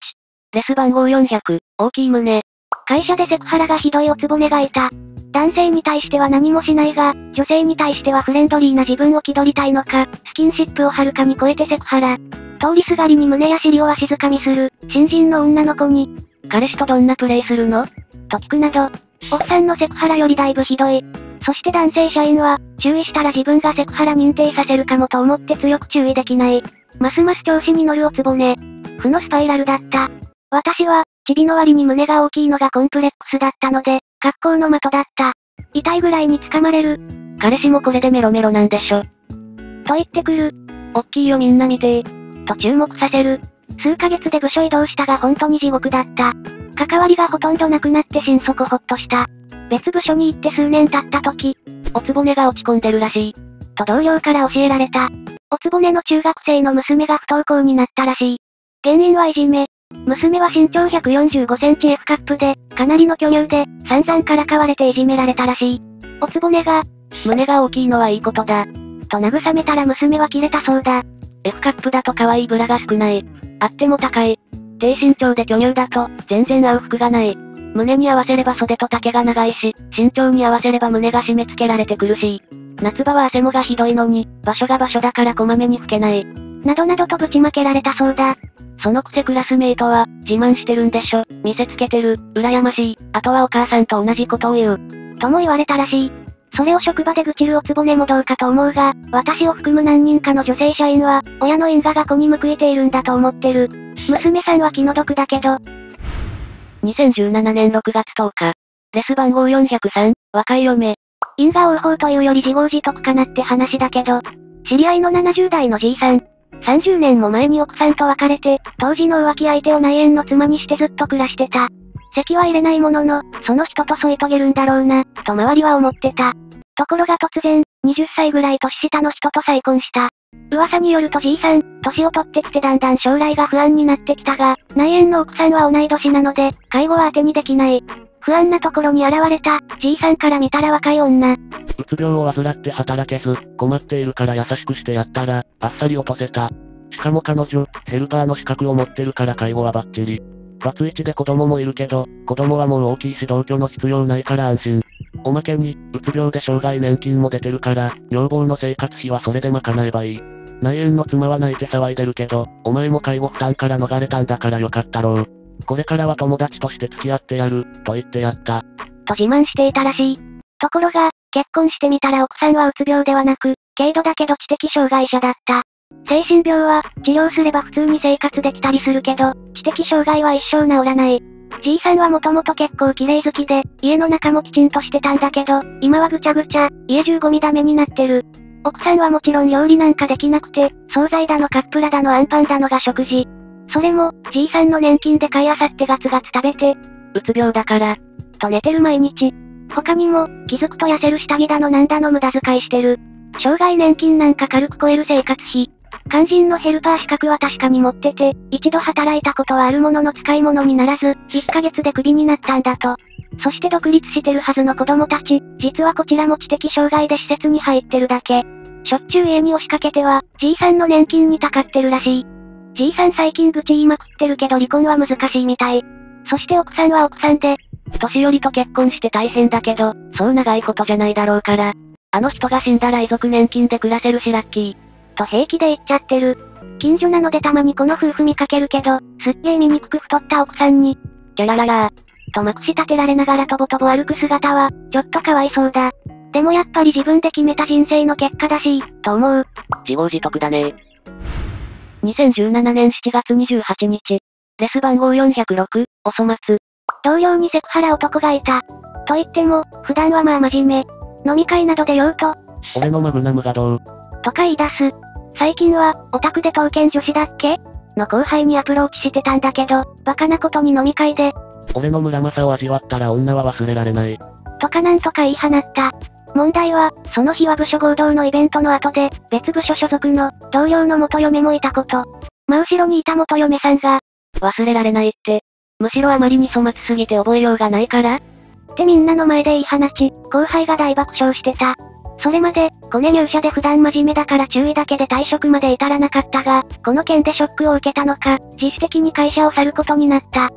レス番号400、大きい胸。会社でセクハラがひどいおつぼねがいた。男性に対しては何もしないが、女性に対してはフレンドリーな自分を気取りたいのか、スキンシップをはるかに超えてセクハラ。通りすがりに胸や尻をわしづかみする、新人の女の子に、彼氏とどんなプレイするの？と聞くなど、奥さんのセクハラよりだいぶひどい。そして男性社員は、注意したら自分がセクハラ認定させるかもと思って強く注意できない。ますます調子に乗るおつぼね。負のスパイラルだった。私は、チビの割に胸が大きいのがコンプレックスだったので、格好の的だった。痛いぐらいに掴まれる。彼氏もこれでメロメロなんでしょ。と言ってくる。おっきいよみんな見てと注目させる。数ヶ月で部署移動したが本当に地獄だった。関わりがほとんどなくなって心底ほっとした。別部署に行って数年経った時、おつぼねが落ち込んでるらしい。と同僚から教えられた。おつぼねの中学生の娘が不登校になったらしい。原因はいじめ。娘は身長145センチ F カップで、かなりの巨乳で、散々からかわれていじめられたらしい。おつぼねが、胸が大きいのはいいことだ。と慰めたら娘は切れたそうだ。F カップだと可愛いブラが少ない。あっても高い。低身長で巨乳だと、全然合う服がない。胸に合わせれば袖と丈が長いし、身長に合わせれば胸が締め付けられて苦しい。夏場は汗もがひどいのに、場所が場所だからこまめに拭けない。などなどとぶちまけられたそうだ。そのくせクラスメイトは、自慢してるんでしょ、見せつけてる、羨ましい、あとはお母さんと同じことを言う。とも言われたらしい。それを職場で愚痴るおつぼねもどうかと思うが、私を含む何人かの女性社員は、親の因果が子に報いているんだと思ってる。娘さんは気の毒だけど。2017年6月10日。レス番号403、若い嫁。因果応報というより自業自得かなって話だけど、知り合いの70代のじいさん。30年も前に奥さんと別れて、当時の浮気相手を内縁の妻にしてずっと暮らしてた。席は入れないものの、その人と添い遂げるんだろうな、と周りは思ってた。ところが突然、20歳ぐらい年下の人と再婚した。噂によるとじいさん、年を取ってきてだんだん将来が不安になってきたが、内縁の奥さんは同い年なので、介護は当てにできない。不安なところに現れた、じいさんから見たら若い女。うつ病を患って働けず、困っているから優しくしてやったら、あっさり落とせた。しかも彼女、ヘルパーの資格を持ってるから介護はバッチリ。バツイチで子供もいるけど、子供はもう大きいし同居の必要ないから安心。おまけに、うつ病で障害年金も出てるから、女房の生活費はそれで賄えばいい。内縁の妻は泣いて騒いでるけど、お前も介護負担から逃れたんだからよかったろう。これからは友達として付き合ってやる、と言ってやった。と自慢していたらしい。ところが、結婚してみたら奥さんはうつ病ではなく、軽度だけど知的障害者だった。精神病は、治療すれば普通に生活できたりするけど、知的障害は一生治らない。じいさんはもともと結構綺麗好きで、家の中もきちんとしてたんだけど、今はぐちゃぐちゃ、家中ゴミダメになってる。奥さんはもちろん料理なんかできなくて、惣菜だのカップラだのアンパンだのが食事。それも、じいさんの年金で買いあさってガツガツ食べて、うつ病だから、と寝てる毎日。他にも、気づくと痩せる下着だのなんだの無駄遣いしてる。障害年金なんか軽く超える生活費。肝心のヘルパー資格は確かに持ってて、一度働いたことはあるものの使い物にならず、1ヶ月でクビになったんだと。そして独立してるはずの子供たち、実はこちらも知的障害で施設に入ってるだけ。しょっちゅう家に押しかけては、じいさんの年金にたかってるらしい。じいさん最近愚痴言いまくってるけど離婚は難しいみたい。そして奥さんは奥さんで、年寄りと結婚して大変だけど、そう長いことじゃないだろうから。あの人が死んだら遺族年金で暮らせるしラッキー。と平気で言っちゃってる。近所なのでたまにこの夫婦見かけるけど、すっげえ醜く太った奥さんに、キャラララー。とまくし立てられながらとぼとぼ歩く姿は、ちょっとかわいそうだ。でもやっぱり自分で決めた人生の結果だし、と思う。自業自得だね2017年7月28日。レス番号406、お粗末。同僚にセクハラ男がいた。と言っても、普段はまあ真面目。飲み会などで言うと、俺のマグナムがどうとか言い出す。最近は、オタクで刀剣女子だっけ？の後輩にアプローチしてたんだけど、バカなことに飲み会で。俺の村正を味わったら女は忘れられない。とかなんとか言い放った。問題は、その日は部署合同のイベントの後で、別部署所属の、同僚の元嫁もいたこと。真後ろにいた元嫁さんが、忘れられないって。むしろあまりに粗末すぎて覚えようがないからってみんなの前で言い放ち、後輩が大爆笑してた。それまで、コネ入社で普段真面目だから注意だけで退職まで至らなかったが、この件でショックを受けたのか、自主的に会社を去ることになった。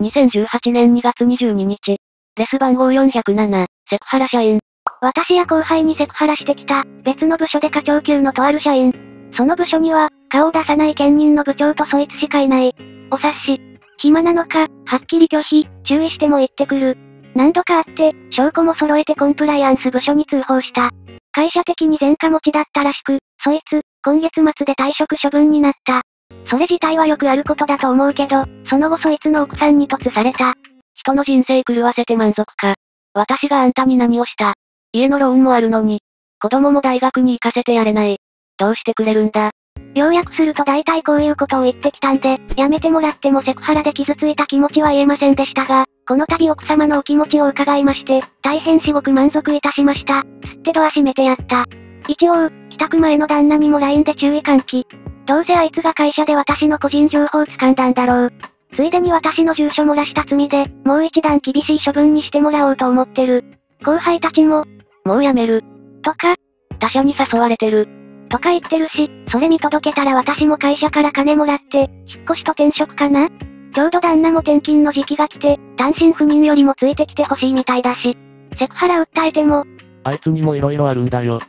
2018年2月22日、レス番号407、セクハラ社員。私や後輩にセクハラしてきた、別の部署で課長級のとある社員。その部署には、顔を出さない兼任の部長とそいつしかいない。お察し。暇なのか、はっきり拒否、注意しても言ってくる。何度かあって、証拠も揃えてコンプライアンス部署に通報した。会社的に前科持ちだったらしく、そいつ、今月末で退職処分になった。それ自体はよくあることだと思うけど、その後そいつの奥さんに突された。人の人生狂わせて満足か。私があんたに何をした家のローンもあるのに。子供も大学に行かせてやれない。どうしてくれるんだ要約すると大体こういうことを言ってきたんで、やめてもらってもセクハラで傷ついた気持ちは言えませんでしたが、この度奥様のお気持ちを伺いまして、大変至極満足いたしました。つってドア閉めてやった。一応、帰宅前の旦那にも LINE で注意喚起。どうせあいつが会社で私の個人情報を掴んだんだろう。ついでに私の住所漏らした罪で、もう一段厳しい処分にしてもらおうと思ってる。後輩たちも、もうやめる。とか、他社に誘われてる。とか言ってるし、それ見届けたら私も会社から金もらって、引っ越しと転職かな？ちょうど旦那も転勤の時期が来て、単身赴任よりもついてきてほしいみたいだし、セクハラ訴えても、あいつにも色々あるんだよ。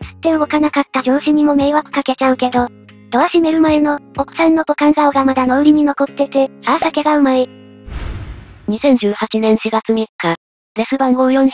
つって動かなかった上司にも迷惑かけちゃうけど、ドア閉める前の、奥さんのポカン顔がまだ脳裏に残ってて、ああ酒がうまい。2018年4月3日。レス番号408、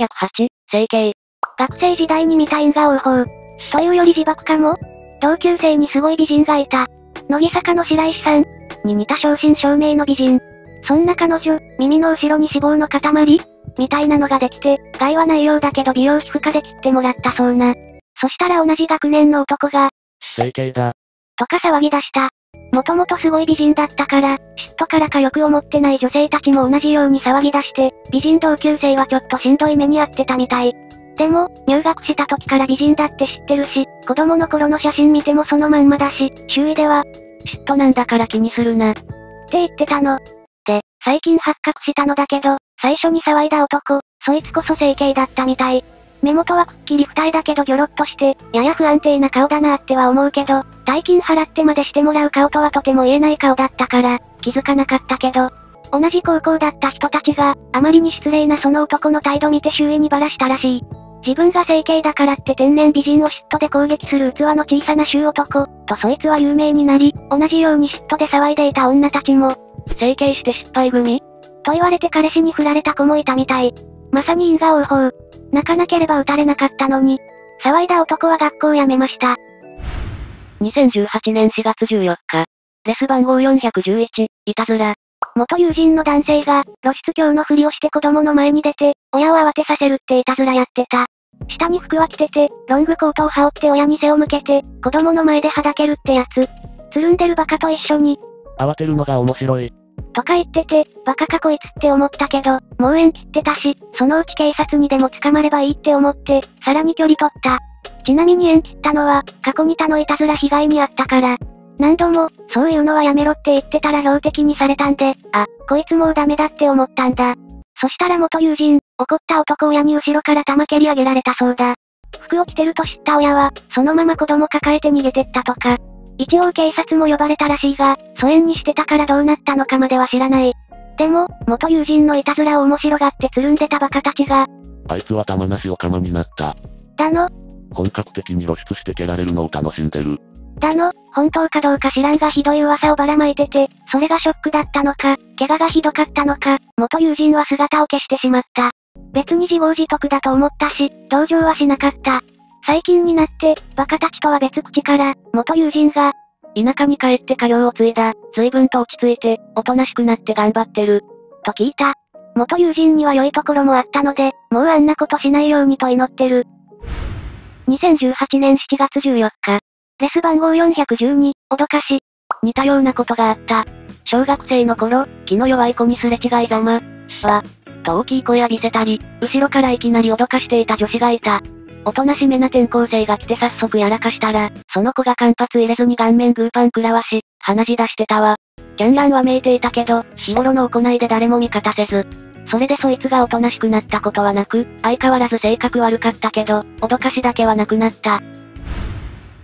整形。学生時代に見た因果応報。というより自爆かも同級生にすごい美人がいた。乃木坂の白石さんに似た正真正銘の美人。そんな彼女、耳の後ろに脂肪の塊？みたいなのができて、害はないようだけど美容皮膚科で切ってもらったそうな。そしたら同じ学年の男が、整形だ。とか騒ぎ出した。もともとすごい美人だったから、嫉妬からか欲を持ってない女性たちも同じように騒ぎ出して、美人同級生はちょっとしんどい目に遭ってたみたい。でも、入学した時から美人だって知ってるし、子供の頃の写真見てもそのまんまだし、周囲では、嫉妬なんだから気にするな。って言ってたの。で、最近発覚したのだけど、最初に騒いだ男、そいつこそ整形だったみたい。目元はくっきり二重だけどギョロッとして、やや不安定な顔だなっては思うけど、大金払ってまでしてもらう顔とはとても言えない顔だったから、気づかなかったけど、同じ高校だった人たちが、あまりに失礼なその男の態度見て周囲にばらしたらしい。自分が整形だからって天然美人を嫉妬で攻撃する器の小さな衆男、とそいつは有名になり、同じように嫉妬で騒いでいた女たちも、整形して失敗組？と言われて彼氏に振られた子もいたみたい。まさに因果応報。泣かなければ撃たれなかったのに、騒いだ男は学校を辞めました。2018年4月14日。レス番号411、いたずら。元友人の男性が、露出狂のふりをして子供の前に出て、親を慌てさせるっていたずらやってた。下に服は着てて、ロングコートを羽織って親に背を向けて、子供の前ではだけるってやつ。つるんでるバカと一緒に。慌てるのが面白い。とか言ってて、バカかこいつって思ったけど、もう縁切ってたし、そのうち警察にでも捕まればいいって思って、さらに距離取った。ちなみに縁切ったのは、過去に他のいたずら被害に遭ったから。何度も、そういうのはやめろって言ってたら標的にされたんで、あ、こいつもうダメだって思ったんだ。そしたら元友人、怒った男親に後ろから玉蹴り上げられたそうだ。服を着てると知った親は、そのまま子供抱えて逃げてったとか。一応警察も呼ばれたらしいが、疎遠にしてたからどうなったのかまでは知らない。でも、元友人のいたずらを面白がってつるんでたバカたちが、あいつは玉なしオカマになった。だの、本格的に露出して蹴られるのを楽しんでる。だの、本当かどうか知らんがひどい噂をばらまいてて、それがショックだったのか、怪我がひどかったのか、元友人は姿を消してしまった。別に自業自得だと思ったし、同情はしなかった。最近になって、バカたちとは別口から、元友人が、田舎に帰って家業を継いだ、随分と落ち着いて、おとなしくなって頑張ってる。と聞いた。元友人には良いところもあったので、もうあんなことしないようにと祈ってる。2018年7月14日。レス番号412、脅かし。似たようなことがあった。小学生の頃、気の弱い子にすれ違いざま、は、と大きい声浴びせたり、後ろからいきなり脅かしていた女子がいた。おとなしめな転校生が来て早速やらかしたら、その子が間髪入れずに顔面グーパン食らわし、鼻血出してたわ。キャンランはめいていたけど、日頃の行いで誰も味方せず。それでそいつがおとなしくなったことはなく、相変わらず性格悪かったけど、脅かしだけはなくなった。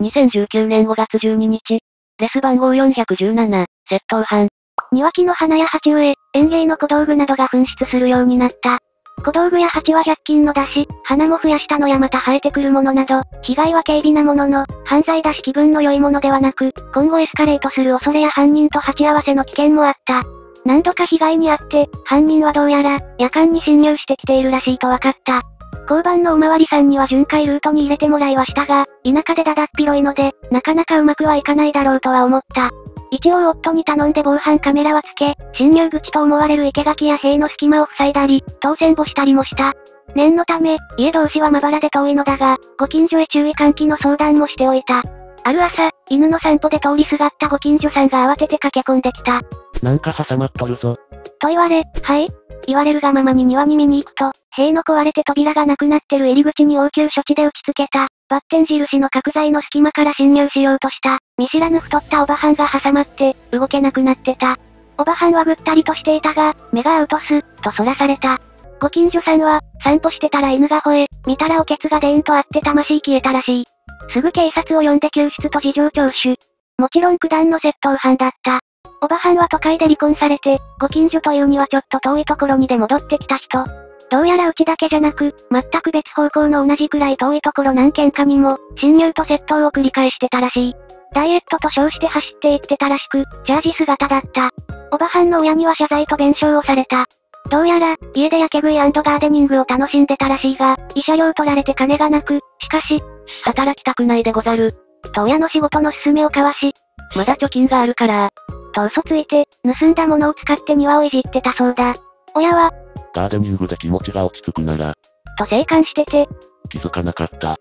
2019年5月12日、レス番号417、窃盗犯。庭木の花や鉢植え、園芸の小道具などが紛失するようになった。小道具や鉢は100均のだし、花も増やしたのやまた生えてくるものなど、被害は軽微なものの、犯罪だし気分の良いものではなく、今後エスカレートする恐れや犯人と鉢合わせの危険もあった。何度か被害に遭って、犯人はどうやら、夜間に侵入してきているらしいと分かった。交番のおまわりさんには巡回ルートに入れてもらいはしたが、田舎でだだっ広いので、なかなかうまくはいかないだろうとは思った。一応夫に頼んで防犯カメラはつけ、侵入口と思われる生垣や塀の隙間を塞いだり、当選簿したりもした。念のため、家同士はまばらで遠いのだが、ご近所へ注意喚起の相談もしておいた。ある朝、犬の散歩で通りすがったご近所さんが慌てて駆け込んできた。なんか挟まっとるぞ。と言われ、はい？言われるがままに庭に見に行くと、塀の壊れて扉がなくなってる入り口に応急処置で打ち付けた、バッテン印の角材の隙間から侵入しようとした、見知らぬ太ったおばはんが挟まって、動けなくなってた。おばはんはぐったりとしていたが、目がアウトス、とそらされた。ご近所さんは、散歩してたら犬が吠え、見たらおけつがでーんとあって魂消えたらしい。すぐ警察を呼んで救出と事情聴取。もちろん九段の窃盗犯だった。おばはんは都会で離婚されて、ご近所というにはちょっと遠いところにで戻ってきた人。どうやらうちだけじゃなく、全く別方向の同じくらい遠いところ何軒かにも、侵入と窃盗を繰り返してたらしい。ダイエットと称して走っていってたらしく、ジャージ姿だった。おばはんの親には謝罪と弁償をされた。どうやら、家で焼け食いガーデニングを楽しんでたらしいが、慰謝料取られて金がなく、しかし、働きたくないでござる。と親の仕事の勧めを交わし、まだ貯金があるから、と嘘ついて、盗んだものを使って庭をいじってたそうだ。親は、ガーデニングで気持ちが落ち着くなら、と静観してて、気づかなかった。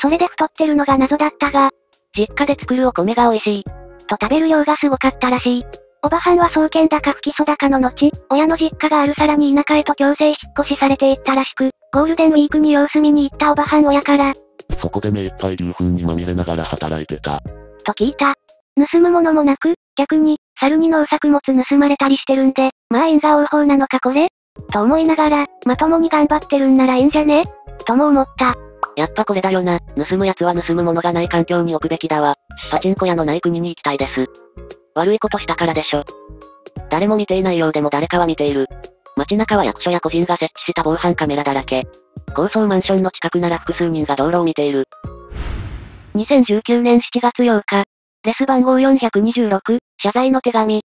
それで太ってるのが謎だったが、実家で作るお米が美味しい。と食べる量がすごかったらしい。おばはんは送検だか不起訴だかの後、親の実家があるさらに田舎へと強制引っ越しされていったらしく、ゴールデンウィークに様子見に行ったおばはん親から、そこで目いっぱい流粉にまみれながら働いてた。と聞いた。盗むものもなく、逆に、猿に農作物盗まれたりしてるんで、まあ因果応報なのかこれ？と思いながら、まともに頑張ってるんならいいんじゃね？とも思った。やっぱこれだよな。盗む奴は盗むものがない環境に置くべきだわ。パチンコ屋のない国に行きたいです。悪いことしたからでしょ。誰も見ていないようでも誰かは見ている。街中は役所や個人が設置した防犯カメラだらけ。高層マンションの近くなら複数人が道路を見ている。2019年7月8日、レス番号426、謝罪の手紙。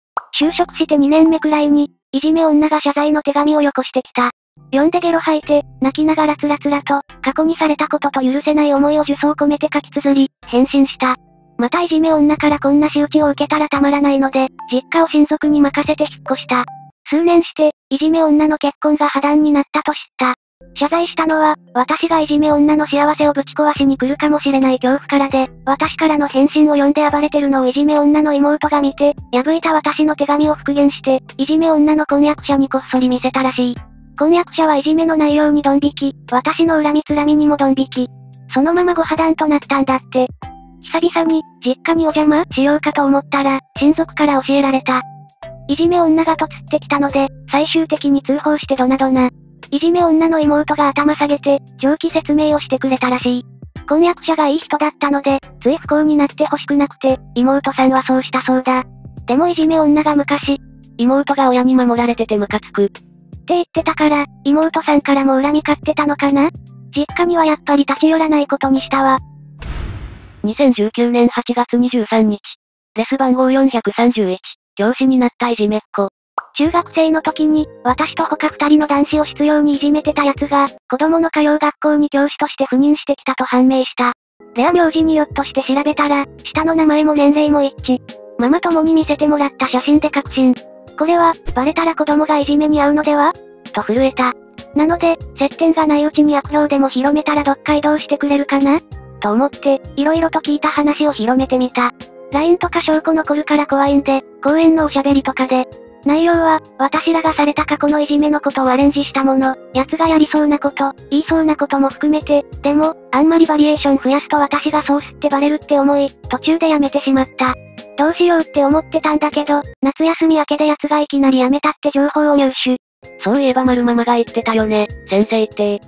就職して2年目くらいに、いじめ女が謝罪の手紙をよこしてきた。読んでゲロ吐いて、泣きながらつらつらと、過去にされたことと許せない思いを呪詛を込めて書き綴り、返信した。またいじめ女からこんな仕打ちを受けたらたまらないので、実家を親族に任せて引っ越した。数年して、いじめ女の結婚が破談になったと知った。謝罪したのは、私がいじめ女の幸せをぶち壊しに来るかもしれない恐怖からで、私からの返信を読んで暴れてるのをいじめ女の妹が見て、破いた私の手紙を復元して、いじめ女の婚約者にこっそり見せたらしい。婚約者はいじめの内容にドン引き、私の恨みつらみにもドン引き。そのままご破談となったんだって。久々に、実家にお邪魔しようかと思ったら、親族から教えられた。いじめ女がとつってきたので、最終的に通報してドナドナ。いじめ女の妹が頭下げて、上記説明をしてくれたらしい。婚約者がいい人だったので、つい不幸になって欲しくなくて、妹さんはそうしたそうだ。でもいじめ女が昔、妹が親に守られててムカつく。って言ってたから、妹さんからも恨み買ってたのかな？実家にはやっぱり立ち寄らないことにしたわ。2019年8月23日。レス番号431。教師になったいじめっ子。中学生の時に、私と他二人の男子を執拗にいじめてた奴が、子供の通う学校に教師として赴任してきたと判明した。レア名字によっとして調べたら、下の名前も年齢も一致。ママ友に見せてもらった写真で確信。これは、バレたら子供がいじめに遭うのでは？と震えた。なので、接点がないうちに悪評でも広めたらどっか移動してくれるかな？と思って、色々と聞いた話を広めてみた。LINE とか証拠残るから怖いんで、公園のおしゃべりとかで、内容は、私らがされた過去のいじめのことをアレンジしたもの、奴がやりそうなこと、言いそうなことも含めて、でも、あんまりバリエーション増やすと私がソースってバレるって思い、途中でやめてしまった。どうしようって思ってたんだけど、夏休み明けで奴がいきなり辞めたって情報を入手。そういえば丸ママが言ってたよね、先生って。っ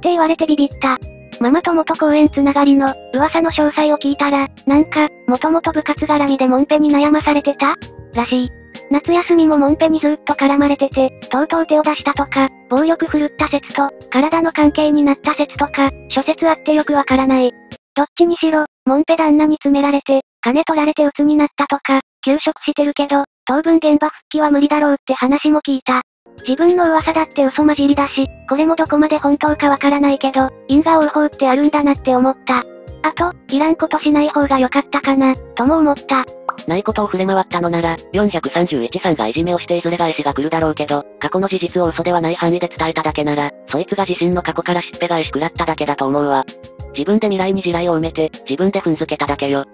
て言われてビビった。ママと元公園つながりの、噂の詳細を聞いたら、なんか、もともと部活絡みでモンペに悩まされてた？らしい。夏休みもモンペにずっと絡まれてて、とうとう手を出したとか、暴力振るった説と、体の関係になった説とか、諸説あってよくわからない。どっちにしろ、モンペ旦那に詰められて、金取られて鬱になったとか、休職してるけど、当分現場復帰は無理だろうって話も聞いた。自分の噂だって嘘混じりだし、これもどこまで本当かわからないけど、因果応報ってあるんだなって思った。あと、いらんことしない方が良かったかな、とも思った。ないことを触れ回ったのなら、431さんがいじめをしていずれ返しが来るだろうけど、過去の事実を嘘ではない範囲で伝えただけなら、そいつが自身の過去からしっぺ返し食らっただけだと思うわ。自分で未来に地雷を埋めて、自分で踏んづけただけよ。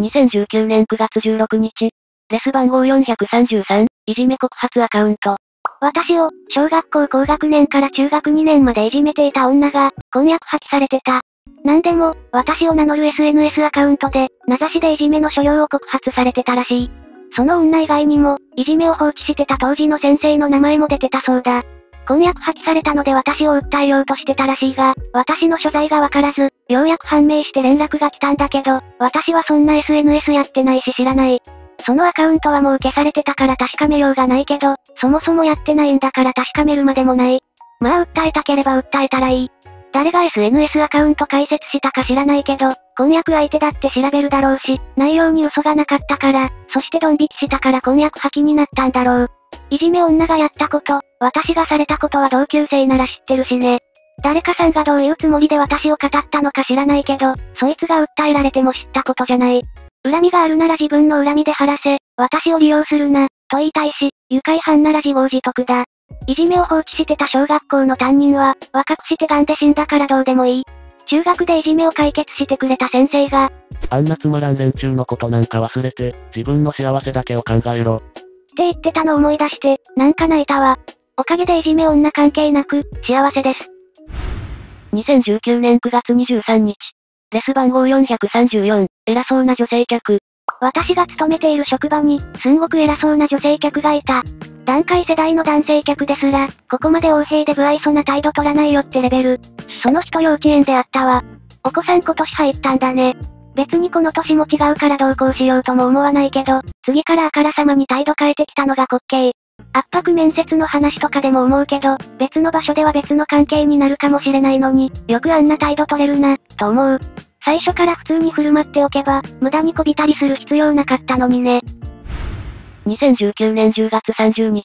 2019年9月16日、レス番号433、いじめ告発アカウント。私を、小学校高学年から中学2年までいじめていた女が、婚約破棄されてた。なんでも、私を名乗る SNS アカウントで、名指しでいじめの所要を告発されてたらしい。その女以外にも、いじめを放置してた当時の先生の名前も出てたそうだ。婚約破棄されたので私を訴えようとしてたらしいが、私の所在がわからず、ようやく判明して連絡が来たんだけど、私はそんな SNS やってないし知らない。そのアカウントはもう消されてたから確かめようがないけど、そもそもやってないんだから確かめるまでもない。まあ訴えたければ訴えたらいい。誰が SNS アカウント開設したか知らないけど、婚約相手だって調べるだろうし、内容に嘘がなかったから、そしてドン引きしたから婚約破棄になったんだろう。いじめ女がやったこと、私がされたことは同級生なら知ってるしね。誰かさんがどういうつもりで私を語ったのか知らないけど、そいつが訴えられても知ったことじゃない。恨みがあるなら自分の恨みで晴らせ、私を利用するな、と言いたいし、愉快犯なら自業自得だ。いじめを放置してた小学校の担任は、若くして癌で死んだからどうでもいい。中学でいじめを解決してくれた先生が、あんなつまらん連中のことなんか忘れて、自分の幸せだけを考えろ。って言ってたの思い出して、なんか泣いたわ。おかげでいじめ女関係なく、幸せです。2019年9月23日。レス番号434、偉そうな女性客。私が勤めている職場に、すんごく偉そうな女性客がいた。段階世代の男性客ですら、ここまで横兵で不愛想な態度取らないよってレベル。その人幼稚園であったわ。お子さん今年入ったんだね。別にこの年も違うから同行しようとも思わないけど、次からあからさまに態度変えてきたのが滑稽。圧迫面接の話とかでも思うけど、別の場所では別の関係になるかもしれないのに、よくあんな態度取れるな、と思う。最初から普通に振る舞っておけば、無駄にこびたりする必要なかったのにね。2019年10月30日。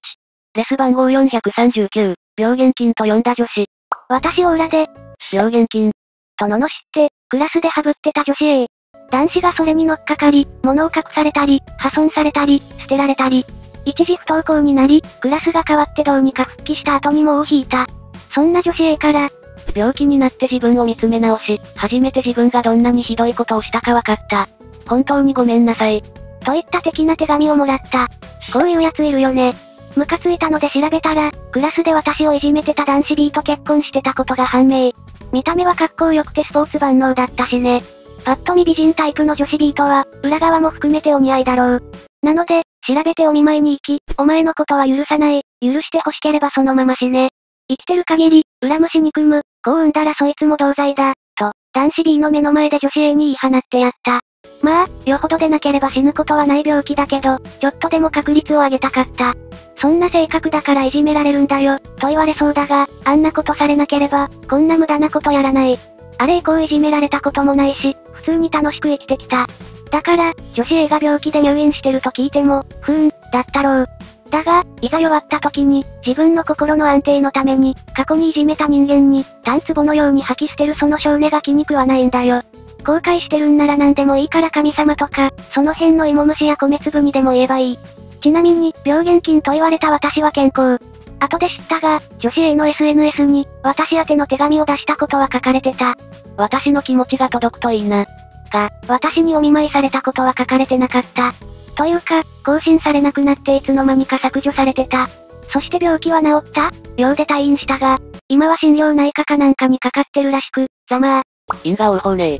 レス番号439、病原菌と呼んだ女子。私を裏で、病原菌。と罵って、クラスでハブってた女子 A。男子がそれに乗っかかり、物を隠されたり、破損されたり、捨てられたり。一時不登校になり、クラスが変わってどうにか復帰した後にもを引いた。そんな女子 A から、病気になって自分を見つめ直し、初めて自分がどんなにひどいことをしたか分かった。本当にごめんなさい。といった的な手紙をもらった。こういうやついるよね。ムカついたので調べたら、クラスで私をいじめてた男子 B と結婚してたことが判明。見た目は格好良くてスポーツ万能だったしね。パッと見美人タイプの女子 B とは、裏側も含めてお似合いだろう。なので、調べてお見舞いに行き、お前のことは許さない、許して欲しければそのまま死ね。生きてる限り、恨むし憎む、こう産んだらそいつも同罪だ、と、男子 B の目の前で女子 A に言い放ってやった。まあ、よほどでなければ死ぬことはない病気だけど、ちょっとでも確率を上げたかった。そんな性格だからいじめられるんだよ、と言われそうだが、あんなことされなければ、こんな無駄なことやらない。あれ以降いじめられたこともないし、普通に楽しく生きてきた。だから、女子 A が病気で入院してると聞いても、ふーん、だったろう。だが、いざ弱った時に、自分の心の安定のために、過去にいじめた人間に、タンツボのように吐き捨てるその少年が気に食わないんだよ。後悔してるんなら何でもいいから神様とか、その辺の芋虫や米粒にでも言えばいい。ちなみに、病原菌と言われた私は健康。後で知ったが、女子 A の SNS に、私宛ての手紙を出したことは書かれてた。私の気持ちが届くといいな。が、私にお見舞いされたことは書かれてなかった。というか、更新されなくなっていつの間にか削除されてた。そして病気は治った？ようで退院したが、今は心療内科かなんかにかかってるらしく、ざまあ。因果応報ね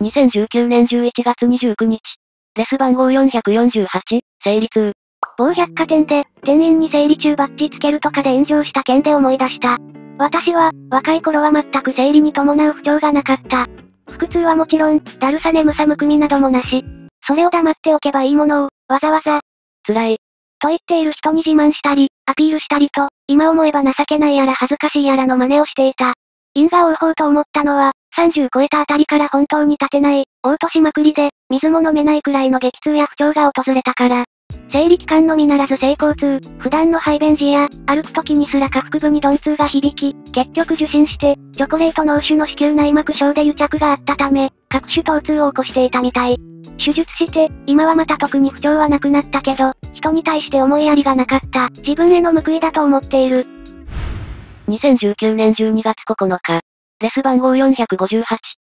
2019年11月29日。レス番号448、成立。某百貨店で、店員に生理中バッジつけるとかで炎上した件で思い出した。私は、若い頃は全く生理に伴う不調がなかった。腹痛はもちろん、だるさ眠さむくみなどもなし。それを黙っておけばいいものを、わざわざ、辛い。と言っている人に自慢したり、アピールしたりと、今思えば情けないやら恥ずかしいやらの真似をしていた。因果応報と思ったのは、30超えたあたりから本当に立てない、嘔吐しまくりで、水も飲めないくらいの激痛や不調が訪れたから。生理期間のみならず性交痛、普段の排便時や、歩く時にすら下腹部に鈍痛が響き、結局受診して、チョコレート脳腫の子宮内膜症で癒着があったため、各種疼痛を起こしていたみたい。手術して、今はまた特に不調はなくなったけど、人に対して思いやりがなかった。自分への報いだと思っている。2019年12月9日。レス番号458、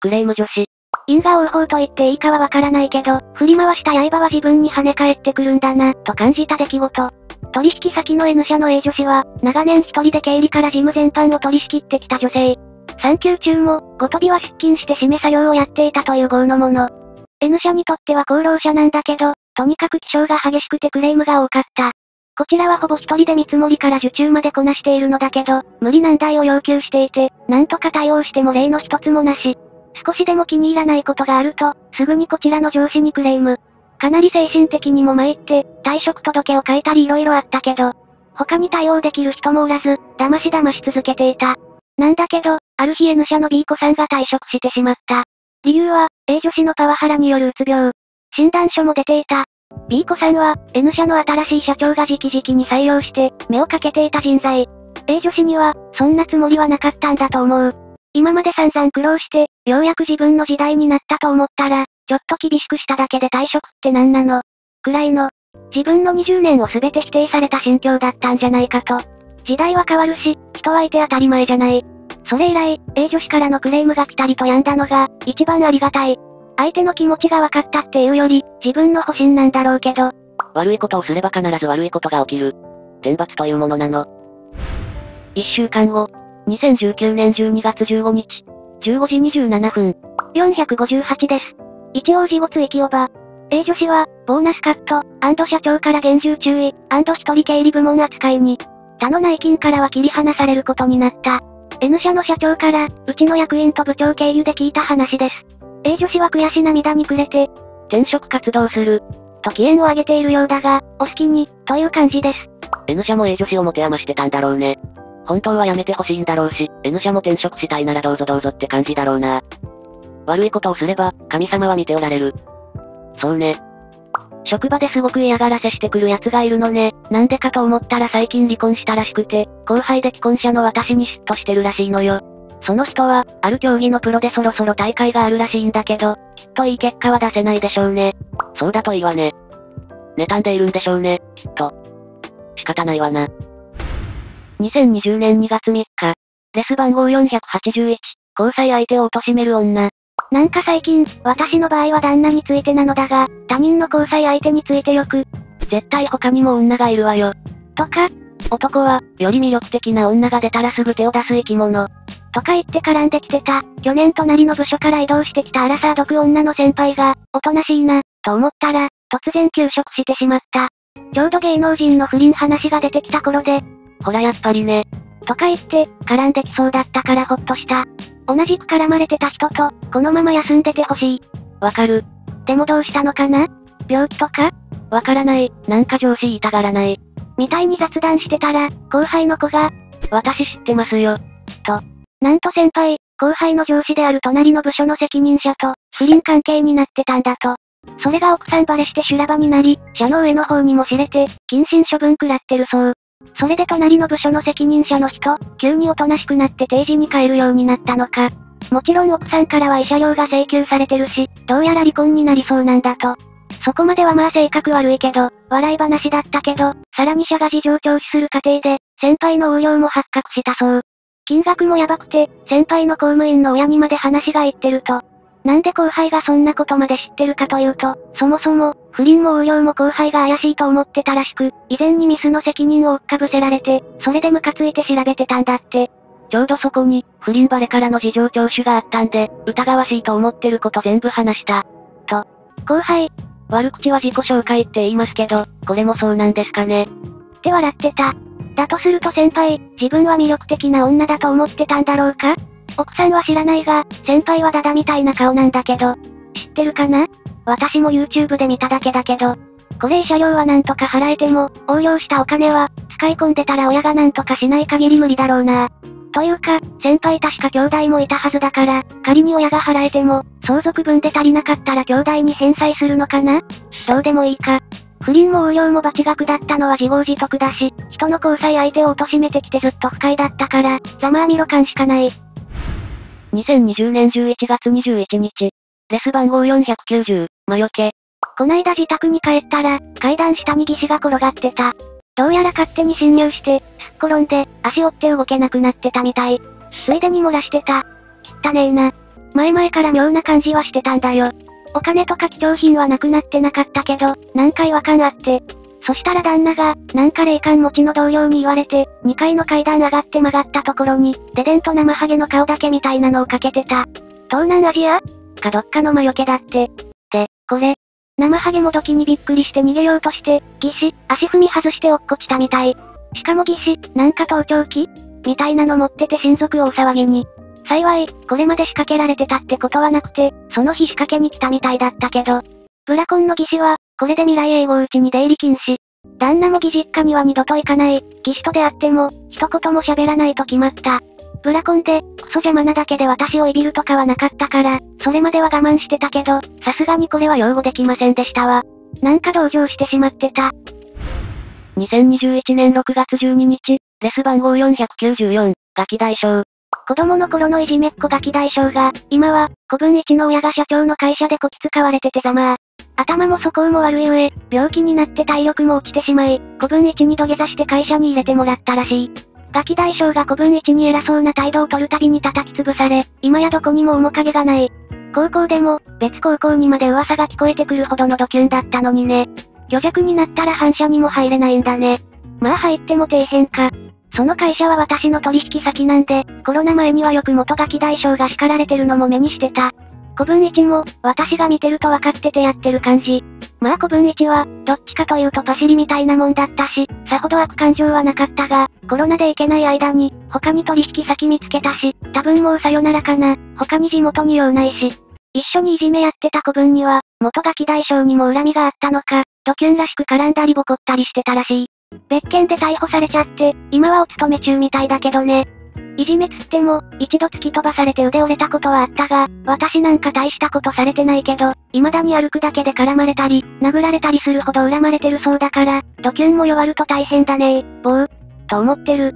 クレーム女子。因果応報と言っていいかはわからないけど、振り回した刃は自分に跳ね返ってくるんだな、と感じた出来事。取引先の N 社の A 女子は、長年一人で経理から事務全般を取り仕切ってきた女性。産休中も、ごとびは出勤して締め作業をやっていたという豪のもの。N 社にとっては功労者なんだけど、とにかく気性が激しくてクレームが多かった。こちらはほぼ一人で見積もりから受注までこなしているのだけど、無理難題を要求していて、なんとか対応しても例の一つもなし。少しでも気に入らないことがあると、すぐにこちらの上司にクレーム。かなり精神的にも参って、退職届を書いたり色々あったけど、他に対応できる人もおらず、騙し騙し続けていた。なんだけど、ある日 N 社の B 子さんが退職してしまった。理由は、A 女子のパワハラによるうつ病。診断書も出ていた。B 子さんは、N 社の新しい社長が直々に採用して、目をかけていた人材。A 女子には、そんなつもりはなかったんだと思う。今まで散々苦労して、ようやく自分の時代になったと思ったら、ちょっと厳しくしただけで退職って何なの？くらいの、自分の20年を全て否定された心境だったんじゃないかと。時代は変わるし、人はいて当たり前じゃない。それ以来、A 女子からのクレームが来たりと止んだのが、一番ありがたい。相手の気持ちが分かったっていうより、自分の保身なんだろうけど、悪いことをすれば必ず悪いことが起きる。天罰というものなの。一週間後、2019年12月15日、15時27分、458です。一応事後追記オバ。A 女子は、ボーナスカット、社長から厳重注意、一人経理部門扱いに。他の内勤からは切り離されることになった。N 社の社長から、うちの役員と部長経由で聞いた話です。A 女子は悔し涙に暮れて、転職活動する。と機嫌を上げているようだが、お好きに、という感じです。N 社も A 女子を持て余してたんだろうね。本当は辞めてほしいんだろうし、N 社も転職したいならどうぞどうぞって感じだろうな。悪いことをすれば、神様は見ておられる。そうね。職場ですごく嫌がらせしてくる奴がいるのね。なんでかと思ったら最近離婚したらしくて、後輩で既婚者の私に嫉妬してるらしいのよ。その人は、ある競技のプロでそろそろ大会があるらしいんだけど、きっといい結果は出せないでしょうね。そうだといいわね。妬んでいるんでしょうね、きっと。仕方ないわな。2020年2月3日、レス番号481、交際相手を貶める女。なんか最近、私の場合は旦那についてなのだが、他人の交際相手についてよく、絶対他にも女がいるわよ。とか、男は、より魅力的な女が出たらすぐ手を出す生き物。とか言って絡んできてた、去年隣の部署から移動してきたアラサー毒女の先輩が、おとなしいな、と思ったら、突然休職してしまった。ちょうど芸能人の不倫話が出てきた頃で、ほらやっぱりね。とか言って、絡んできそうだったからほっとした。同じく絡まれてた人と、このまま休んでてほしい。わかる。でもどうしたのかな？病気とか？わからない、なんか上司言いたがらない。みたいに雑談してたら、後輩の子が、私知ってますよ。と、なんと先輩、後輩の上司である隣の部署の責任者と、不倫関係になってたんだと。それが奥さんバレして修羅場になり、社の上の方にも知れて、謹慎処分食らってるそう。それで隣の部署の責任者の人、急におとなしくなって定時に帰るようになったのか。もちろん奥さんからは慰謝料が請求されてるし、どうやら離婚になりそうなんだと。そこまではまあ性格悪いけど、笑い話だったけど、さらに社が事情聴取する過程で、先輩の横領も発覚したそう。金額もやばくて、先輩の公務員の親にまで話が行ってると。なんで後輩がそんなことまで知ってるかというと、そもそも、不倫も横領も後輩が怪しいと思ってたらしく、以前にミスの責任を追っかぶせられて、それでムカついて調べてたんだって。ちょうどそこに、不倫バレからの事情聴取があったんで、疑わしいと思ってること全部話した。と、後輩、悪口は自己紹介って言いますけど、これもそうなんですかね。って笑ってた。だとすると先輩、自分は魅力的な女だと思ってたんだろうか？奥さんは知らないが、先輩はダダみたいな顔なんだけど、知ってるかな？私も YouTube で見ただけだけど、これ慰謝料はなんとか払えても、横領したお金は、使い込んでたら親がなんとかしない限り無理だろうな。というか、先輩確か兄弟もいたはずだから、仮に親が払えても、相続分で足りなかったら兄弟に返済するのかな？どうでもいいか。不倫も横領も罰額だったのは自業自得だし、人の交際相手を貶めてきてずっと不快だったから、ざまあみろ感しかない。2020年11月21日。レス番号490、魔除け。こないだ自宅に帰ったら、階段下に義士が転がってた。どうやら勝手に侵入して、すっ転んで、足折って動けなくなってたみたい。ついでに漏らしてた。汚ねえな。前々から妙な感じはしてたんだよ。お金とか貴重品はなくなってなかったけど、なんか違和感あって。そしたら旦那が、なんか霊感持ちの同僚に言われて、2階の階段上がって曲がったところに、デデンと生ハゲの顔だけみたいなのをかけてた。東南アジア？かどっかの魔除けだって。で、これ。生ハゲもどきにびっくりして逃げようとして、義士、足踏み外して落っこちたみたい。しかも義士、なんか盗聴器？みたいなの持ってて親族大騒ぎに。幸い、これまで仕掛けられてたってことはなくて、その日仕掛けに来たみたいだったけど。ブラコンの義士は、これで未来永劫うちに出入り禁止。旦那も義実家には二度と行かない、義士とであっても、一言も喋らないと決まった。ブラコンで、クソ邪魔なだけで私をいびるとかはなかったから、それまでは我慢してたけど、さすがにこれは擁護できませんでしたわ。なんか同情してしまってた。2021年6月12日、レス番号494、ガキ大将。子供の頃のいじめっ子ガキ大将が、今は、子分一の親が社長の会社でこき使われててざまあ。頭も素行も悪い上、病気になって体力も落ちてしまい、子分一に土下座して会社に入れてもらったらしい。ガキ大将が子分一に偉そうな態度を取るたびに叩き潰され、今やどこにも面影がない。高校でも、別高校にまで噂が聞こえてくるほどのドキュンだったのにね。虚弱になったら反社にも入れないんだね。まあ入っても底辺か。その会社は私の取引先なんで、コロナ前にはよく元ガキ大将が叱られてるのも目にしてた。古文一も、私が見てると分かっててやってる感じ。まあ古文一は、どっちかというとパシリみたいなもんだったし、さほど悪感情はなかったが、コロナで行けない間に、他に取引先見つけたし、多分もうさよならかな、他に地元に用ないし。一緒にいじめやってた古文には、元ガキ大将にも恨みがあったのか、ドキュンらしく絡んだりボコったりしてたらしい。別件で逮捕されちゃって、今はお勤め中みたいだけどね。いじめつっても、一度突き飛ばされて腕折れたことはあったが、私なんか大したことされてないけど、未だに歩くだけで絡まれたり、殴られたりするほど恨まれてるそうだから、ドキュンも弱ると大変だねー、ぼう、と思ってる。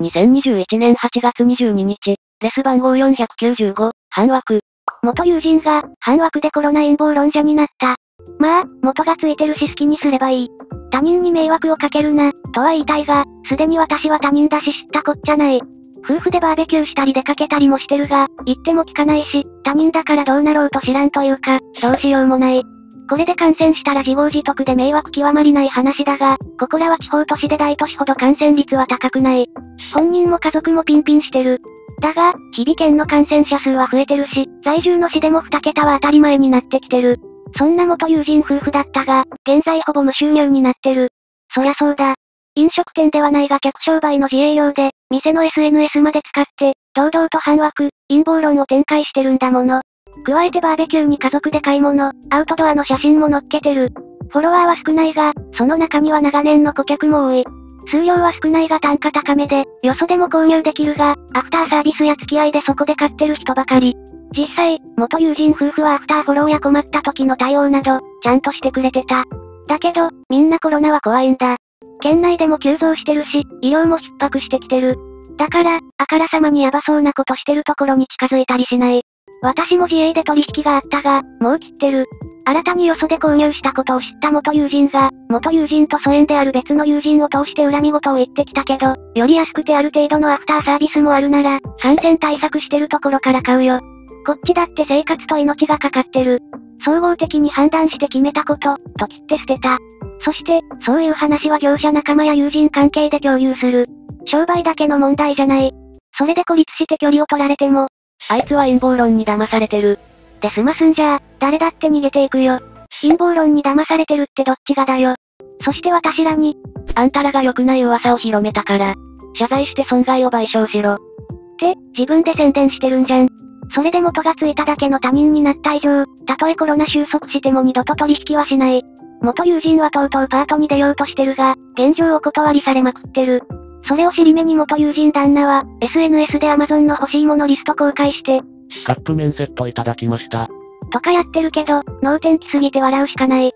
2021年8月22日、レス番号495、半枠。元友人が、半枠でコロナ陰謀論者になった。まあ、元がついてるし好きにすればいい。他人に迷惑をかけるな、とは言いたいが、すでに私は他人だし知ったこっちゃない。夫婦でバーベキューしたり出かけたりもしてるが、言っても聞かないし、他人だからどうなろうと知らんというか、どうしようもない。これで感染したら自業自得で迷惑極まりない話だが、ここらは地方都市で大都市ほど感染率は高くない。本人も家族もピンピンしてる。だが、日々県の感染者数は増えてるし、在住の市でも2桁は当たり前になってきてる。そんな元友人夫婦だったが、現在ほぼ無収入になってる。そりゃそうだ。飲食店ではないが客商売の自営業で、店の SNS まで使って、堂々と反枠、陰謀論を展開してるんだもの。加えてバーベキューに家族で買い物、アウトドアの写真も載っけてる。フォロワーは少ないが、その中には長年の顧客も多い。数量は少ないが単価高めで、よそでも購入できるが、アフターサービスや付き合いでそこで買ってる人ばかり。実際、元友人夫婦はアフターフォローや困った時の対応など、ちゃんとしてくれてた。だけど、みんなコロナは怖いんだ。県内でも急増してるし、医療も逼迫してきてる。だから、あからさまにヤバそうなことしてるところに近づいたりしない。私も自営で取引があったが、もう切ってる。新たによそで購入したことを知った元友人が、元友人と疎遠である別の友人を通して恨み事を言ってきたけど、より安くてある程度のアフターサービスもあるなら、感染対策してるところから買うよ。こっちだって生活と命がかかってる。総合的に判断して決めたこと、と切って捨てた。そして、そういう話は業者仲間や友人関係で共有する。商売だけの問題じゃない。それで孤立して距離を取られても、あいつは陰謀論に騙されてる。で済ますんじゃ、誰だって逃げていくよ。陰謀論に騙されてるってどっちがだよ。そして私らに、あんたらが良くない噂を広めたから、謝罪して損害を賠償しろ。って、自分で宣伝してるんじゃん。それで元がついただけの他人になった以上、たとえコロナ収束しても二度と取引はしない。元友人はとうとうパートに出ようとしてるが、現状お断りされまくってる。それを尻目に元友人旦那は、SNS で Amazon の欲しいものリスト公開して、カップ麺セットいただきました。とかやってるけど、脳天気すぎて笑うしかない。